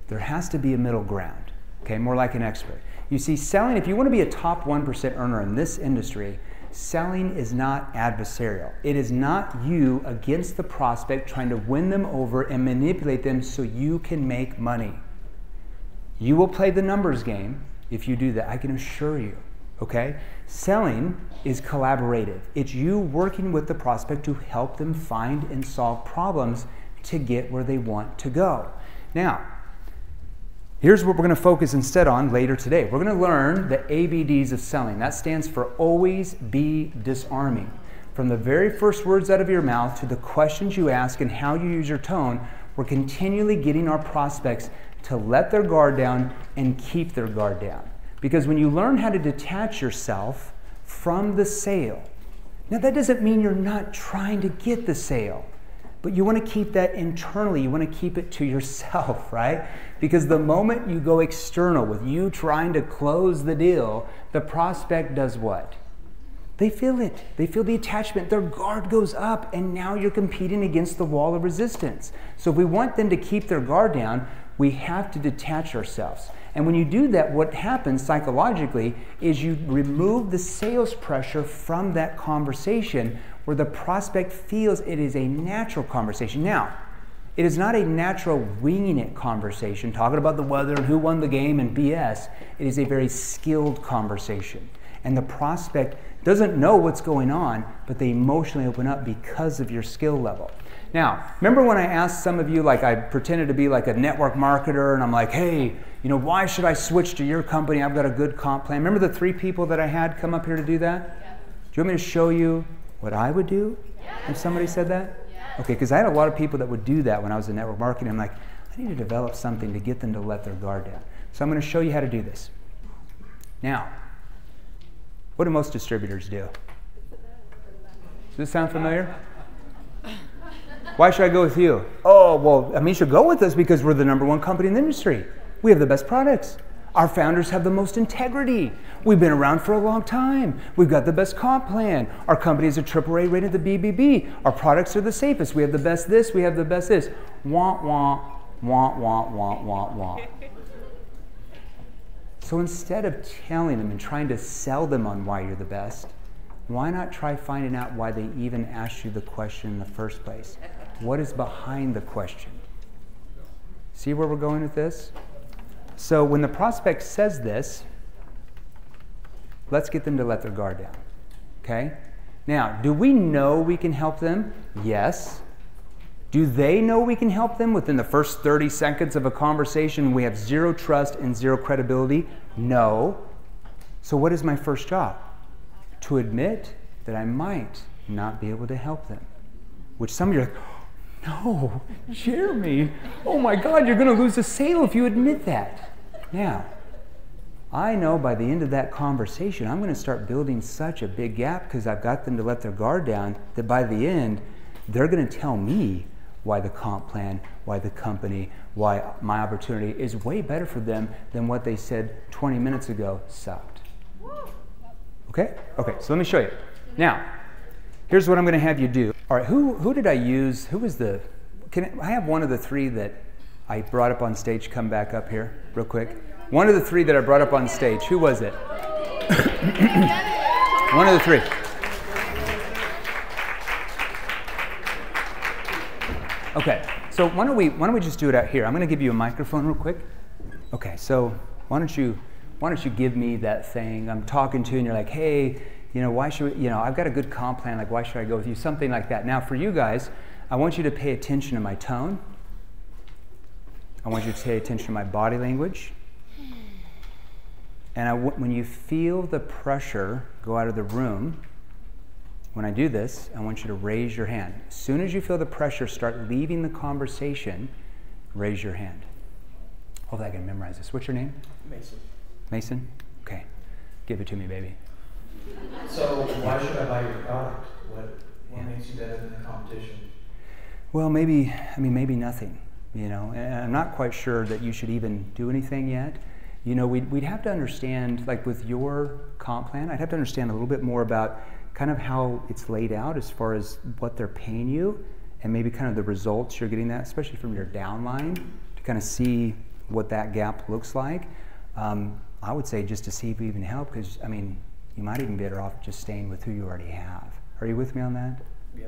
There has to be a middle ground okay, more like an expert. You see, selling, if you want to be a top 1% earner in this industry, selling is not adversarial. It is not you against the prospect trying to win them over and manipulate them so you can make money. You will play the numbers game if you do that, I can assure you. Okay? Selling is collaborative. It's you working with the prospect to help them find and solve problems to get where they want to go. Now, Here's what we're going to focus instead on later today. We're going to learn the ABDs of selling. That stands for always be disarming. From the very first words out of your mouth to the questions you ask and how you use your tone, we're continually getting our prospects to let their guard down and keep their guard down. Because when you learn how to detach yourself from the sale, now that doesn't mean you're not trying to get the sale. But you want to keep that internally. You want to keep it to yourself, <laughs> right? Because the moment you go external with you trying to close the deal, the prospect does what? They feel it. They feel the attachment. Their guard goes up, and now you're competing against the wall of resistance. So, if we want them to keep their guard down, we have to detach ourselves. And when you do that, what happens psychologically is you remove the sales pressure from that conversation where the prospect feels it is a natural conversation. Now, it is not a natural winging it conversation, talking about the weather and who won the game and BS. It is a very skilled conversation. And the prospect doesn't know what's going on, but they emotionally open up because of your skill level. Now, remember when I asked some of you, like I pretended to be like a network marketer, and I'm like, hey, you know, why should I switch to your company? I've got a good comp plan. Remember the three people that I had come up here to do that? Yeah. Do you want me to show you what I would do if somebody said that? Okay, because I had a lot of people that would do that when I was in network marketing. I'm like, I need to develop something to get them to let their guard down. So I'm going to show you how to do this. Now, what do most distributors do? Does this sound familiar? Why should I go with you? Oh, well, I mean, you should go with us because we're the number one company in the industry. We have the best products. Our founders have the most integrity. We've been around for a long time. We've got the best comp plan. Our company is a triple A rated the BBB. Our products are the safest. We have the best this, we have the best this. Wah, wah, wah, wah, wah, wah, wah. So instead of telling them and trying to sell them on why you're the best, why not try finding out why they even asked you the question in the first place? What is behind the question? See where we're going with this? So when the prospect says this, let's get them to let their guard down. Okay? Now, do we know we can help them? Yes. Do they know we can help them within the first 30 seconds of a conversation? We have zero trust and zero credibility? No. So, what is my first job? To admit that I might not be able to help them. Which some of you are like, no, Jeremy, oh my God, you're going to lose a sale if you admit that. Now, I know by the end of that conversation, I'm going to start building such a big gap because I've got them to let their guard down that by the end, they're going to tell me why the comp plan, why the company, why my opportunity is way better for them than what they said 20 minutes ago sucked. Okay? Okay, so let me show you. Now, here's what I'm going to have you do. All right, who, who did I use? Who was the. Can I have one of the three that I brought up on stage come back up here, real quick? One of the three that I brought up on stage, who was it? <coughs> one of the three. Okay, so why don't we why don't we just do it out here? I'm going to give you a microphone real quick. Okay, so why don't you why don't you give me that thing I'm talking to, and you're like, hey, you know, why should we, you know, I've got a good comp plan. Like, why should I go with you? Something like that. Now, for you guys, I want you to pay attention to my tone. I want you to pay attention to my body language. And I, when you feel the pressure go out of the room, when I do this, I want you to raise your hand. As soon as you feel the pressure start leaving the conversation, raise your hand. Hopefully, I can memorize this. What's your name? Mason. Mason? Okay. Give it to me, baby. So, why should I buy your product? What, what yeah. makes you better than the competition? Well, maybe, I mean, maybe nothing, you know. And I'm not quite sure that you should even do anything yet. You know, we'd, we'd have to understand, like with your comp plan, I'd have to understand a little bit more about kind of how it's laid out as far as what they're paying you and maybe kind of the results you're getting that, especially from your downline, to kind of see what that gap looks like. Um, I would say just to see if we even help, because I mean, you might even be better off just staying with who you already have. Are you with me on that? Yeah.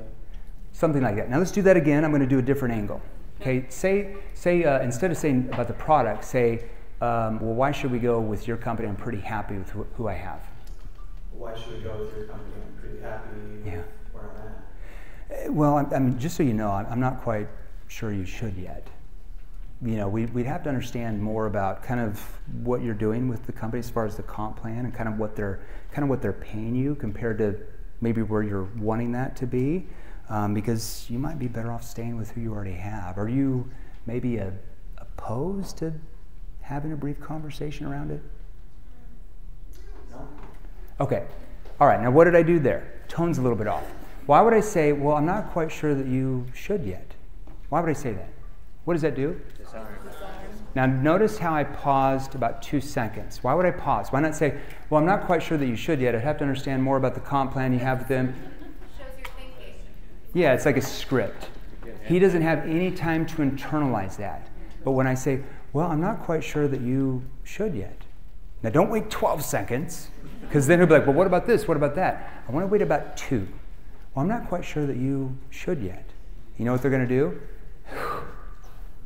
Something like that. Now let's do that again. I'm going to do a different angle. Okay, say say uh, instead of saying about the product, say, um, well, why should we go with your company? I'm pretty happy with wh- who I have. Why should we go with your company? I'm pretty happy yeah. where I'm at. Uh, well, I mean, just so you know, I'm not quite sure you should yet. You know, we, would have to understand more about kind of what you're doing with the company as far as the comp plan and kind of what they're kind of what they're paying you compared to maybe where you're wanting that to be, um, because you might be better off staying with who you already have. Are you maybe a, opposed to having a brief conversation around it? No. Okay, all right, now what did I do there? Tone's a little bit off. Why would I say, well, I'm not quite sure that you should yet? Why would I say that? What does that do? Now, notice how I paused about two seconds. Why would I pause? Why not say, well, I'm not quite sure that you should yet. I'd have to understand more about the comp plan you have with them. Shows your thinking. Yeah, it's like a script. He doesn't have any time to internalize that. But when I say, well, I'm not quite sure that you should yet. Now, don't wait 12 seconds. Because then he'll be like, well, what about this? What about that? I want to wait about two. Well, I'm not quite sure that you should yet. You know what they're going to do?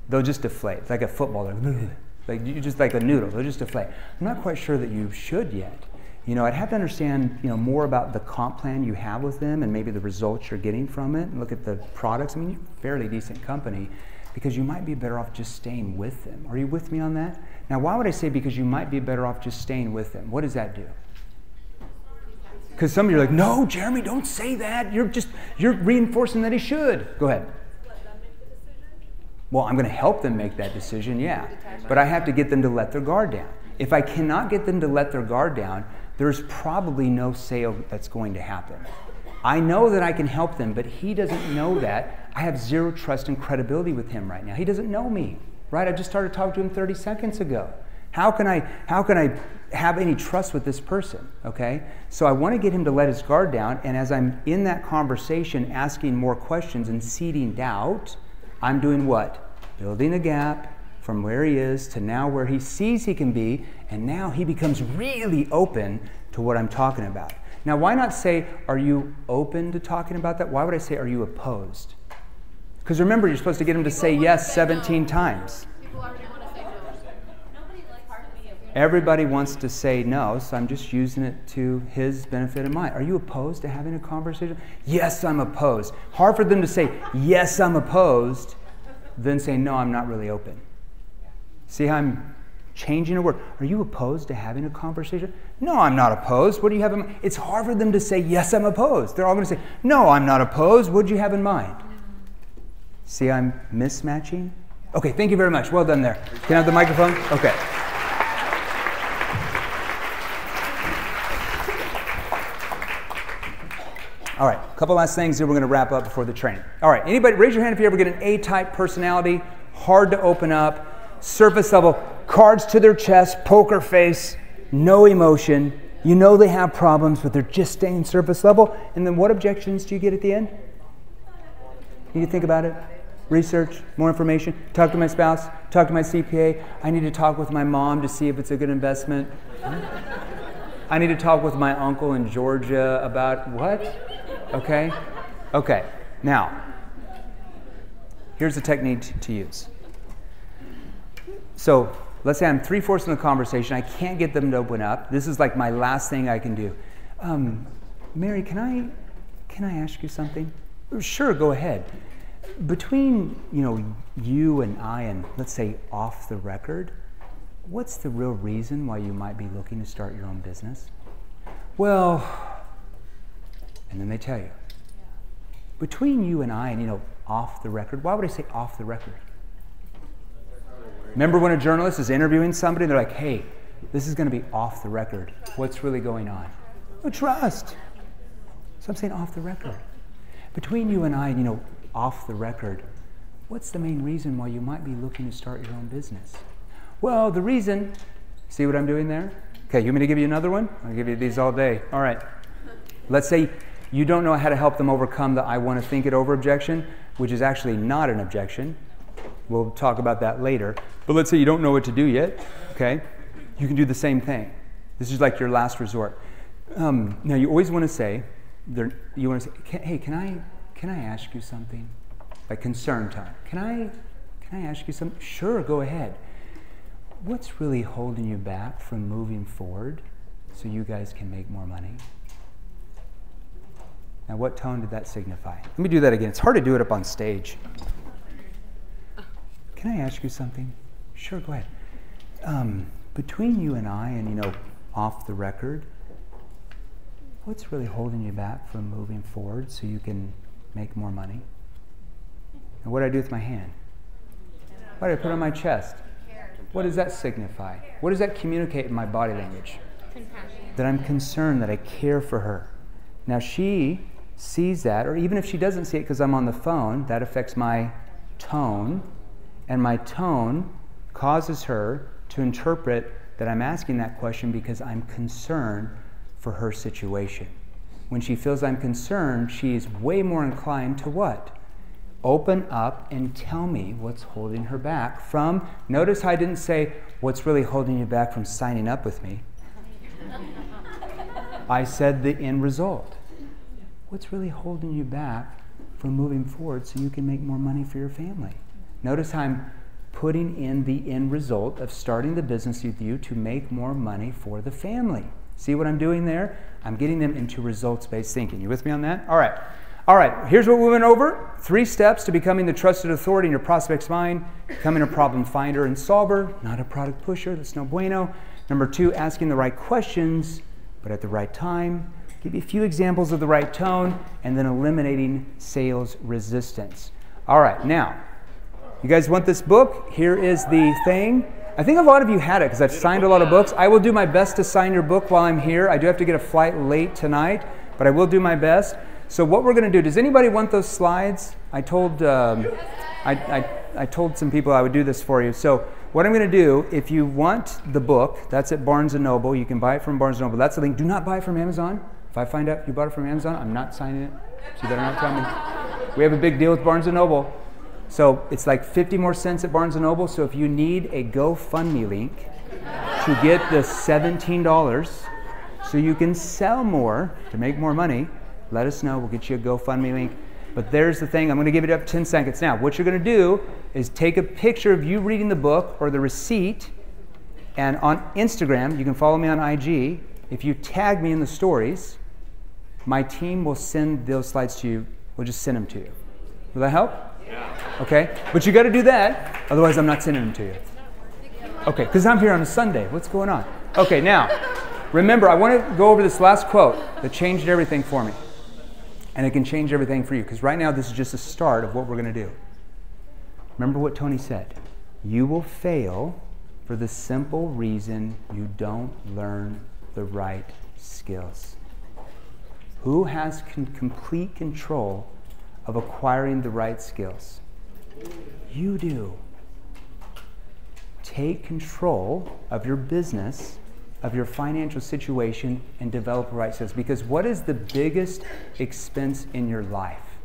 They'll just deflate. It's like a football. <laughs> Like you just like a noodle. They'll just deflate. I'm not quite sure that you should yet. You know, I'd have to understand, you know, more about the comp plan you have with them and maybe the results you're getting from it and look at the products. I mean, you're a fairly decent company because you might be better off just staying with them. Are you with me on that? Now, why would I say because you might be better off just staying with them? What does that do? Because some of you are like, no, Jeremy, don't say that. You're just, you're reinforcing that he should. Go ahead. Well, I'm going to help them make that decision, yeah. But I have to get them to let their guard down. If I cannot get them to let their guard down, there's probably no sale that's going to happen. I know that I can help them, but he doesn't know that. I have zero trust and credibility with him right now. He doesn't know me, right? I just started talking to him 30 seconds ago. How can I, how can I have any trust with this person? Okay? So I want to get him to let his guard down. And as I'm in that conversation, asking more questions and seeding doubt, I'm doing what? Building a gap from where he is to now where he sees he can be. And now he becomes really open to what I'm talking about. Now, why not say, Are you open to talking about that? Why would I say, Are you opposed? Because remember, you're supposed to get him to say yes 17 times. Everybody wants to say no, so I'm just using it to his benefit and mine. Are you opposed to having a conversation? Yes, I'm opposed. Hard for them to say, yes, I'm opposed, than say, no, I'm not really open. See how I'm changing a word? Are you opposed to having a conversation? No, I'm not opposed. What do you have in mind? It's hard for them to say, yes, I'm opposed. They're all going to say, no, I'm not opposed. What do you have in mind? See, I'm mismatching? Okay, thank you very much. Well done there. Can I have the microphone? Okay. All right, a couple last things, then we're going to wrap up before the training. All right, anybody, raise your hand if you ever get an A type personality, hard to open up, surface level, cards to their chest, poker face, no emotion. You know they have problems, but they're just staying surface level. And then what objections do you get at the end? You need to think about it. Research, more information, talk to my spouse, talk to my CPA. I need to talk with my mom to see if it's a good investment. <laughs> I need to talk with my uncle in Georgia about what? Okay? Okay. Now, here's the technique to use. So, let's say I'm three fourths in the conversation. I can't get them to open up. This is like my last thing I can do. Um, Mary, can I, can I ask you something? Sure, go ahead. Between you know you and I, and let's say off the record, what's the real reason why you might be looking to start your own business? Well, and then they tell you. Between you and I, and you know, off the record, why would I say off the record? Remember when a journalist is interviewing somebody, and they're like, hey, this is going to be off the record. What's really going on? Trust. So I'm saying off the record. Between you and I, you know, off the record, what's the main reason why you might be looking to start your own business? Well, the reason, see what I'm doing there? Okay, you want me to give you another one? I'll give you these all day. All right. Let's say you don't know how to help them overcome the I want to think it over objection, which is actually not an objection. We'll talk about that later. But let's say you don't know what to do yet, okay? You can do the same thing. This is like your last resort. Um, now, you always want to say, you want to say, can, hey, can I, can I ask you something? Like concern time. Can I, can I ask you something? Sure, go ahead. What's really holding you back from moving forward so you guys can make more money? Now, what tone did that signify? Let me do that again. It's hard to do it up on stage. Can I ask you something? Sure, go ahead. Um, between you and I, and you know, off the record, what's really holding you back from moving forward so you can make more money? And what do I do with my hand? What do I put on my chest? What does that signify? What does that communicate in my body language? That I'm concerned, that I care for her. Now she sees that, or even if she doesn't see it because I'm on the phone, that affects my tone. And my tone causes her to interpret that I'm asking that question because I'm concerned for her situation. When she feels I'm concerned, she's way more inclined to what? Open up and tell me what's holding her back from. Notice I didn't say, What's really holding you back from signing up with me? <laughs> I said the end result. What's really holding you back from moving forward so you can make more money for your family? Notice how I'm putting in the end result of starting the business with you to make more money for the family. See what I'm doing there? I'm getting them into results based thinking. You with me on that? All right. All right, here's what we went over three steps to becoming the trusted authority in your prospect's mind becoming a problem finder and solver, not a product pusher, that's no bueno. Number two, asking the right questions, but at the right time. Give you a few examples of the right tone, and then eliminating sales resistance. All right, now, you guys want this book? Here is the thing. I think a lot of you had it because I've signed a lot of books. I will do my best to sign your book while I'm here. I do have to get a flight late tonight, but I will do my best. So what we're going to do? Does anybody want those slides? I told um, I, I, I told some people I would do this for you. So what I'm going to do, if you want the book, that's at Barnes Noble. You can buy it from Barnes Noble. That's the link. Do not buy it from Amazon. If I find out you bought it from Amazon, I'm not signing it. So you better not tell me. We have a big deal with Barnes and Noble. So it's like 50 more cents at Barnes & Noble. So if you need a GoFundMe link to get the $17 so you can sell more to make more money, let us know. We'll get you a GoFundMe link. But there's the thing. I'm going to give it up 10 seconds now. What you're going to do is take a picture of you reading the book or the receipt, and on Instagram, you can follow me on IG. If you tag me in the stories, my team will send those slides to you. We'll just send them to you. Will that help? Yeah. Okay? But you got to do that, otherwise, I'm not sending them to you. Okay, because I'm here on a Sunday. What's going on? Okay, now, remember, I want to go over this last quote that changed everything for me. And it can change everything for you, because right now, this is just the start of what we're going to do. Remember what Tony said you will fail for the simple reason you don't learn the right skills. Who has con- complete control of acquiring the right skills? You do. Take control of your business, of your financial situation, and develop the right skills. Because what is the biggest expense in your life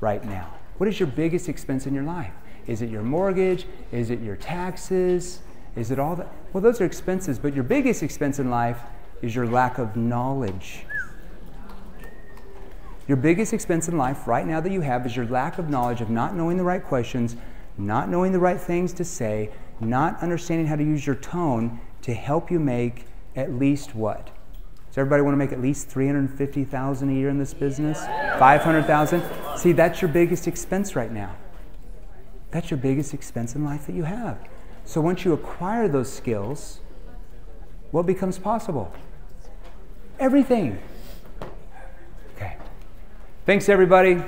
right now? What is your biggest expense in your life? Is it your mortgage? Is it your taxes? Is it all that? Well, those are expenses, but your biggest expense in life is your lack of knowledge. Your biggest expense in life right now that you have is your lack of knowledge of not knowing the right questions, not knowing the right things to say, not understanding how to use your tone to help you make at least what? Does everybody want to make at least 350,000 a year in this business? 500,000? See, that's your biggest expense right now. That's your biggest expense in life that you have. So once you acquire those skills, what becomes possible? Everything. Thanks, everybody.